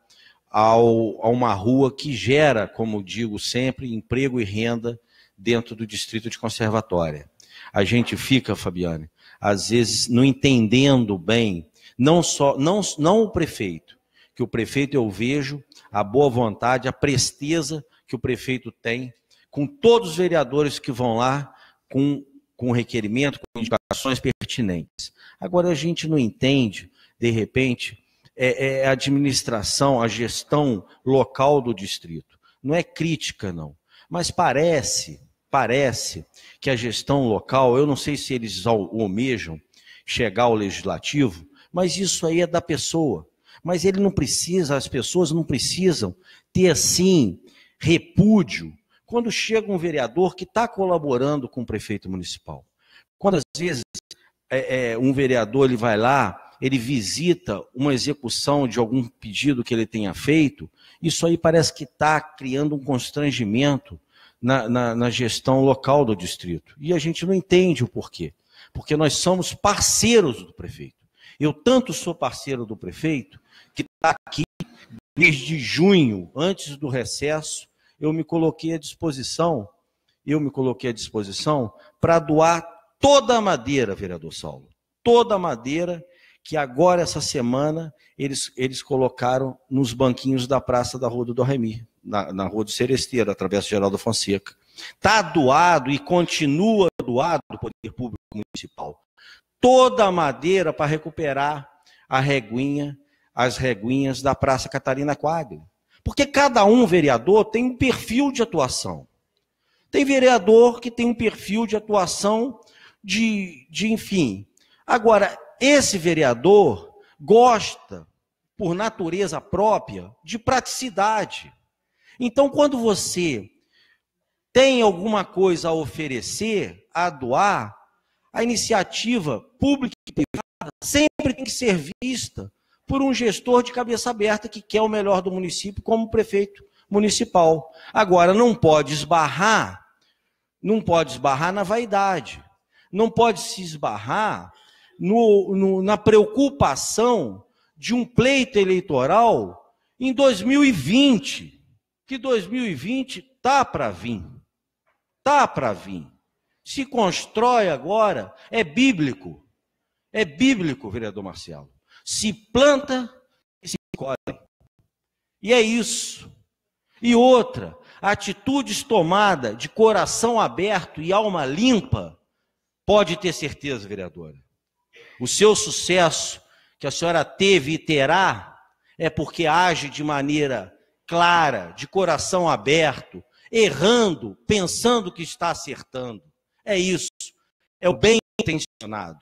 Speaker 5: ao, a uma rua que gera, como digo sempre, emprego e renda dentro do distrito de conservatória. A gente fica, Fabiane, às vezes não entendendo bem, não só não, não o prefeito, que o prefeito eu vejo a boa vontade, a presteza que o prefeito tem com todos os vereadores que vão lá com, com requerimento, com indicações pertinentes. Agora a gente não entende, de repente, é, é a administração, a gestão local do distrito. Não é crítica, não. Mas parece, parece que a gestão local, eu não sei se eles almejam chegar ao legislativo, mas isso aí é da pessoa. Mas ele não precisa, as pessoas não precisam ter assim repúdio quando chega um vereador que está colaborando com o prefeito municipal. Quando às vezes é, é, um vereador ele vai lá, ele visita uma execução de algum pedido que ele tenha feito, isso aí parece que está criando um constrangimento na, na, na gestão local do distrito. E a gente não entende o porquê. Porque nós somos parceiros do prefeito. Eu tanto sou parceiro do prefeito que está aqui desde junho, antes do recesso, eu me coloquei à disposição, eu me coloquei à disposição para doar toda a madeira, vereador Saulo, toda a madeira que agora, essa semana, eles, eles colocaram nos banquinhos da Praça da Rua do Remi, na, na Rua do Seresteiro, através do Geraldo Fonseca. Está doado e continua doado do Poder Público Municipal. Toda a madeira para recuperar a reguinha, as reguinhas da Praça Catarina Quadro. Porque cada um vereador tem um perfil de atuação. Tem vereador que tem um perfil de atuação de, de enfim. Agora, esse vereador gosta, por natureza própria, de praticidade. Então, quando você tem alguma coisa a oferecer, a doar, a iniciativa pública e privada sempre tem que ser vista por um gestor de cabeça aberta que quer o melhor do município como prefeito municipal. Agora, não pode esbarrar, não pode esbarrar na vaidade, não pode se esbarrar no, no, na preocupação de um pleito eleitoral em 2020, que 2020 tá para vir. Tá para vir. Se constrói agora, é bíblico. É bíblico, vereador Marcelo. Se planta e se colhe. E é isso. E outra, atitudes tomadas de coração aberto e alma limpa, pode ter certeza, vereadora. O seu sucesso que a senhora teve e terá é porque age de maneira clara, de coração aberto, errando, pensando que está acertando. É isso. É o bem intencionado.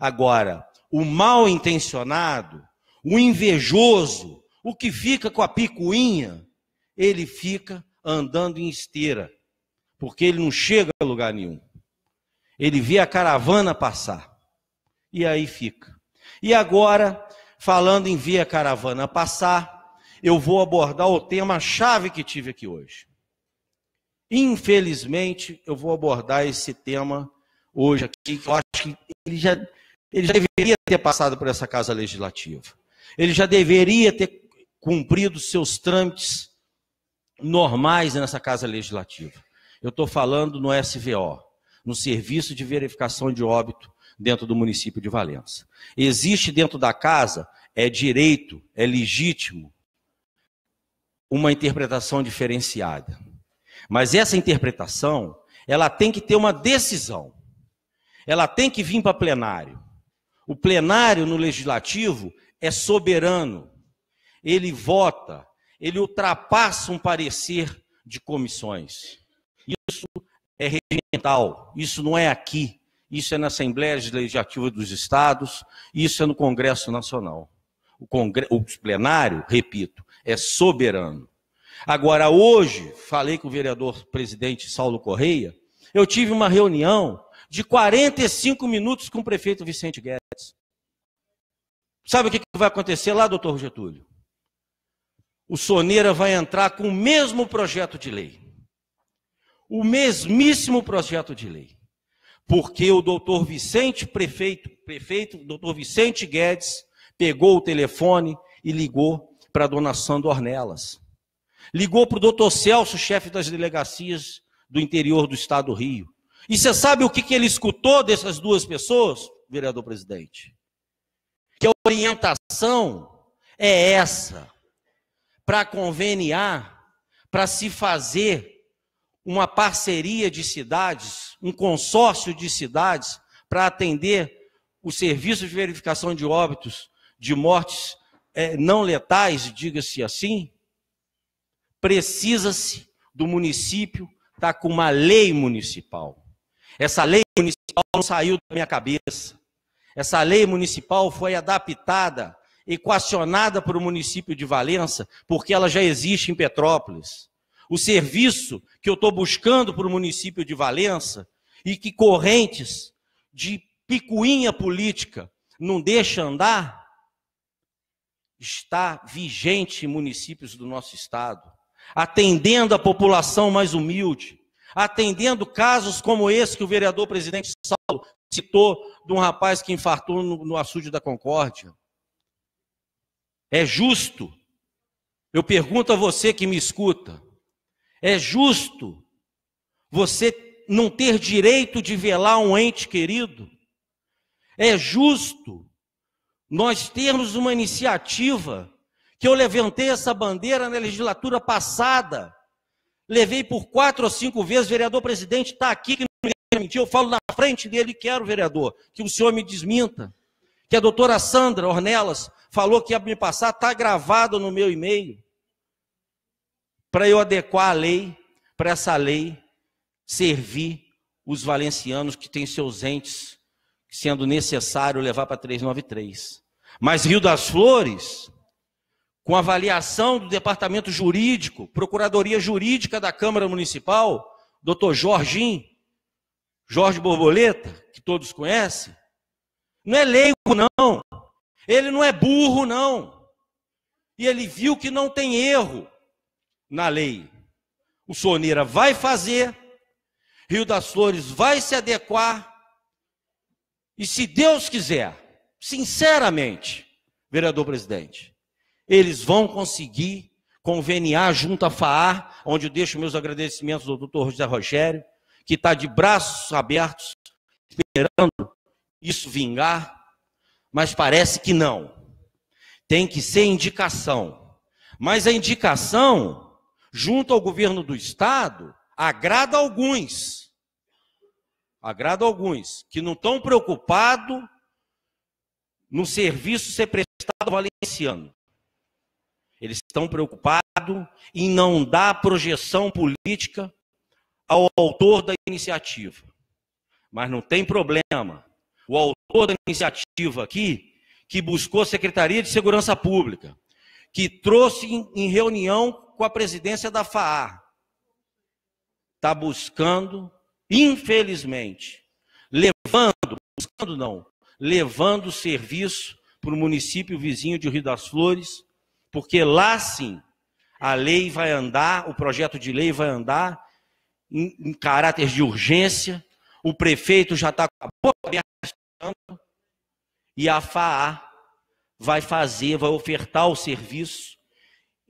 Speaker 5: Agora, o mal intencionado, o invejoso, o que fica com a picuinha, ele fica andando em esteira, porque ele não chega a lugar nenhum. Ele vê a caravana passar e aí fica. E agora, falando em ver a caravana passar, eu vou abordar o tema chave que tive aqui hoje. Infelizmente, eu vou abordar esse tema hoje aqui, que eu acho que ele já, ele já deveria ter passado por essa casa legislativa. Ele já deveria ter cumprido seus trâmites normais nessa casa legislativa. Eu estou falando no SVO, no Serviço de Verificação de Óbito dentro do município de Valença. Existe dentro da casa, é direito, é legítimo, uma interpretação diferenciada. Mas essa interpretação, ela tem que ter uma decisão. Ela tem que vir para plenário. O plenário no legislativo é soberano. Ele vota, ele ultrapassa um parecer de comissões. Isso é regimental, isso não é aqui isso é na Assembleia Legislativa dos Estados, isso é no Congresso Nacional. O, congre... o plenário, repito, é soberano. Agora, hoje, falei com o vereador presidente Saulo Correia, eu tive uma reunião de 45 minutos com o prefeito Vicente Guedes. Sabe o que vai acontecer lá, doutor Getúlio? O Soneira vai entrar com o mesmo projeto de lei. O mesmíssimo projeto de lei porque o doutor Vicente, prefeito, prefeito, doutor Vicente Guedes, pegou o telefone e ligou para a dona Sandra Ornelas. Ligou para o doutor Celso, chefe das delegacias do interior do estado do Rio. E você sabe o que, que ele escutou dessas duas pessoas, vereador presidente? Que a orientação é essa, para conveniar, para se fazer uma parceria de cidades, um consórcio de cidades, para atender os serviços de verificação de óbitos de mortes é, não letais, diga-se assim, precisa-se do município estar tá com uma lei municipal. Essa lei municipal não saiu da minha cabeça. Essa lei municipal foi adaptada, equacionada para o município de Valença, porque ela já existe em Petrópolis o serviço que eu estou buscando para o município de Valença e que correntes de picuinha política não deixa andar, está vigente em municípios do nosso estado, atendendo a população mais humilde, atendendo casos como esse que o vereador presidente Saulo citou de um rapaz que infartou no, no açude da Concórdia. É justo. Eu pergunto a você que me escuta, é justo você não ter direito de velar um ente querido? É justo nós termos uma iniciativa que eu levantei essa bandeira na legislatura passada, levei por quatro ou cinco vezes, vereador presidente está aqui, que não me mentir, eu falo na frente dele, quero, vereador, que o senhor me desminta, que a doutora Sandra Ornelas falou que ia me passar, está gravado no meu e-mail. Para eu adequar a lei, para essa lei servir os valencianos que têm seus entes, sendo necessário levar para 393. Mas Rio das Flores, com avaliação do departamento jurídico, procuradoria jurídica da Câmara Municipal, doutor Jorginho, Jorge Borboleta, que todos conhecem, não é leigo, não. Ele não é burro, não. E ele viu que não tem erro na lei. O Soneira vai fazer, Rio das Flores vai se adequar, e se Deus quiser, sinceramente, vereador presidente. Eles vão conseguir conveniar junto à FAAR, onde eu deixo meus agradecimentos ao doutor José Rogério, que está de braços abertos, esperando isso vingar, mas parece que não. Tem que ser indicação. Mas a indicação, junto ao governo do Estado, agrada alguns. Agrada alguns, que não estão preocupados no serviço ser prestado ao valenciano. Eles estão preocupados em não dar projeção política ao autor da iniciativa. Mas não tem problema. O autor da iniciativa aqui, que buscou a Secretaria de Segurança Pública, que trouxe em reunião com a presidência da FAA, está buscando, infelizmente, levando, buscando não, levando o serviço para o município vizinho de Rio das Flores, porque lá sim a lei vai andar, o projeto de lei vai andar em, em caráter de urgência, o prefeito já está com a boca aberta e a FAA vai fazer, vai ofertar o serviço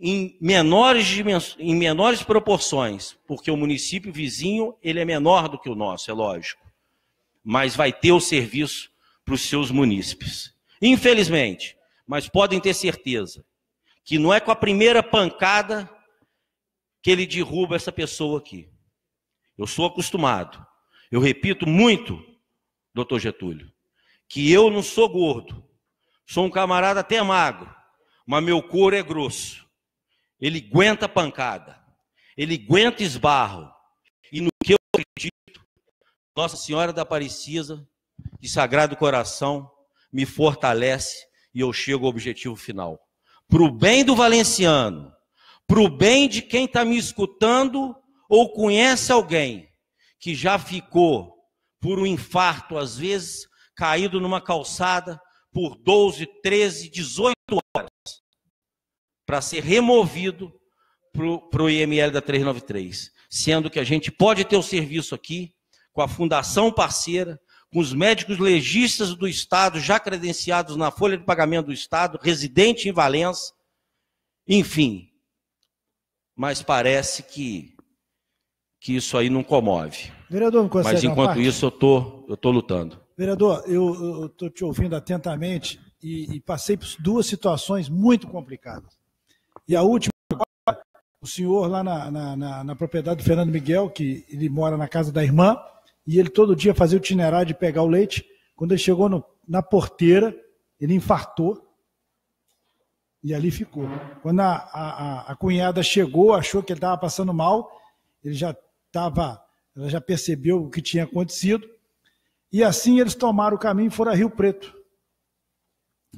Speaker 5: em menores, em menores proporções, porque o município vizinho ele é menor do que o nosso, é lógico, mas vai ter o serviço para os seus munícipes. Infelizmente, mas podem ter certeza que não é com a primeira pancada que ele derruba essa pessoa aqui. Eu sou acostumado. Eu repito muito, doutor Getúlio, que eu não sou gordo. Sou um camarada até magro, mas meu couro é grosso. Ele aguenta pancada. Ele aguenta esbarro. E no que eu acredito, Nossa Senhora da Aparecida, de Sagrado Coração, me fortalece e eu chego ao objetivo final para o bem do valenciano, para o bem de quem está me escutando ou conhece alguém que já ficou por um infarto, às vezes, caído numa calçada por 12, 13, 18 horas, para ser removido para o IML da 393. Sendo que a gente pode ter o serviço aqui, com a fundação parceira, com os médicos legistas do Estado, já credenciados na folha de pagamento do Estado, residente em Valença, enfim. Mas parece que, que isso aí não comove.
Speaker 7: Vereador, não
Speaker 5: Mas enquanto isso, eu tô, estou tô lutando.
Speaker 7: Vereador, eu estou te ouvindo atentamente e, e, passei por duas situações muito complicadas. E a última, o senhor lá na, na, na, na propriedade do Fernando Miguel, que ele mora na casa da irmã, e ele todo dia fazia o itinerário de pegar o leite. Quando ele chegou no, na porteira, ele infartou e ali ficou. Quando a, a, a cunhada chegou, achou que ele estava passando mal, ele já estava, ela já percebeu o que tinha acontecido, e assim eles tomaram o caminho e foram a Rio Preto.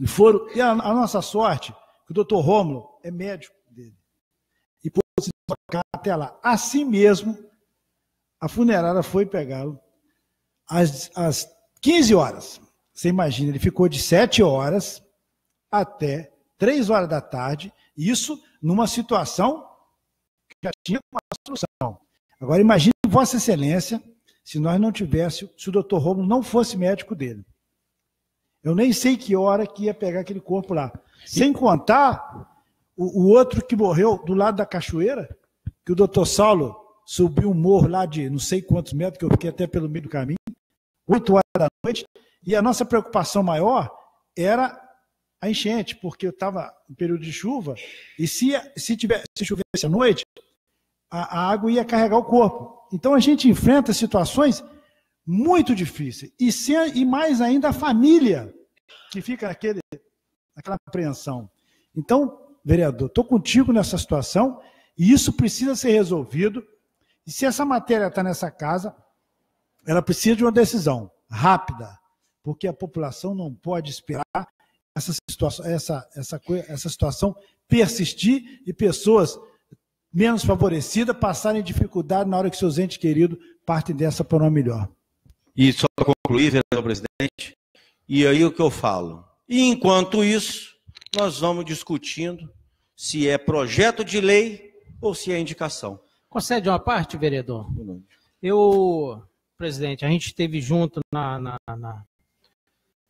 Speaker 7: E foram, e a, a nossa sorte, que o doutor Rômulo é médico dele. E tocar até lá. Assim mesmo, a funerária foi pegá-lo às, às 15 horas. Você imagina, ele ficou de 7 horas até 3 horas da tarde, isso numa situação que já tinha uma solução. Agora imagine Vossa Excelência se nós não tivéssemos, se o doutor Romulo não fosse médico dele. Eu nem sei que hora que ia pegar aquele corpo lá. Sem contar o, o outro que morreu do lado da cachoeira, que o doutor Saulo subi um morro lá de não sei quantos metros, que eu fiquei até pelo meio do caminho, 8 horas da noite, e a nossa preocupação maior era a enchente, porque eu estava em período de chuva, e se, se, tiver, se chovesse à noite, a, a água ia carregar o corpo. Então a gente enfrenta situações muito difíceis. E, e mais ainda a família, que fica naquele, naquela apreensão. Então, vereador, estou contigo nessa situação, e isso precisa ser resolvido. E se essa matéria está nessa casa, ela precisa de uma decisão rápida, porque a população não pode esperar essa situação, essa, essa, essa situação persistir e pessoas menos favorecidas passarem dificuldade na hora que seus entes queridos partem dessa para uma melhor.
Speaker 5: E só para concluir, vereador presidente, e aí o que eu falo? E enquanto isso, nós vamos discutindo se é projeto de lei ou se é indicação.
Speaker 8: Concede uma parte, vereador? Eu, presidente, a gente esteve junto na, na, na,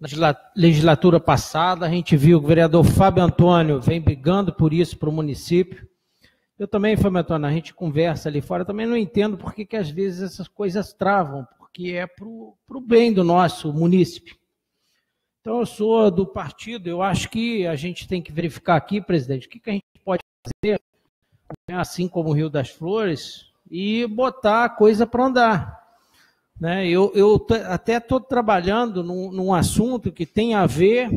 Speaker 8: Na legislatura passada, a gente viu que o vereador Fábio Antônio vem brigando por isso para o município. Eu também, Fábio Antônio, a gente conversa ali fora, também não entendo por que, que às vezes essas coisas travam, porque é para o bem do nosso município. Então, eu sou do partido, eu acho que a gente tem que verificar aqui, presidente, o que, que a gente pode fazer, né, assim como o Rio das Flores, e botar a coisa para andar. Né? Eu, eu até estou trabalhando num, num, assunto que tem a ver,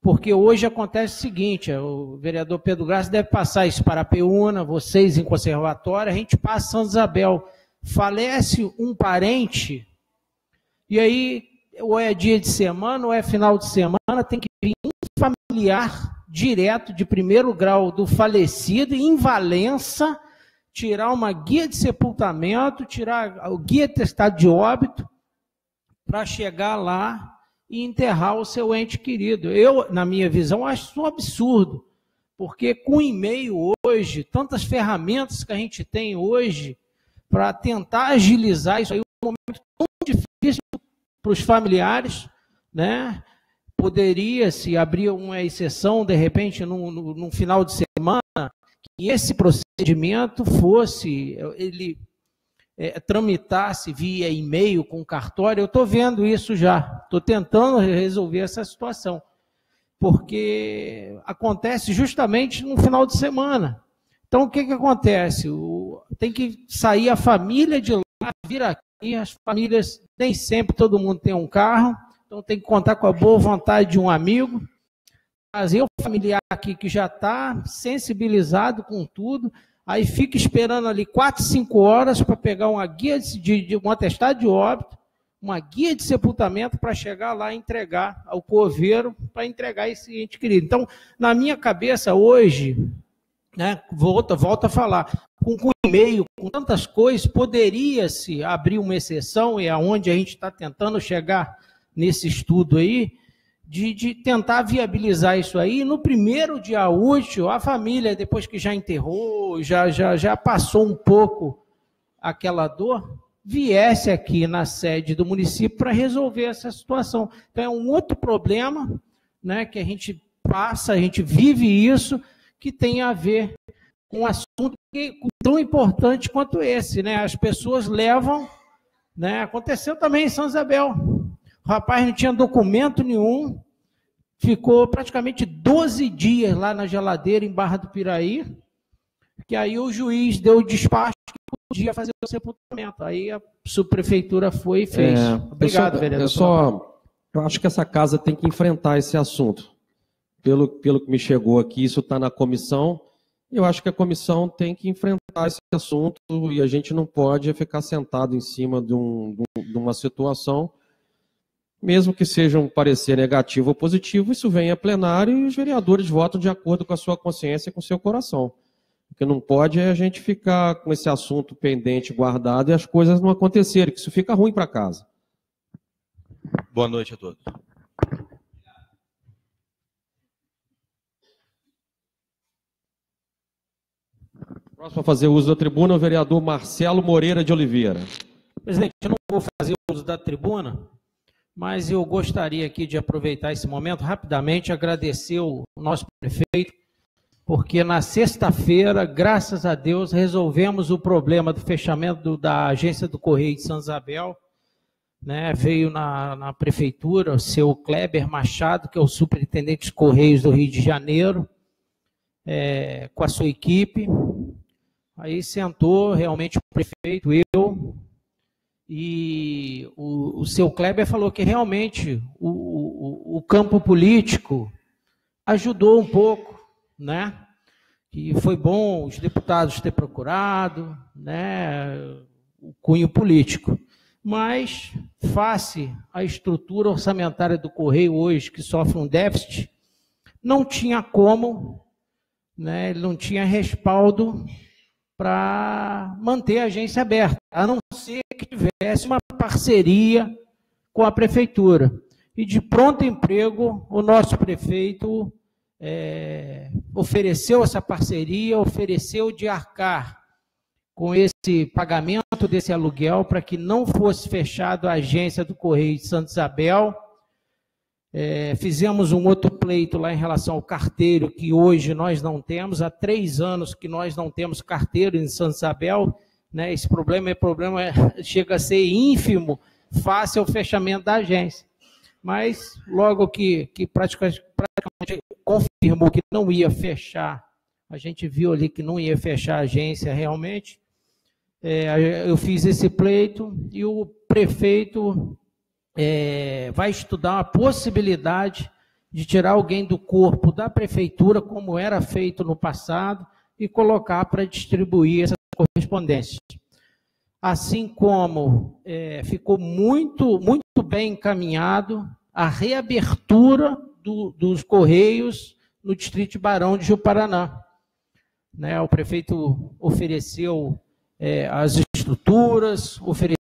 Speaker 8: porque hoje acontece o seguinte: o vereador Pedro Graça deve passar isso para a Peúna, vocês em conservatório, a gente passa São Isabel. Falece um parente, e aí, ou é dia de semana, ou é final de semana, tem que vir um familiar direto de primeiro grau do falecido em Valença tirar uma guia de sepultamento, tirar o guia de estado de óbito, para chegar lá e enterrar o seu ente querido. Eu, na minha visão, acho isso um absurdo, porque com e-mail hoje, tantas ferramentas que a gente tem hoje para tentar agilizar isso aí, um momento tão para os familiares, né? Poderia-se abrir uma exceção, de repente, num final de semana, que esse procedimento fosse, ele é, tramitasse via e-mail com cartório, eu estou vendo isso já, estou tentando resolver essa situação, porque acontece justamente no final de semana. Então, o que, que acontece? O, tem que sair a família de lá, vir aqui, as famílias, nem sempre todo mundo tem um carro, então tem que contar com a boa vontade de um amigo, trazer o familiar aqui que já está sensibilizado com tudo, aí fica esperando ali 4, 5 horas para pegar uma guia de, de, um atestado de óbito, uma guia de sepultamento para chegar lá e entregar ao coveiro, para entregar esse ente querido. Então, na minha cabeça hoje, né, volta, volta a falar, com, com e-mail, com tantas coisas, poderia-se abrir uma exceção, e é aonde a gente está tentando chegar nesse estudo aí, de, de, tentar viabilizar isso aí. No primeiro dia útil, a família, depois que já enterrou, já, já, já passou um pouco aquela dor, viesse aqui na sede do município para resolver essa situação. Então é um outro problema né, que a gente passa, a gente vive isso, que tem a ver com um assunto que, tão importante quanto esse. Né? As pessoas levam. Né? Aconteceu também em São Isabel. O rapaz não tinha documento nenhum, ficou praticamente 12 dias lá na geladeira em Barra do Piraí, que aí o juiz deu o despacho que podia fazer o sepultamento. Aí a subprefeitura foi e fez. É, Obrigado,
Speaker 1: eu
Speaker 8: vereador.
Speaker 1: Eu só, eu acho que essa casa tem que enfrentar esse assunto. Pelo, pelo que me chegou aqui, isso está na comissão. Eu acho que a comissão tem que enfrentar esse assunto e a gente não pode ficar sentado em cima de, um, de uma situação mesmo que seja um parecer negativo ou positivo, isso vem a plenário e os vereadores votam de acordo com a sua consciência e com o seu coração. O que não pode é a gente ficar com esse assunto pendente, guardado e as coisas não acontecerem, que isso fica ruim para casa.
Speaker 5: Boa noite a todos.
Speaker 1: Próximo a fazer uso da tribuna, o vereador Marcelo Moreira de Oliveira.
Speaker 8: Presidente, eu não vou fazer uso da tribuna, mas eu gostaria aqui de aproveitar esse momento rapidamente, agradecer o nosso prefeito, porque na sexta-feira, graças a Deus, resolvemos o problema do fechamento da agência do Correio de São Isabel. Né, veio na, na prefeitura o seu Kleber Machado, que é o superintendente dos Correios do Rio de Janeiro, é, com a sua equipe. Aí sentou realmente o prefeito, eu, e o, o seu Kleber falou que realmente o, o, o campo político ajudou um pouco, né? Que foi bom os deputados ter procurado, né? O cunho político. Mas, face à estrutura orçamentária do Correio hoje, que sofre um déficit, não tinha como, né? Ele não tinha respaldo para manter a agência aberta, a não ser que tivesse uma parceria com a prefeitura. E de pronto emprego, o nosso prefeito é, ofereceu essa parceria, ofereceu de arcar com esse pagamento desse aluguel para que não fosse fechado a agência do Correio de Santa Isabel. É, fizemos um outro pleito lá em relação ao carteiro, que hoje nós não temos, há três anos que nós não temos carteiro em Santa Isabel. Né? Esse problema é problema, chega a ser ínfimo, face ao fechamento da agência. Mas logo que, que praticamente, praticamente confirmou que não ia fechar, a gente viu ali que não ia fechar a agência realmente. É, eu fiz esse pleito e o prefeito é, vai estudar a possibilidade de tirar alguém do corpo da prefeitura, como era feito no passado, e colocar para distribuir essas correspondências. Assim como é, ficou muito, muito bem encaminhado a reabertura do, dos Correios no distrito de Barão de Rio Paraná. Né, o prefeito ofereceu é, as estruturas, ofereceu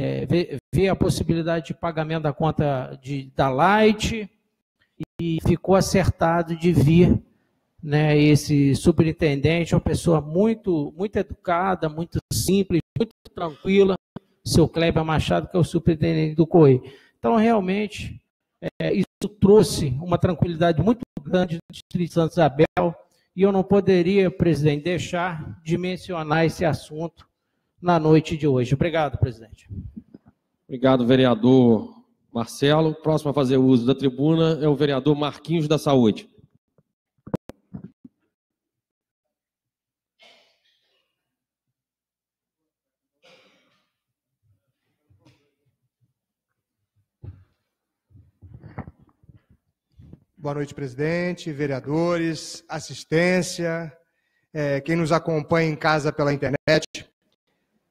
Speaker 8: é, ver, ver, a possibilidade de pagamento da conta de, da Light e ficou acertado de vir né, esse superintendente, uma pessoa muito, muito educada, muito simples, muito tranquila, seu Kleber Machado, que é o superintendente do COI. Então, realmente, é, isso trouxe uma tranquilidade muito grande do Distrito de Santa Isabel, e eu não poderia, presidente, deixar de mencionar esse assunto na noite de hoje. Obrigado, presidente.
Speaker 1: Obrigado, vereador Marcelo. Próximo a fazer uso da tribuna é o vereador Marquinhos da Saúde.
Speaker 9: Boa noite, presidente, vereadores, assistência, é, quem nos acompanha em casa pela internet.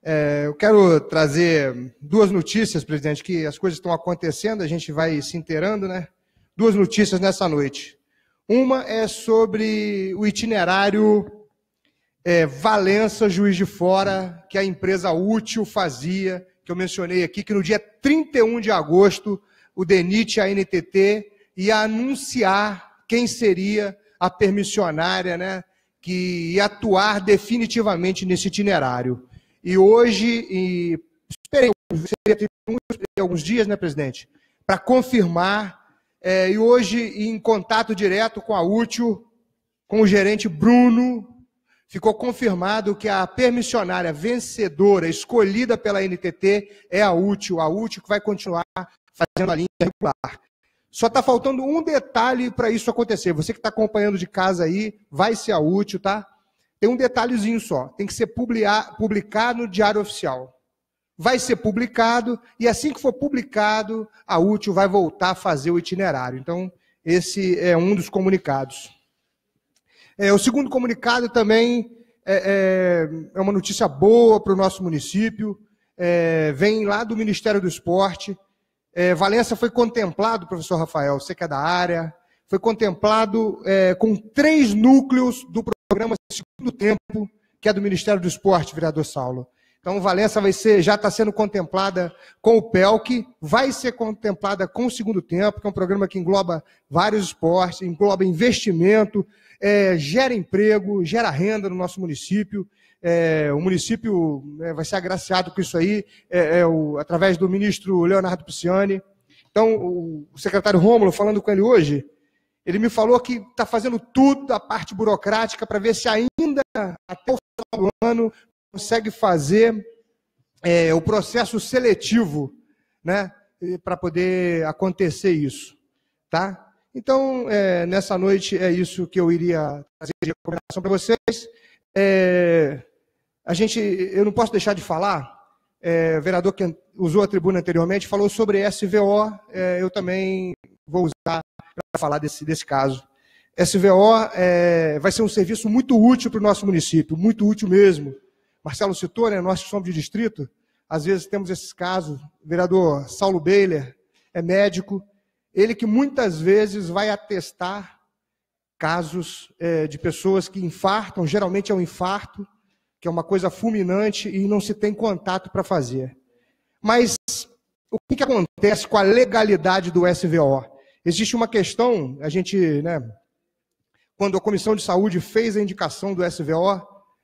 Speaker 9: É, eu quero trazer duas notícias, presidente, que as coisas estão acontecendo, a gente vai se inteirando, né? Duas notícias nessa noite. Uma é sobre o itinerário é, Valença, Juiz de Fora, que a empresa Útil fazia, que eu mencionei aqui, que no dia 31 de agosto, o DENIT e a NTT ia anunciar quem seria a permissionária, né? Que ia atuar definitivamente nesse itinerário. E hoje, e, esperei, alguns dias, né, presidente, para confirmar. É, e hoje, em contato direto com a Útil, com o gerente Bruno, ficou confirmado que a permissionária vencedora, escolhida pela NTT, é a Útil. A Útil que vai continuar fazendo a linha regular. Só está faltando um detalhe para isso acontecer. Você que está acompanhando de casa aí, vai ser a Útil, tá? Tem um detalhezinho só, tem que ser publicado no Diário Oficial. Vai ser publicado, e assim que for publicado, a útil vai voltar a fazer o itinerário. Então, esse é um dos comunicados. É, o segundo comunicado também é, é, é uma notícia boa para o nosso município, é, vem lá do Ministério do Esporte. É, Valença foi contemplado, professor Rafael, você que é da área, foi contemplado é, com três núcleos do programa Segundo Tempo, que é do Ministério do Esporte, vereador Saulo. Então, Valença vai ser, já está sendo contemplada com o PELC, vai ser contemplada com o Segundo Tempo, que é um programa que engloba vários esportes, engloba investimento, é, gera emprego, gera renda no nosso município. É, o município é, vai ser agraciado com isso aí, é, é o, através do ministro Leonardo Pisciani. Então, o secretário Rômulo, falando com ele hoje, ele me falou que está fazendo tudo da parte burocrática para ver se ainda até o final do ano consegue fazer é, o processo seletivo, né, para poder acontecer isso, tá? Então, é, nessa noite é isso que eu iria trazer de recomendação para vocês. É, a gente, eu não posso deixar de falar. É, o vereador que usou a tribuna anteriormente falou sobre SVO. É, eu também vou usar para falar desse, desse caso. SVO é, vai ser um serviço muito útil para o nosso município, muito útil mesmo. Marcelo citou, né, nós que somos de distrito, às vezes temos esses casos. O vereador Saulo Beiler é médico, ele que muitas vezes vai atestar casos é, de pessoas que infartam, geralmente é um infarto, que é uma coisa fulminante e não se tem contato para fazer. Mas o que, que acontece com a legalidade do SVO? Existe uma questão, a gente, né, quando a Comissão de Saúde fez a indicação do SVO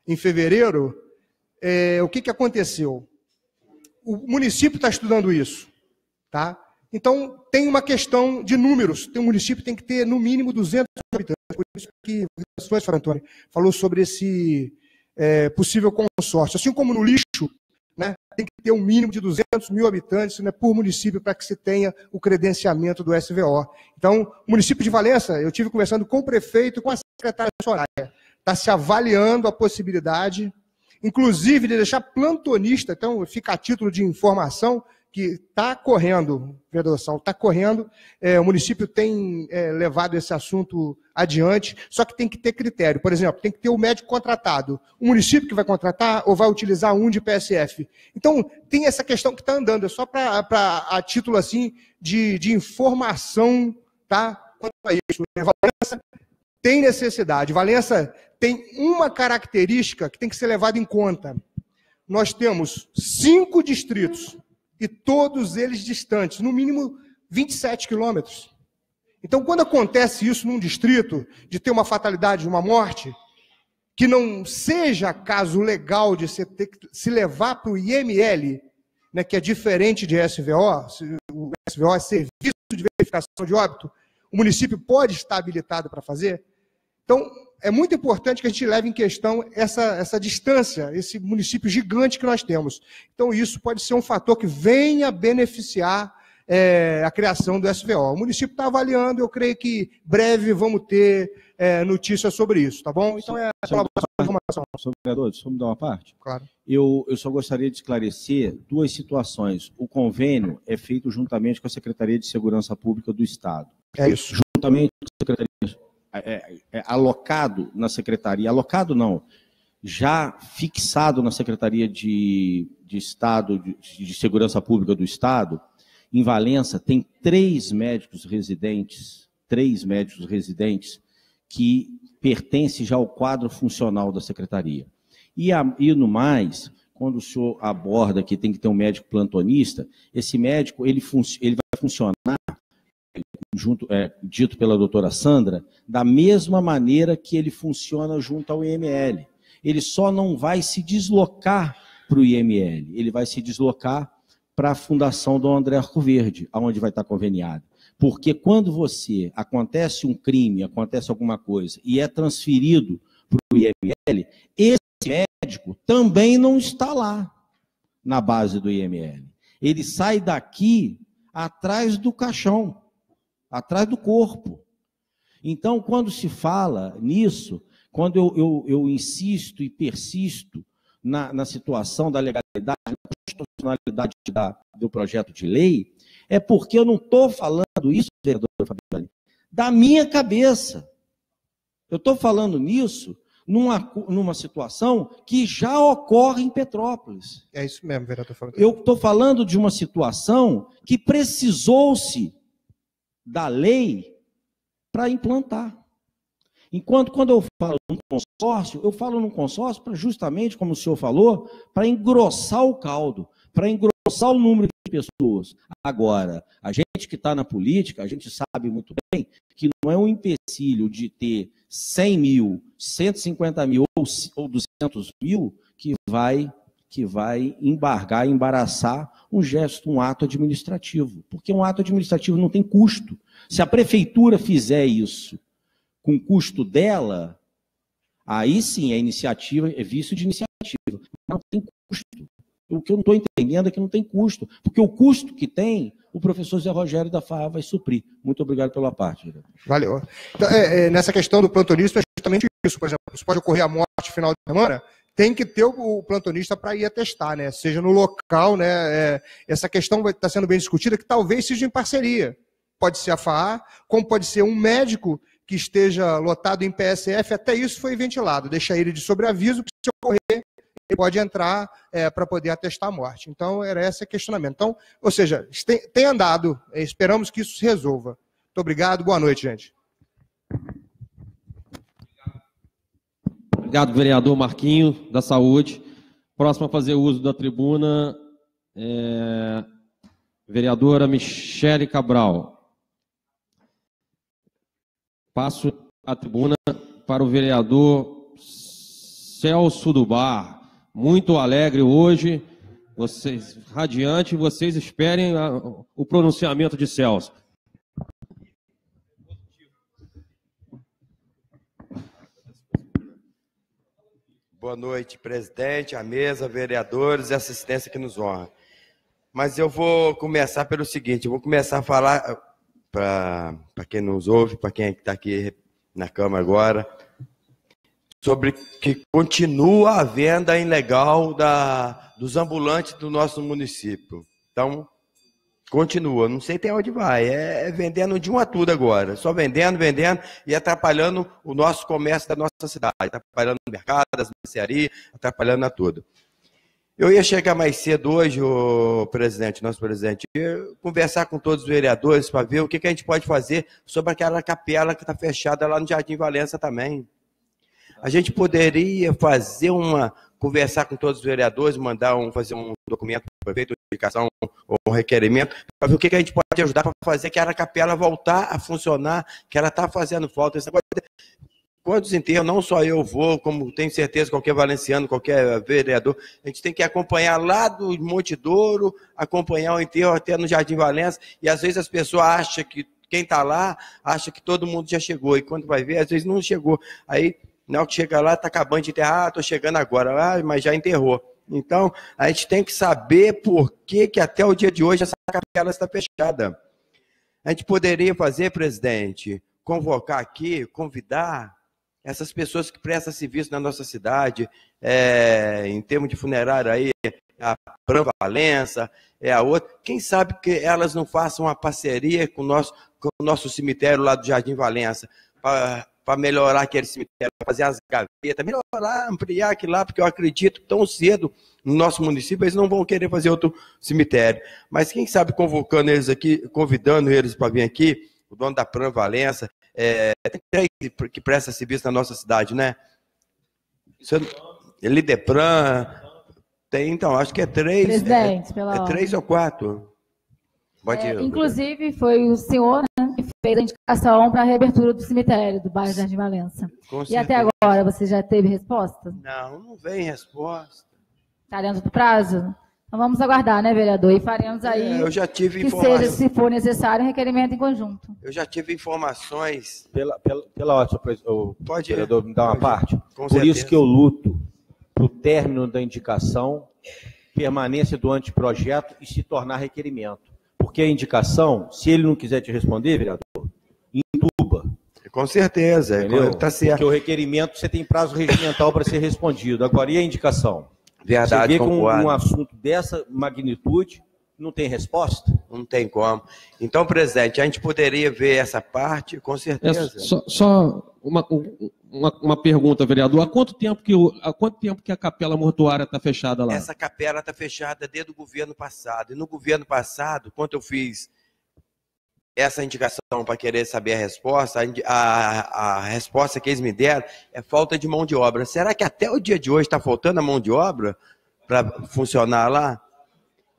Speaker 9: em fevereiro, é, o que, que aconteceu? O município está estudando isso, tá? Então, tem uma questão de números. Um município tem que ter, no mínimo, 200 habitantes. Por isso que o Antônio falou sobre esse é, possível consórcio. Assim como no lixo, né, tem que ter um mínimo de 200 mil habitantes né, por município para que se tenha o credenciamento do SVO. Então, o município de Valença, eu tive conversando com o prefeito e com a secretária Soraya, está se avaliando a possibilidade, inclusive de deixar plantonista, então fica a título de informação, que está correndo, vereador Saulo, está correndo, é, o município tem é, levado esse assunto adiante, só que tem que ter critério. Por exemplo, tem que ter o médico contratado. O município que vai contratar ou vai utilizar um de PSF? Então, tem essa questão que está andando, é só para a título assim de, de informação, tá? Quanto a isso. Valença tem necessidade. Valença tem uma característica que tem que ser levada em conta. Nós temos cinco distritos e todos eles distantes, no mínimo 27 quilômetros. Então, quando acontece isso num distrito, de ter uma fatalidade, uma morte, que não seja caso legal de se, ter, se levar para o IML, né, que é diferente de SVO, o SVO é Serviço de Verificação de Óbito, o município pode estar habilitado para fazer. Então, é muito importante que a gente leve em questão essa, essa distância, esse município gigante que nós temos. Então, isso pode ser um fator que venha beneficiar é, a criação do SVO. O município está avaliando, eu creio que breve vamos ter é, notícias sobre isso, tá bom? Então, é a
Speaker 5: informação. Senhor vereador, deixa eu me dar uma parte?
Speaker 9: Claro.
Speaker 5: Eu, eu só gostaria de esclarecer duas situações. O convênio é feito juntamente com a Secretaria de Segurança Pública do Estado.
Speaker 9: É isso.
Speaker 5: Juntamente com a Secretaria é, é, é, alocado na secretaria, alocado não, já fixado na Secretaria de, de Estado, de, de, Segurança Pública do Estado, em Valença, tem três médicos residentes, três médicos residentes, que pertencem já ao quadro funcional da Secretaria. E, a, e no mais, quando o senhor aborda que tem que ter um médico plantonista, esse médico ele, ele vai funcionar junto, é, dito pela doutora Sandra, da mesma maneira que ele funciona junto ao IML. Ele só não vai se deslocar para o IML, ele vai se deslocar para a Fundação Dom André Arcoverde, aonde vai estar conveniado. Porque quando você acontece um crime, acontece alguma coisa e é transferido para o IML, esse médico também não está lá na base do IML. Ele sai daqui atrás do caixão atrás do corpo. Então, quando se fala nisso, quando eu, eu, eu insisto e persisto na, na, situação da legalidade, da constitucionalidade da, do projeto de lei, é porque eu não estou falando isso, vereador Fabiane, da minha cabeça. Eu estou falando nisso numa, numa situação que já ocorre em Petrópolis.
Speaker 9: É isso mesmo, vereador.
Speaker 5: Eu estou falando de uma situação que precisou-se da lei para implantar. Enquanto quando eu falo num consórcio, eu falo num consórcio para justamente, como o senhor falou, para engrossar o caldo, para engrossar o número de pessoas. Agora, a gente que está na política, a gente sabe muito bem que não é um empecilho de ter 100 mil, 150 mil ou 200 mil que vai que vai embargar, embaraçar um gesto, um ato administrativo. Porque um ato administrativo não tem custo. Se a prefeitura fizer isso com custo dela, aí sim a iniciativa é vício de iniciativa. Não tem custo. O que eu não estou entendendo é que não tem custo. Porque o custo que tem, o professor Zé Rogério da FAA vai suprir. Muito obrigado pela parte.
Speaker 9: Valeu. Então, é, é, nessa questão do plantonista, é justamente isso. Por exemplo, se pode ocorrer a morte final de semana, tem que ter o, plantonista para ir atestar, né? Seja no local, né? É, essa questão está sendo bem discutida, que talvez seja em parceria. Pode ser a FAA, como pode ser um médico que esteja lotado em PSF, até isso foi ventilado. Deixa ele de sobreaviso, que se ocorrer, ele pode entrar é, para poder atestar a morte. Então, era esse o questionamento. Então, ou seja, tem, tem andado, esperamos que isso se resolva. Muito obrigado, boa noite, gente.
Speaker 1: Obrigado, vereador Marquinho, da Saúde. Próximo a fazer uso da tribuna, é... vereadora Michele Cabral. Passo a tribuna para o vereador Celso do Bar, muito alegre hoje, Vocês, radiante, vocês esperem a, o pronunciamento de Celso.
Speaker 6: Boa noite, presidente, a mesa, vereadores e assistência que nos honra. Mas eu vou começar pelo seguinte: eu vou começar a falar para quem nos ouve, para quem está aqui na Câmara agora, sobre que continua a venda ilegal da, dos ambulantes do nosso município. Então, continua. Não sei até onde vai. É, é vendendo de um a tudo agora. Só vendendo, vendendo e atrapalhando o nosso comércio da nossa cidade. Atrapalhando o mercado, as mercearias, atrapalhando a tudo. Eu ia chegar mais cedo hoje, o presidente, nosso presidente, conversar com todos os vereadores para ver o que, que a gente pode fazer sobre aquela capela que está fechada lá no Jardim Valença também. A gente poderia fazer uma, conversar com todos os vereadores, mandar um, fazer um documento para o prefeito, indicação ou um requerimento, para ver o que, que a gente pode ajudar para fazer aquela capela voltar a funcionar, que ela está fazendo falta. Quantos enterros, não só eu vou, como tenho certeza qualquer valenciano, qualquer vereador, a gente tem que acompanhar lá do Monte Douro, acompanhar o enterro até no Jardim Valença, e às vezes as pessoas acham que quem está lá acha que todo mundo já chegou, e quando vai ver, às vezes não chegou. Aí, que chega lá, está acabando de enterrar, ah, estou chegando agora, ah, mas já enterrou. Então, a gente tem que saber por que, que até o dia de hoje essa capela está fechada. A gente poderia fazer, presidente, convocar aqui, convidar essas pessoas que prestam serviço na nossa cidade, é, em termos de funerário aí, a Pran Valença, é a outra, quem sabe que elas não façam uma parceria com o nosso, com o nosso cemitério lá do Jardim Valença, para melhorar aquele cemitério, fazer as gavetas, melhorar, ampliar aquilo lá, porque eu acredito tão cedo no nosso município, eles não vão querer fazer outro cemitério. Mas quem sabe convocando eles aqui, convidando eles para vir aqui, o dono da Pran Valença, é, tem três que presta serviço na nossa cidade, né? Lidepran, tem, então, acho que é três.
Speaker 4: Presidente,
Speaker 6: é, é três ou quatro.
Speaker 4: Pode é, inclusive, foi o senhor né, que fez a indicação para a reabertura do cemitério do bairro Jardim Valença. Com e certeza. até agora, você já teve resposta?
Speaker 6: Não, não vem resposta.
Speaker 4: Está dentro do prazo? Então vamos aguardar, né, vereador? E faremos aí
Speaker 6: é, eu já tive
Speaker 4: que seja, se for necessário, um requerimento em conjunto.
Speaker 6: Eu já tive informações.
Speaker 5: Pela, pela, pela ótima,
Speaker 6: Pode
Speaker 5: vereador, me dar uma parte?
Speaker 6: Com
Speaker 5: Por
Speaker 6: certeza.
Speaker 5: isso que eu luto para o término da indicação, permanência do anteprojeto e se tornar requerimento. Porque a indicação, se ele não quiser te responder, vereador, intuba.
Speaker 6: Com certeza,
Speaker 5: Entendeu?
Speaker 6: tá certo.
Speaker 5: Porque o requerimento você tem prazo regimental para ser respondido. Agora, e a indicação?
Speaker 6: Verdade,
Speaker 5: Você vê com um assunto dessa magnitude, não tem resposta?
Speaker 6: Não tem como. Então, presidente, a gente poderia ver essa parte, com
Speaker 1: É,
Speaker 6: certeza.
Speaker 1: só só uma, uma, uma pergunta, vereador. Há quanto tempo que, o- há quanto tempo que a capela mortuária está fechada lá?
Speaker 6: Essa capela está fechada desde o governo passado. E no governo passado, quando eu fiz essa indicação para querer saber a resposta, a, a resposta que eles me deram é falta de mão de obra. Será que até o dia de hoje está faltando a mão de obra para funcionar lá?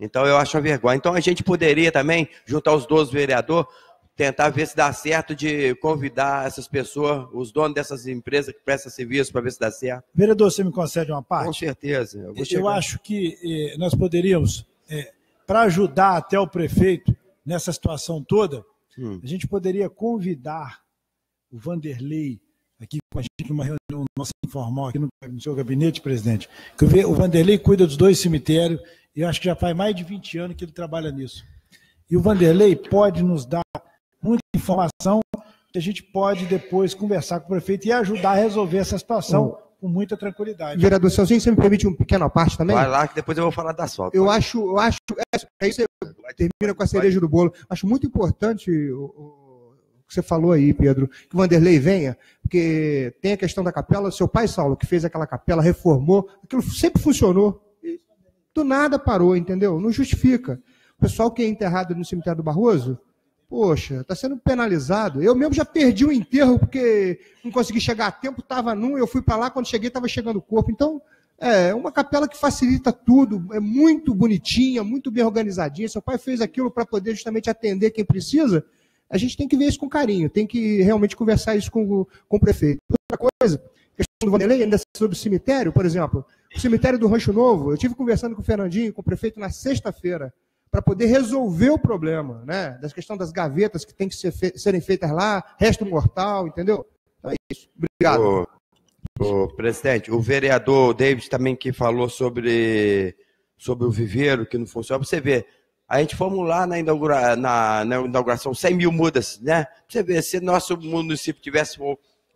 Speaker 6: Então eu acho uma vergonha. Então a gente poderia também juntar os 12 vereadores, tentar ver se dá certo de convidar essas pessoas, os donos dessas empresas que prestam serviço, para ver se dá certo.
Speaker 7: Vereador, você me concede uma parte?
Speaker 6: Com certeza. Eu,
Speaker 7: Eu acho que eh, nós poderíamos, para ajudar até o prefeito nessa situação toda,
Speaker 6: Hum.
Speaker 7: a gente poderia convidar o Vanderlei aqui com a gente numa reunião nossa informal aqui no, no seu gabinete, presidente. Que eu ve- o Vanderlei cuida dos dois cemitérios e eu acho que já faz mais de 20 anos que ele trabalha nisso. E o Vanderlei pode nos dar muita informação que a gente pode depois conversar com o prefeito e ajudar a resolver essa situação com muita tranquilidade.
Speaker 9: Vereador Celcinho, você me permite um pequeno à parte também?
Speaker 6: Vai lá que depois eu vou falar da asfalto.
Speaker 9: Eu acho, eu acho, é, aí você termina com a cereja do bolo. Acho muito importante o, o que você falou aí, Pedro, que o Vanderlei venha, porque tem a questão da capela. Seu pai, Saulo, que fez aquela capela, reformou, aquilo sempre funcionou. Do nada parou, entendeu? Não justifica. O pessoal que é enterrado no cemitério do Barroso, poxa, está sendo penalizado. Eu mesmo já perdi o enterro porque não consegui chegar a tempo, estava num, eu fui para lá, quando cheguei estava chegando o corpo. Então, é uma capela que facilita tudo, é muito bonitinha, muito bem organizadinha. Seu pai fez aquilo para poder justamente atender quem precisa. A gente tem que ver isso com carinho, tem que realmente conversar isso com, o- com o prefeito. Outra coisa, questão do Vanderlei, ainda sobre o cemitério, por exemplo. O cemitério do Rancho Novo, eu tive conversando com o Fernandinho, com o prefeito, na sexta-feira, para poder resolver o problema, né? Da questão das gavetas que tem que ser fe serem feitas lá, resto mortal, entendeu? Então é isso. Obrigado.
Speaker 6: Ô, presidente, o vereador David também que falou sobre, sobre o viveiro que não funciona. Você vê, a gente fomos lá na, inaugura, na, na inauguração 100 mil mudas, né? Você vê, se nosso município tivesse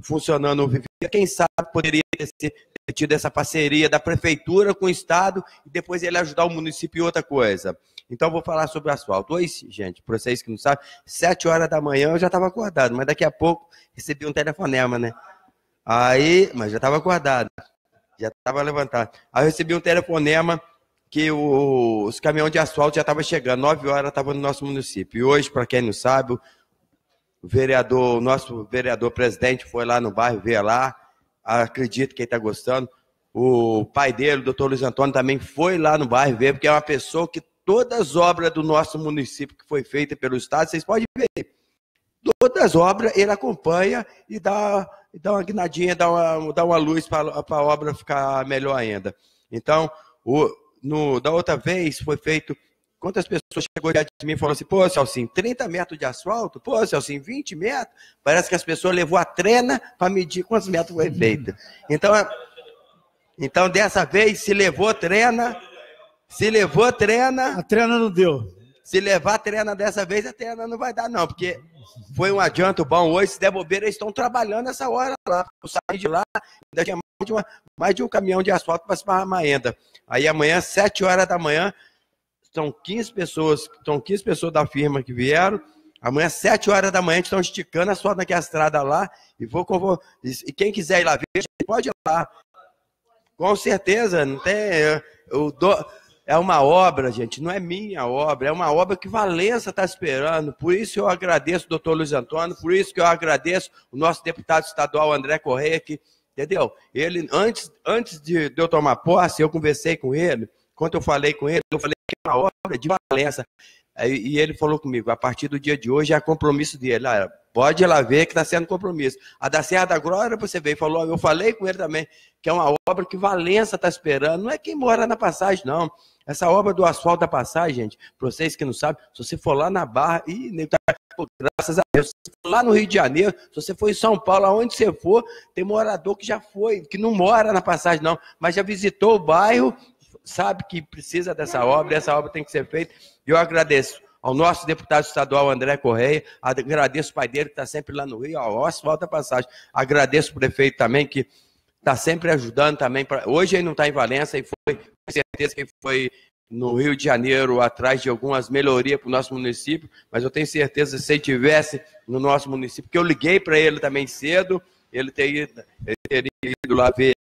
Speaker 6: funcionando quem sabe poderia ter, tido essa parceria da prefeitura com o Estado e depois ele ajudar o município em outra coisa. Então, vou falar sobre o asfalto. Hoje, gente, para vocês que não sabem, sete horas da manhã eu já estava acordado, mas daqui a pouco recebi um telefonema, né? Aí, mas já estava acordado, já estava levantado. Aí eu recebi um telefonema que os caminhões de asfalto já estavam chegando, nove horas estavam no nosso município. E hoje, para quem não sabe, o vereador, o nosso vereador presidente foi lá no bairro ver lá, acredito que ele está gostando. O pai dele, o doutor Luiz Antônio, também foi lá no bairro ver, porque é uma pessoa que todas as obras do nosso município que foi feita pelo Estado, vocês podem ver. Todas as obras ele acompanha e dá, dá uma guinadinha, dá uma, dá uma luz para a obra ficar melhor ainda. Então, o, no, da outra vez foi feito. Quantas pessoas chegou diante de mim e falaram assim: pô, Celcinho, 30 metros de asfalto? Pô, Celcinho, 20 metros? Parece que as pessoas levou a trena para medir quantos metros foi feito. Então, então, dessa vez, se levou trena, se levou trena.
Speaker 7: A trena não deu.
Speaker 6: Se levar a trena dessa vez, a trena não vai dar, não, porque foi um adianto bom hoje. Se der bobeira, eles estão trabalhando essa hora lá. Eu saí de lá, ainda tinha mais de, uma, mais de um caminhão de asfalto para ainda. Aí amanhã, 7 horas da manhã, são 15 pessoas, são 15 pessoas da firma que vieram. Amanhã, 7 horas da manhã, estão esticando asfalto naquela estrada lá. E vou e quem quiser ir lá ver, pode ir lá. Com certeza, não tem. Eu dou, é uma obra, gente, não é minha obra, é uma obra que Valença está esperando. Por isso eu agradeço o doutor Luiz Antônio, por isso que eu agradeço o nosso deputado estadual André Correia, que, entendeu? Ele, antes, antes de, eu tomar posse, eu conversei com ele, quando eu falei com ele, eu falei que é uma obra de Valença. E ele falou comigo, a partir do dia de hoje é compromisso dele. Ah, pode ir lá ver que está sendo compromisso. A da Serra da Glória, você veio e falou, eu falei com ele também, que é uma obra que Valença está esperando. Não é quem mora na passagem, não. Essa obra do asfalto da passagem, gente, para vocês que não sabem, se você for lá na Barra, e tá, graças a Deus, se for lá no Rio de Janeiro, se você for em São Paulo, aonde você for, tem morador que já foi, que não mora na passagem, não, mas já visitou o bairro sabe que precisa dessa obra, essa obra tem que ser feita. E eu agradeço ao nosso deputado estadual André Correia, agradeço o pai dele que está sempre lá no Rio, ao asfalto a passagem. Agradeço o prefeito também, que está sempre ajudando também. Pra... Hoje ele não está em Valença e foi, com certeza que foi no Rio de Janeiro atrás de algumas melhorias para o nosso município, mas eu tenho certeza que se ele tivesse no nosso município, que eu liguei para ele também cedo, ele teria, ele teria ido lá ver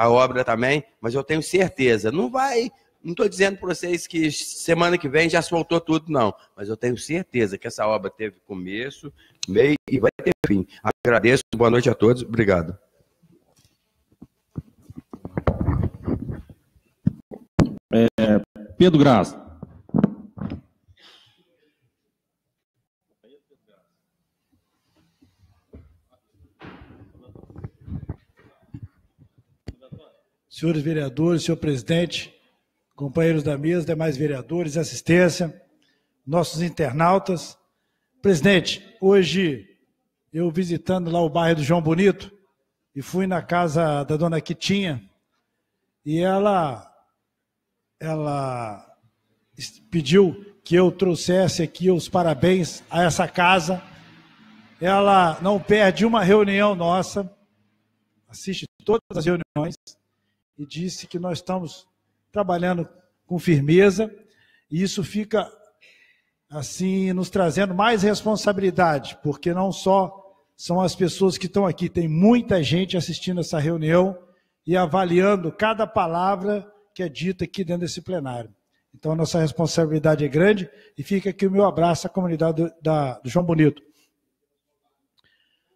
Speaker 6: a obra também, mas eu tenho certeza, não vai, não estou dizendo para vocês que semana que vem já soltou tudo, não, mas eu tenho certeza que essa obra teve começo, meio e vai ter fim. Agradeço, boa noite a todos, obrigado.
Speaker 10: É, Pedro Graça.
Speaker 7: Senhores vereadores, senhor presidente, companheiros da mesa, demais vereadores, assistência, nossos internautas. Presidente, hoje eu visitando lá o bairro do João Bonito e fui na casa da dona Quitinha e ela ela pediu que eu trouxesse aqui os parabéns a essa casa. Ela não perde uma reunião nossa, assiste todas as reuniões e disse que nós estamos trabalhando com firmeza e isso fica assim nos trazendo mais responsabilidade, porque não só são as pessoas que estão aqui, tem muita gente assistindo essa reunião e avaliando cada palavra que é dita aqui dentro desse plenário. Então, a nossa responsabilidade é grande e fica aqui o meu abraço à comunidade do, da, do João Bonito.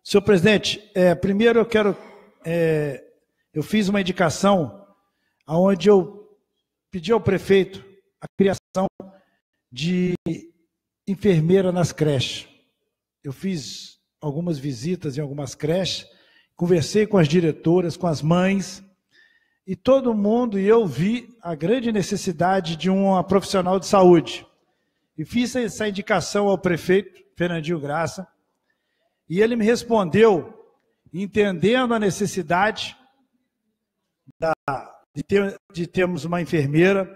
Speaker 7: Senhor presidente, é, primeiro eu quero é, eu fiz uma indicação onde eu pedi ao prefeito a criação de enfermeira nas creches. Eu fiz algumas visitas em algumas creches conversei com as diretoras, com as mães, e todo mundo, e eu vi a grande necessidade de uma profissional de saúde. E fiz essa indicação ao prefeito, Fernandinho Graça, e ele me respondeu, entendendo a necessidade da, de, ter, de termos uma enfermeira,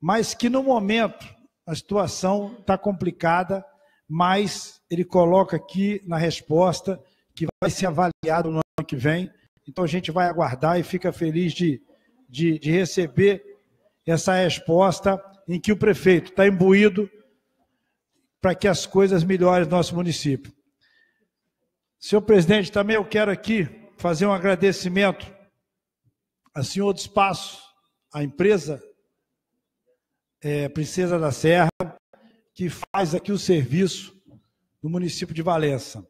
Speaker 7: mas que no momento a situação está complicada, mas ele coloca aqui na resposta que vai ser avaliado no ano que vem. Então a gente vai aguardar e fica feliz de, de, de receber essa resposta em que o prefeito está imbuído para que as coisas melhorem no nosso município. Senhor presidente, também eu quero aqui fazer um agradecimento a senhor do espaço, a empresa é, Princesa da Serra, que faz aqui o serviço no município de Valença.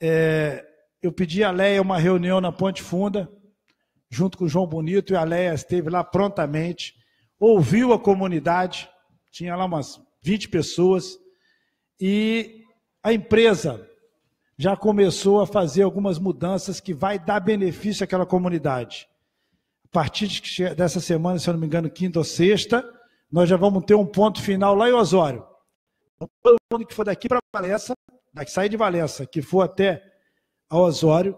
Speaker 7: É, eu pedi a Leia uma reunião na Ponte Funda, junto com o João Bonito, e a Leia esteve lá prontamente, ouviu a comunidade, tinha lá umas 20 pessoas, e a empresa já começou a fazer algumas mudanças que vai dar benefício àquela comunidade. A partir dessa semana, se eu não me engano, quinta ou sexta, nós já vamos ter um ponto final lá em Osório. Então, todo mundo que for daqui para Valença, daqui sair de Valença, que for até a Osório,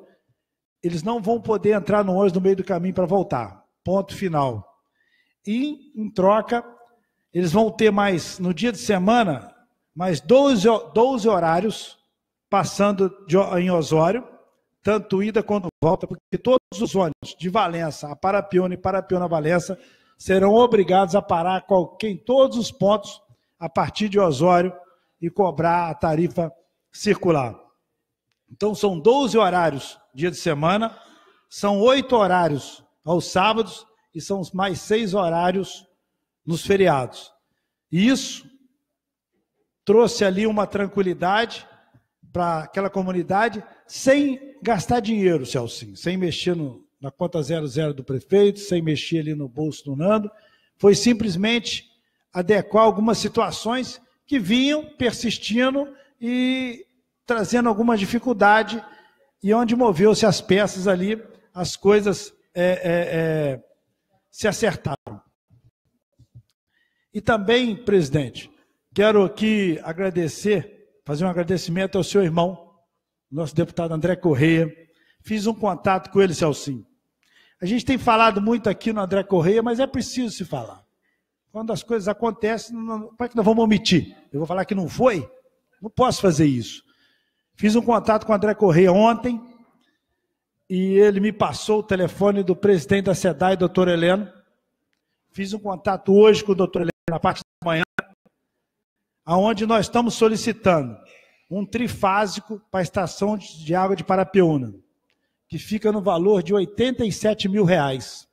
Speaker 7: eles não vão poder entrar no ônibus no meio do caminho para voltar. Ponto final. E, em troca, eles vão ter mais, no dia de semana, mais 12, 12 horários passando de, em Osório, tanto ida quanto volta, porque todos os ônibus de Valença a Parapiona e Parapiona a Valença serão obrigados a parar em todos os pontos a partir de Osório e cobrar a tarifa circular. Então, são 12 horários dia de semana, são oito horários aos sábados e são mais seis horários nos feriados. E isso trouxe ali uma tranquilidade para aquela comunidade sem gastar dinheiro, Celcinho, sem mexer no, na conta 00 do prefeito, sem mexer ali no bolso do Nando, foi simplesmente adequar algumas situações que vinham persistindo e trazendo alguma dificuldade, e onde moveu-se as peças ali, as coisas é, é, é, se acertaram. E também, presidente, quero aqui agradecer, fazer um agradecimento ao seu irmão, nosso deputado André Correia. Fiz um contato com ele, Celcinho. A gente tem falado muito aqui no André Correia, mas é preciso se falar. Quando as coisas acontecem, não, como é que nós vamos omitir? Eu vou falar que não foi? Não posso fazer isso. Fiz um contato com o André Correia ontem, e ele me passou o telefone do presidente da SEDAI, doutor Heleno. Fiz um contato hoje com o doutor Heleno na parte da manhã, aonde nós estamos solicitando um trifásico para a estação de água de Parapeúna que fica no valor de 87 mil reais.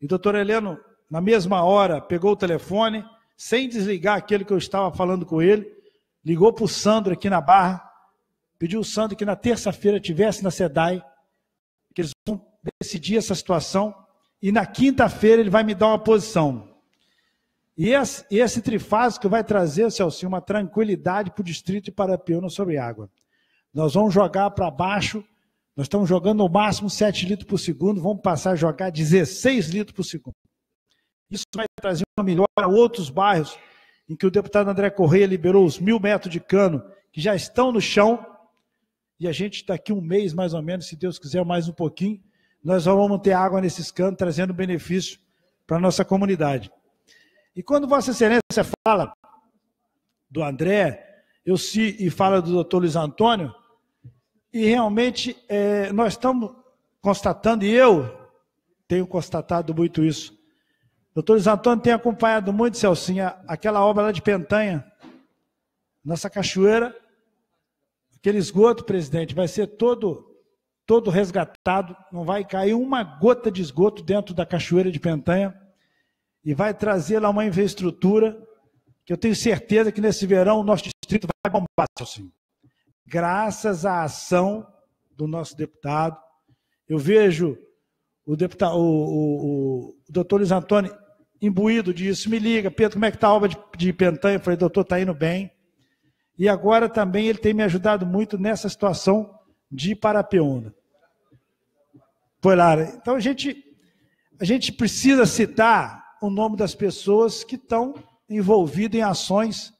Speaker 7: E o doutor Heleno, na mesma hora, pegou o telefone, sem desligar aquele que eu estava falando com ele, ligou para o Sandro aqui na Barra, pediu o Sandro que na terça-feira tivesse na SEDAI, que eles vão decidir essa situação, e na quinta-feira ele vai me dar uma posição. E esse, esse trifásico vai trazer, Celso, uma tranquilidade para o distrito de Parapiona sobre água. Nós vamos jogar para baixo nós estamos jogando no máximo 7 litros por segundo, vamos passar a jogar 16 litros por segundo. Isso vai trazer uma melhora a outros bairros em que o deputado André Correia liberou os mil metros de cano que já estão no chão. E a gente, daqui um mês mais ou menos, se Deus quiser mais um pouquinho, nós vamos ter água nesses canos, trazendo benefício para a nossa comunidade. E quando Vossa Excelência fala do André, eu se, e fala do doutor Luiz Antônio, e realmente é, nós estamos constatando, e eu tenho constatado muito isso. Doutor Luiz Antônio tem acompanhado muito, Celcinha, aquela obra lá de Pentanha, nossa cachoeira, aquele esgoto, presidente, vai ser todo todo resgatado, não vai cair uma gota de esgoto dentro da cachoeira de Pentanha e vai trazer lá uma infraestrutura que eu tenho certeza que nesse verão o nosso distrito vai bombar, Celcinha graças à ação do nosso deputado. Eu vejo o, deputado, o, o, o doutor Luiz Antônio imbuído disso, me liga, Pedro, como é que está a obra de, de Pentanha? Eu falei, doutor, está indo bem. E agora também ele tem me ajudado muito nessa situação de Parapeúna. Foi, Lara. Então a gente, a gente precisa citar o nome das pessoas que estão envolvidas em ações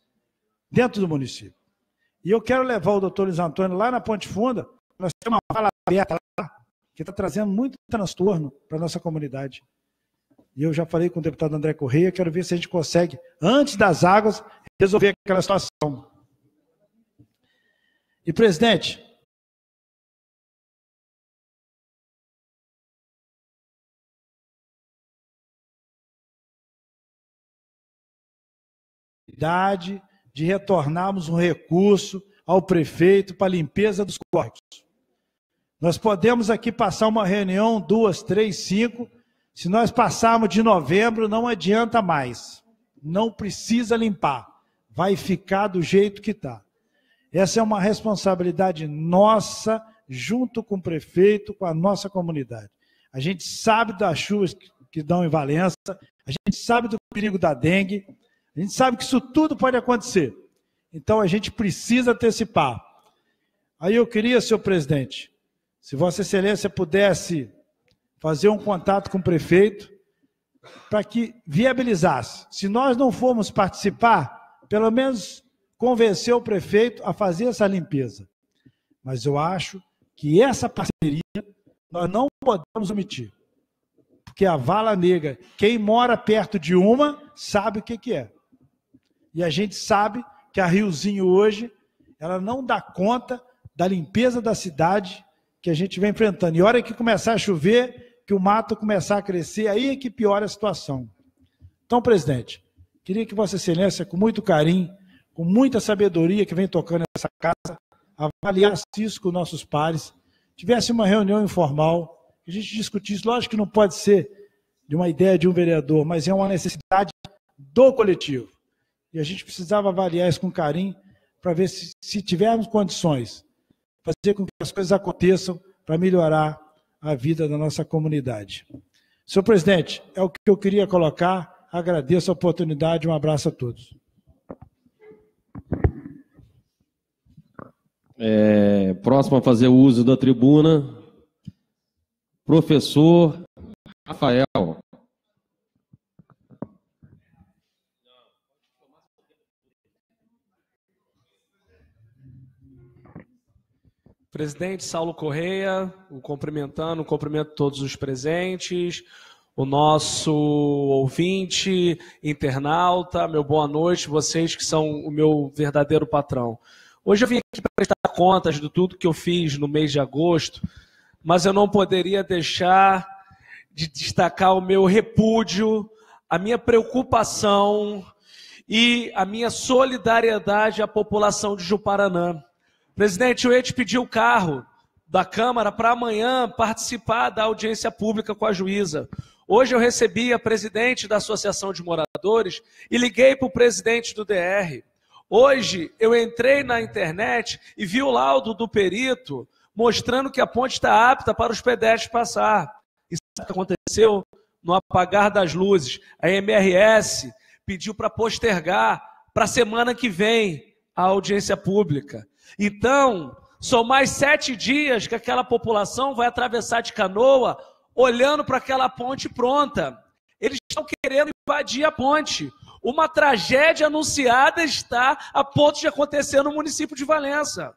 Speaker 7: dentro do município. E eu quero levar o doutor Luiz Antônio lá na Ponte Funda, nós temos uma fala aberta lá, que está trazendo muito transtorno para a nossa comunidade. E eu já falei com o deputado André Correia, quero ver se a gente consegue, antes das águas, resolver aquela situação. E, presidente, de retornarmos um recurso ao prefeito para limpeza dos córregos. Nós podemos aqui passar uma reunião, duas, três, cinco. Se nós passarmos de novembro, não adianta mais. Não precisa limpar. Vai ficar do jeito que está. Essa é uma responsabilidade nossa, junto com o prefeito, com a nossa comunidade. A gente sabe das chuvas que dão em Valença, a gente sabe do perigo da dengue, a gente sabe que isso tudo pode acontecer. Então a gente precisa antecipar. Aí eu queria, senhor presidente, se Vossa Excelência pudesse fazer um contato com o prefeito para que viabilizasse. Se nós não formos participar, pelo menos convencer o prefeito a fazer essa limpeza. Mas eu acho que essa parceria nós não podemos omitir. Porque a vala negra, quem mora perto de uma, sabe o que, que é. E a gente sabe que a Riozinho hoje, ela não dá conta da limpeza da cidade que a gente vem enfrentando. E a hora que começar a chover, que o mato começar a crescer, aí é que piora a situação. Então, presidente, queria que Vossa Excelência, com muito carinho, com muita sabedoria que vem tocando nessa casa, avaliasse isso com nossos pares, tivesse uma reunião informal, que a gente discutisse. Lógico que não pode ser de uma ideia de um vereador, mas é uma necessidade do coletivo. E a gente precisava avaliar isso com carinho para ver se, se tivermos condições, fazer com que as coisas aconteçam para melhorar a vida da nossa comunidade. Senhor presidente, é o que eu queria colocar. Agradeço a oportunidade. Um abraço a todos.
Speaker 10: É, próximo a fazer uso da tribuna, professor Rafael.
Speaker 3: Presidente Saulo Correia, o cumprimentando, cumprimento todos os presentes, o nosso ouvinte, internauta, meu boa noite, vocês que são o meu verdadeiro patrão. Hoje eu vim aqui para prestar contas de tudo que eu fiz no mês de agosto, mas eu não poderia deixar de destacar o meu repúdio, a minha preocupação e a minha solidariedade à população de Juparanã. Presidente, eu ia te pedir o carro da Câmara para amanhã participar da audiência pública com a juíza. Hoje eu recebi a presidente da Associação de Moradores e liguei para o presidente do DR. Hoje eu entrei na internet e vi o laudo do perito mostrando que a ponte está apta para os pedestres passar. Isso aconteceu no apagar das luzes. A MRS pediu para postergar para a semana que vem a audiência pública. Então, são mais sete dias que aquela população vai atravessar de canoa, olhando para aquela ponte pronta. Eles estão querendo invadir a ponte. Uma tragédia anunciada está a ponto de acontecer no município de Valença,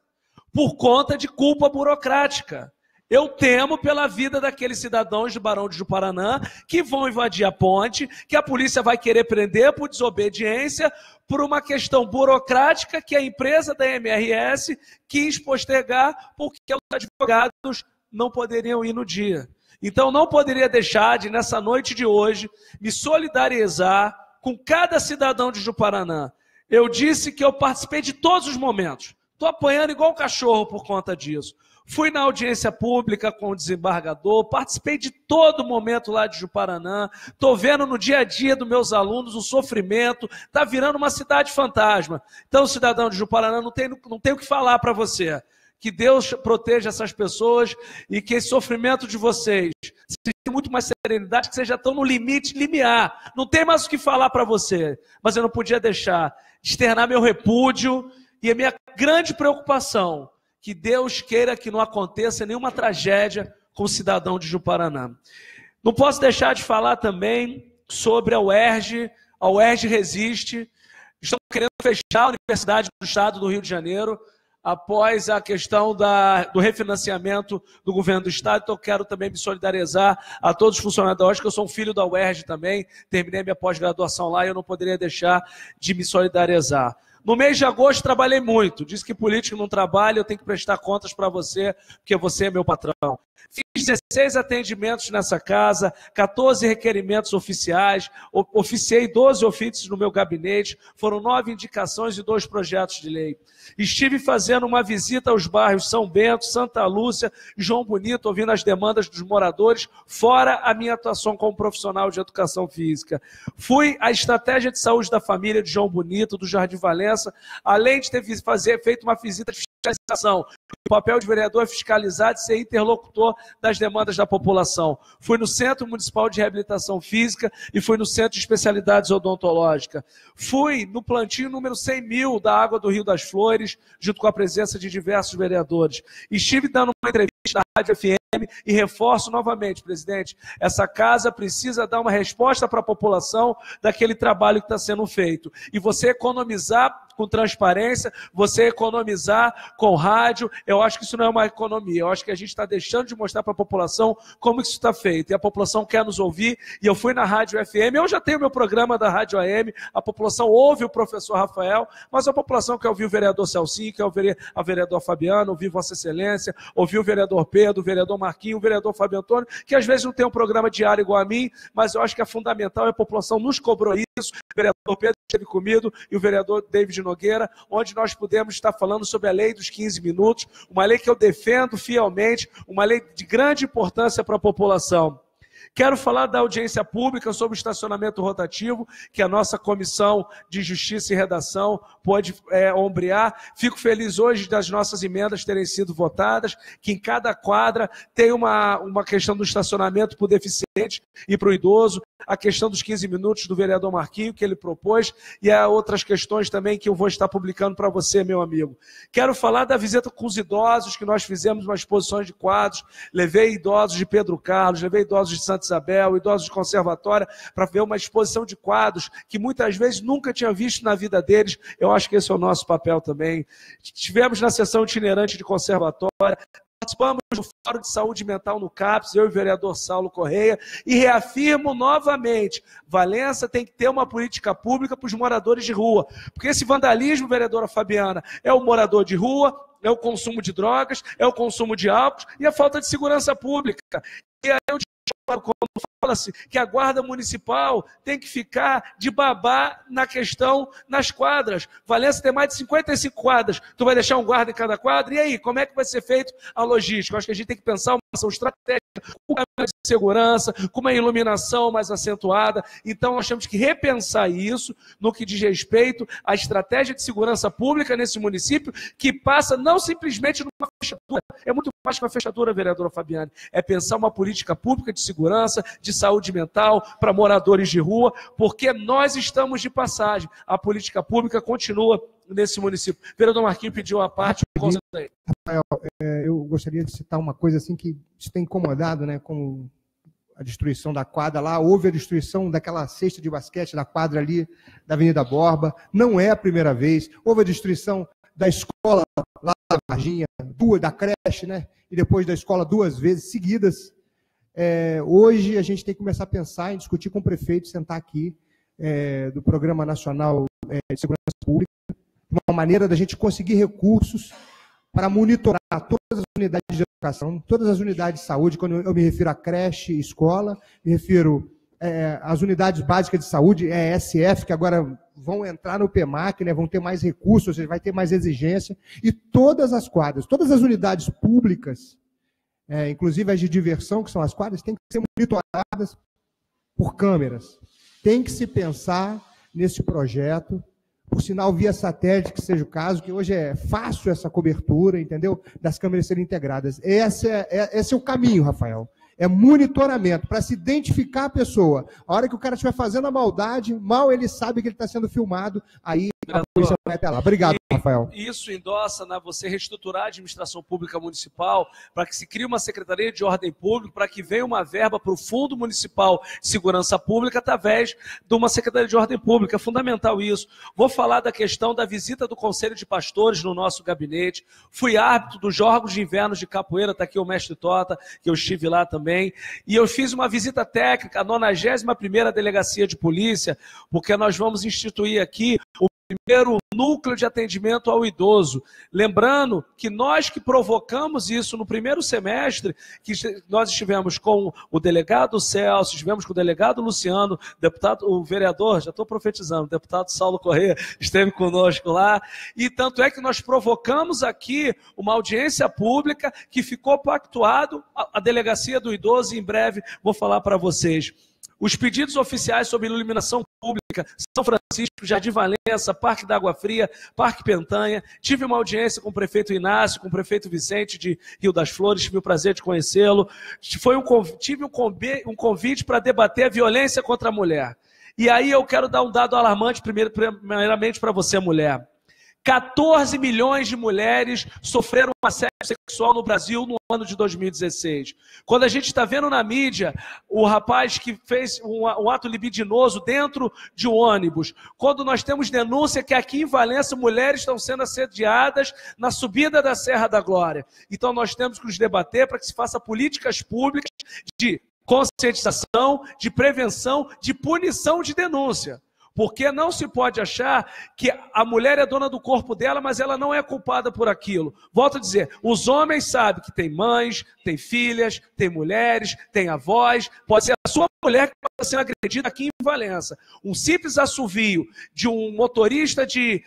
Speaker 3: por conta de culpa burocrática. Eu temo pela vida daqueles cidadãos do Barão de Juparanã que vão invadir a ponte, que a polícia vai querer prender por desobediência, por uma questão burocrática que a empresa da MRS quis postergar porque os advogados não poderiam ir no dia. Então não poderia deixar de, nessa noite de hoje, me solidarizar com cada cidadão de Juparanã. Eu disse que eu participei de todos os momentos. Estou apanhando igual um cachorro por conta disso. Fui na audiência pública com o desembargador, participei de todo momento lá de Juparanã, estou vendo no dia a dia dos meus alunos o sofrimento, está virando uma cidade fantasma. Então, cidadão de Juparanã, não tem, não tem o que falar para você. Que Deus proteja essas pessoas e que esse sofrimento de vocês seja muito mais serenidade, que vocês já estão no limite limiar. Não tem mais o que falar para você. Mas eu não podia deixar de externar meu repúdio e a minha grande preocupação que Deus queira que não aconteça nenhuma tragédia com cidadão de Juparanã. Não posso deixar de falar também sobre a UERJ. A UERJ resiste. Estão querendo fechar a Universidade do Estado do Rio de Janeiro após a questão da, do refinanciamento do governo do Estado. Então, quero também me solidarizar a todos os funcionários da UERJ, que eu sou um filho da UERJ também, terminei minha pós-graduação lá e eu não poderia deixar de me solidarizar. No mês de agosto trabalhei muito. Diz que político não trabalha, eu tenho que prestar contas para você, porque você é meu patrão. Fiz 16 atendimentos nessa casa, 14 requerimentos oficiais, oficiei 12 ofícios no meu gabinete, foram nove indicações e dois projetos de lei. Estive fazendo uma visita aos bairros São Bento, Santa Lúcia João Bonito, ouvindo as demandas dos moradores, fora a minha atuação como profissional de educação física. Fui à estratégia de saúde da família de João Bonito, do Jardim Valença, além de ter feito uma visita de fiscalização. O papel de vereador é fiscalizar e ser interlocutor das demandas da população. Fui no Centro Municipal de Reabilitação Física e fui no Centro de Especialidades Odontológicas. Fui no plantio número 100 mil da Água do Rio das Flores, junto com a presença de diversos vereadores. Estive dando uma entrevista da Rádio FM e reforço novamente, presidente, essa casa precisa dar uma resposta para a população daquele trabalho que está sendo feito. E você economizar com transparência, você economizar com rádio, eu acho que isso não é uma economia. Eu acho que a gente está deixando de mostrar para a população como isso está feito. E a população quer nos ouvir. E eu fui na Rádio FM, eu já tenho meu programa da Rádio AM, a população ouve o professor Rafael, mas a população quer ouvir o vereador Celcinho, quer ouvir a vereador Fabiano, ouvir Vossa Excelência, ouvir o vereador Pedro, o vereador Marquinho, o vereador Fábio Antônio, que às vezes não tem um programa diário igual a mim, mas eu acho que é fundamental e a população nos cobrou isso. O vereador Pedro esteve comigo e o vereador David Nogueira, onde nós pudemos estar falando sobre a lei dos 15 minutos, uma lei que eu defendo fielmente, uma lei de grande importância para a população. Quero falar da audiência pública sobre o estacionamento rotativo, que a nossa comissão de Justiça e Redação pode é, ombrear. Fico feliz hoje das nossas emendas terem sido votadas, que em cada quadra tem uma, uma questão do estacionamento para o deficiente e para o idoso, a questão dos 15 minutos do vereador Marquinho, que ele propôs, e há outras questões também que eu vou estar publicando para você, meu amigo. Quero falar da visita com os idosos, que nós fizemos uma exposição de quadros, levei idosos de Pedro Carlos, levei idosos de Santa Isabel, idosos de conservatória, para ver uma exposição de quadros que muitas vezes nunca tinha visto na vida deles. Eu acho que esse é o nosso papel também. Tivemos na sessão itinerante de conservatória, Participamos do Fórum de Saúde Mental no CAPS, eu e o vereador Saulo Correia, e reafirmo novamente: Valença tem que ter uma política pública para os moradores de rua. Porque esse vandalismo, vereadora Fabiana, é o morador de rua, é o consumo de drogas, é o consumo de álcool e a falta de segurança pública. E aí eu quando fala-se que a guarda municipal tem que ficar de babá na questão nas quadras. Valença tem mais de 55 quadras. Tu vai deixar um guarda em cada quadra? E aí, como é que vai ser feito a logística? Eu acho que a gente tem que pensar uma ação estratégica, com câmeras de segurança, com uma iluminação mais acentuada. Então, nós temos que repensar isso no que diz respeito à estratégia de segurança pública nesse município, que passa não simplesmente numa fechadura, é muito mais que uma fechadura, vereadora Fabiane, é pensar uma política pública de segurança, de saúde mental para moradores de rua, porque nós estamos de passagem. A política pública continua nesse município. Vereador Marquinhos pediu a parte.
Speaker 9: Rafael, é, eu gostaria de citar uma coisa assim que isso tem incomodado, né, como a destruição da quadra lá, houve a destruição daquela cesta de basquete da quadra ali da Avenida Borba, não é a primeira vez, houve a destruição da escola lá da Varginha, duas, da creche, né, e depois da escola duas vezes seguidas, é, hoje a gente tem que começar a pensar em discutir com o prefeito, sentar aqui é, do Programa Nacional é, de Segurança Pública, uma maneira da gente conseguir recursos para monitorar todas as unidades de educação, todas as unidades de saúde, quando eu me refiro a creche, escola, me refiro é, às unidades básicas de saúde, é SF, que agora vão entrar no PEMAC, né, vão ter mais recursos, ou seja, vai ter mais exigência, e todas as quadras, todas as unidades públicas é, inclusive as de diversão, que são as quadras, têm que ser monitoradas por câmeras. Tem que se pensar nesse projeto, por sinal via satélite, que seja o caso, que hoje é fácil essa cobertura, entendeu? Das câmeras serem integradas. Esse é, é, esse é o caminho, Rafael. É monitoramento, para se identificar a pessoa. A hora que o cara estiver fazendo a maldade, mal ele sabe que ele está sendo filmado, aí a polícia vai até lá. Obrigado.
Speaker 2: Rafael.
Speaker 3: Isso endossa na você reestruturar a administração pública municipal para que se crie uma secretaria de ordem pública, para que venha uma verba para o Fundo Municipal de Segurança Pública através de uma secretaria de ordem pública. É fundamental isso. Vou falar da questão da visita do Conselho de Pastores no nosso gabinete. Fui árbitro dos Jogos de Inverno de Capoeira, está aqui o mestre Tota, que eu estive lá também. E eu fiz uma visita técnica à 91ª Delegacia de Polícia, porque nós vamos instituir aqui o primeiro núcleo de atendimento ao idoso. Lembrando que nós que provocamos isso no primeiro semestre, que nós estivemos com o delegado Celso, estivemos com o delegado Luciano, deputado, o vereador, já estou profetizando, o deputado Saulo Corrêa esteve conosco lá, e tanto é que nós provocamos aqui uma audiência pública que ficou pactuado a, a delegacia do idoso, em breve vou falar para vocês. Os pedidos oficiais sobre iluminação pública, São Francisco, Jardim Valença, Parque da Água Fria, Parque Pentanha. Tive uma audiência com o prefeito Inácio, com o prefeito Vicente de Rio das Flores, tive o prazer de conhecê-lo. Tive um convite para debater a violência contra a mulher. E aí eu quero dar um dado alarmante, primeiramente para você, mulher. 14 milhões de mulheres sofreram assédio sexual no Brasil no ano de 2016. Quando a gente está vendo na mídia o rapaz que fez um, um, ato libidinoso dentro de um ônibus, quando nós temos denúncia que aqui em Valença mulheres estão sendo assediadas na subida da Serra da Glória. Então nós temos que nos debater para que se faça políticas públicas de conscientização, de prevenção, de punição de denúncia. Porque não se pode achar que a mulher é dona do corpo dela, mas ela não é culpada por aquilo. Volto a dizer: os homens sabem que tem mães, tem filhas, tem mulheres, tem avós, pode ser a sua mulher que está sendo agredida aqui em Valença. Um simples assovio de um motorista de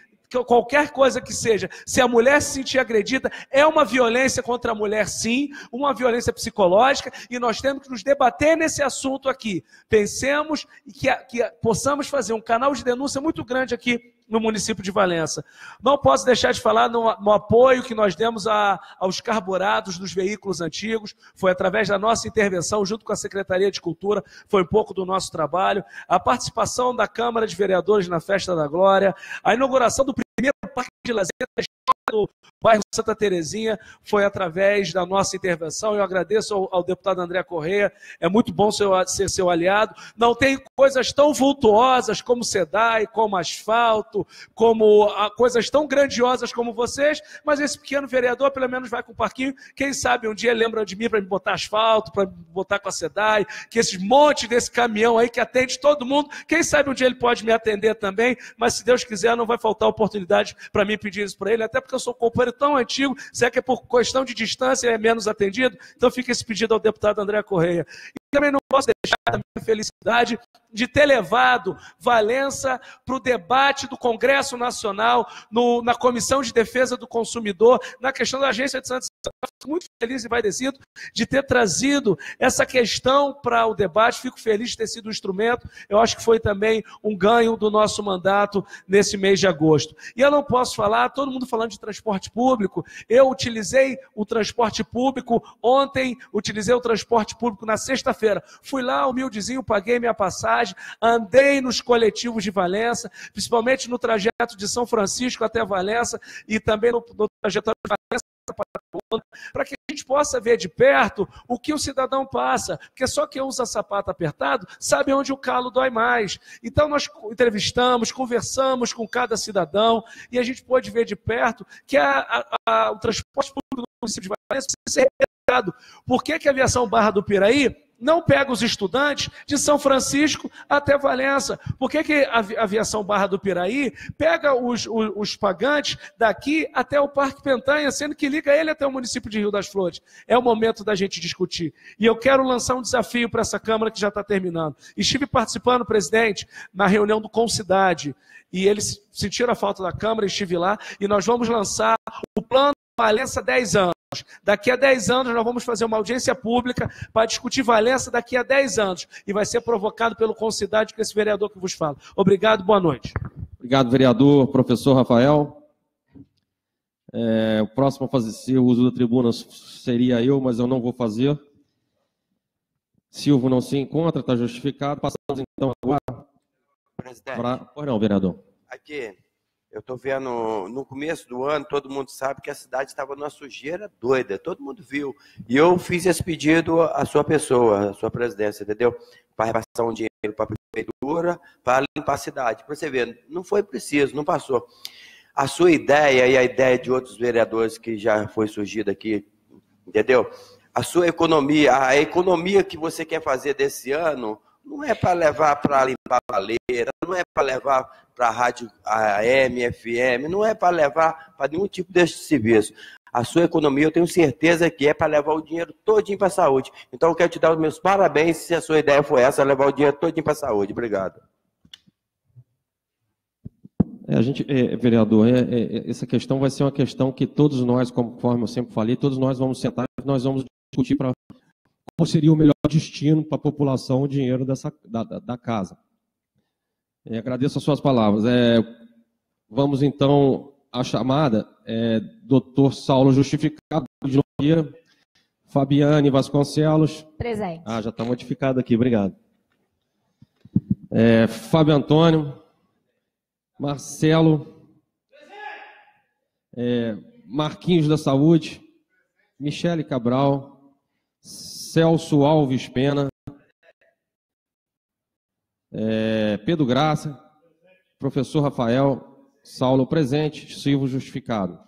Speaker 3: qualquer coisa que seja, se a mulher se sentir agredida, é uma violência contra a mulher, sim, uma violência psicológica, e nós temos que nos debater nesse assunto aqui. Pensemos que, que possamos fazer um canal de denúncia muito grande aqui no município de Valença. Não posso deixar de falar no, no apoio que nós demos a, aos carburados dos veículos antigos. Foi através da nossa intervenção, junto com a Secretaria de Cultura, foi um pouco do nosso trabalho. A participação da Câmara de Vereadores na Festa da Glória, a inauguração do primeiro parque de lazer do bairro Santa Terezinha foi através da nossa intervenção. Eu agradeço ao, ao deputado André Correia, é muito bom ser, ser, seu aliado. Não tem coisas tão vultuosas como SEDAI, como asfalto, como a, ah, coisas tão grandiosas como vocês, mas esse pequeno vereador pelo menos vai com o parquinho. Quem sabe um dia lembra de mim para me botar asfalto, para me botar com a SEDAI, que esses montes desse caminhão aí que atende todo mundo, quem sabe um dia ele pode me atender também, mas se Deus quiser não vai faltar oportunidade para mim pedir isso para ele, até porque eu sou companheiro tão antigo, se é que é por questão de distância é menos atendido, então fica esse pedido ao deputado André Correia. E também não posso deixar a minha felicidade de ter levado Valença para o debate do Congresso Nacional, no, na Comissão de Defesa do Consumidor, na questão da Agência de Santos. Fico muito feliz e envaidecido de ter trazido essa questão para o debate. Fico feliz de ter sido um instrumento. Eu acho que foi também um ganho do nosso mandato nesse mês de agosto. E eu não posso falar, todo mundo falando de transporte público. Eu utilizei o transporte público ontem, utilizei o transporte público na sexta-feira. Fui lá, humildezinho, paguei minha passagem, andei nos coletivos de Valença, principalmente no trajeto de São Francisco até Valença e também no, no trajetório de Valença para que a gente possa ver de perto o que o cidadão passa, porque só quem usa sapato apertado sabe onde o calo dói mais. Então nós entrevistamos, conversamos com cada cidadão e a gente pode ver de perto que a, a, a, o transporte público do município de Valença precisa ser repensado. Por que, que a aviação Barra do Piraí não pega os estudantes de São Francisco até Valença. Por que, que a aviação Barra do Piraí pega os, os, os, pagantes daqui até o Parque Pentanha, sendo que liga ele até o município de Rio das Flores? É o momento da gente discutir. E eu quero lançar um desafio para essa Câmara que já está terminando. Estive participando, presidente, na reunião do Concidade, e eles sentiram a falta da Câmara, estive lá, e nós vamos lançar o plano Valença 10 anos. Daqui a 10 anos nós vamos fazer uma audiência pública para discutir Valença daqui a 10 anos. E vai ser provocado pelo Concidade, com esse vereador que vos fala. Obrigado, boa noite.
Speaker 10: Obrigado, vereador, professor Rafael. É, o próximo a fazer o uso da tribuna seria eu, mas eu não vou fazer. Silvio não se encontra, está justificado. Passamos então agora.
Speaker 6: Presidente.
Speaker 10: Pra... Pois não, vereador.
Speaker 6: Aqui, Eu estou vendo, no começo do ano, todo mundo sabe que a cidade estava numa sujeira doida, todo mundo viu. E eu fiz esse pedido à sua pessoa, à sua presidência, entendeu? Para repassar um dinheiro para a prefeitura, para limpar a cidade. Para você ver, não foi preciso, não passou. A sua ideia e a ideia de outros vereadores que já foi surgida aqui, entendeu? A sua economia, a economia que você quer fazer desse ano, não é para levar para limpar a baleira, não é para levar para a rádio AM, FM, não é para levar para nenhum tipo desse serviço. A sua economia, eu tenho certeza que é para levar o dinheiro todinho para a saúde. Então, eu quero te dar os meus parabéns se a sua ideia foi essa, levar o dinheiro todinho para a saúde. Obrigado.
Speaker 1: É, a gente, é, vereador, é, é, é, essa questão vai ser uma questão que todos nós, conforme eu sempre falei, todos nós vamos sentar nós vamos discutir para qual seria o melhor destino para a população o dinheiro dessa, da, da, casa. É, agradeço as suas palavras. É, vamos então à chamada. É, doutor Saulo Justificado de Nogueira, Fabiane Vasconcelos.
Speaker 4: Presente.
Speaker 1: Ah, já está modificado aqui, obrigado. É, Fábio Antônio, Marcelo, é, Marquinhos da Saúde, Michele Cabral, Celso Alves Pena, é, Pedro Graça, professor Rafael, Saulo presente, Silvio justificado.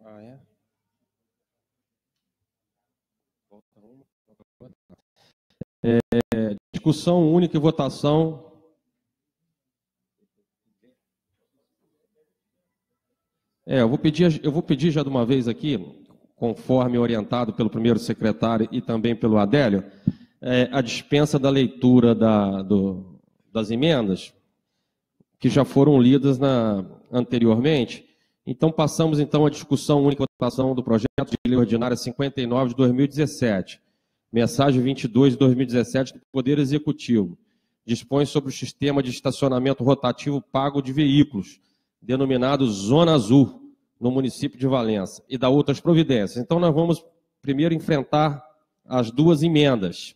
Speaker 1: Ah, é? É, discussão única e votação. É, eu vou pedir, eu vou pedir já de uma vez aqui, conforme orientado pelo primeiro secretário e também pelo Adélio, é, a dispensa da leitura da, do, das emendas, que já foram lidas na, anteriormente. Então, passamos então à discussão única votação do projeto de lei ordinária 59 de 2017, mensagem 22 de 2017 do Poder Executivo. Dispõe sobre o sistema de estacionamento rotativo pago de veículos, denominado Zona Azul, no município de Valença e da outras providências. Então, nós vamos primeiro enfrentar as duas emendas.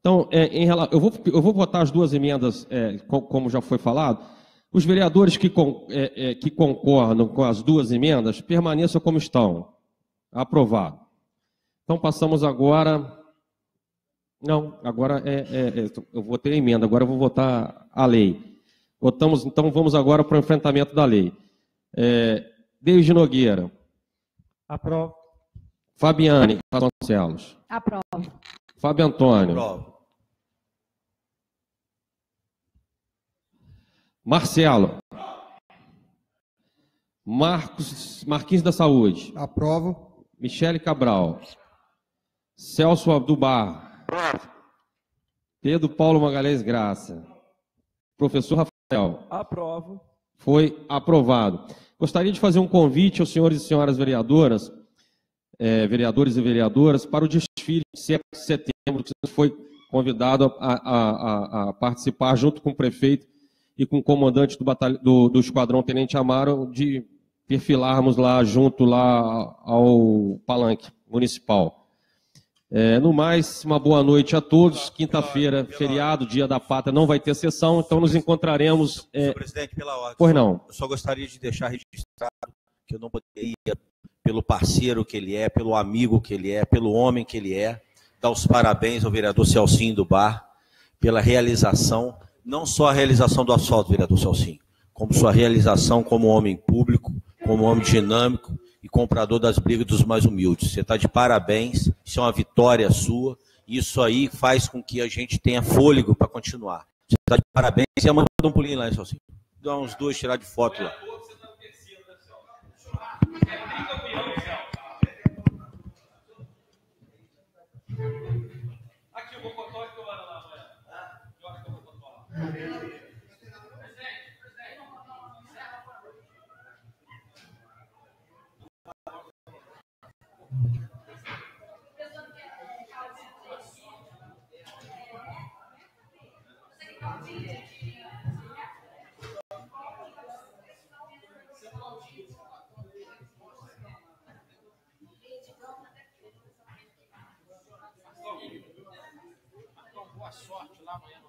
Speaker 1: Então, é, em, eu, vou, eu vou votar as duas emendas, é, como já foi falado. Os vereadores que, é, é, que concordam com as duas emendas permaneçam como estão. Aprovado. Então, passamos agora não, agora é, é, é, eu votei a emenda, agora eu vou votar a lei. Votamos, então vamos agora para o enfrentamento da lei. É, Desde Nogueira.
Speaker 2: Aprovo.
Speaker 1: Fabiane Vasconcelos.
Speaker 4: Aprovo.
Speaker 1: Fábio Antônio. Aprovo. Marcelo. Marcos Marquinhos da Saúde.
Speaker 9: Aprovo.
Speaker 1: Michele Cabral. Celso Abdubar. Pedro Paulo Magalhães Graça. Professor Rafael.
Speaker 3: Aprovo.
Speaker 1: Foi aprovado. Gostaria de fazer um convite aos senhores e senhoras vereadoras, é, vereadores e vereadoras, para o desfile de 7 de setembro, que você foi convidado a, a, a, a, participar junto com o prefeito e com o comandante do, batalha, do, do Esquadrão Tenente Amaro, de perfilarmos lá junto lá ao palanque municipal. É, no mais, uma boa noite a todos. Quinta-feira, feriado, dia da pátria, não vai ter sessão, então nos encontraremos. É...
Speaker 5: Senhor presidente, pela ordem.
Speaker 1: Pois não.
Speaker 5: Eu só gostaria de deixar registrado que eu não poderia, pelo parceiro que ele é, pelo amigo que ele é, pelo homem que ele é, dar os parabéns ao vereador Celcinho do Bar pela realização, não só a realização do asfalto, vereador Celcinho, como sua realização como homem público, como homem dinâmico e comprador das brigas dos mais humildes. Você está de parabéns, isso é uma vitória sua. Isso aí faz com que a gente tenha fôlego para continuar. Você está de parabéns. Você manda um pulinho lá, Celcinho. Dá uns dois, tirar de foto lá. Aqui eu vou contar que eu lá amanhã. Eu acho que eu vou
Speaker 8: lá amanhã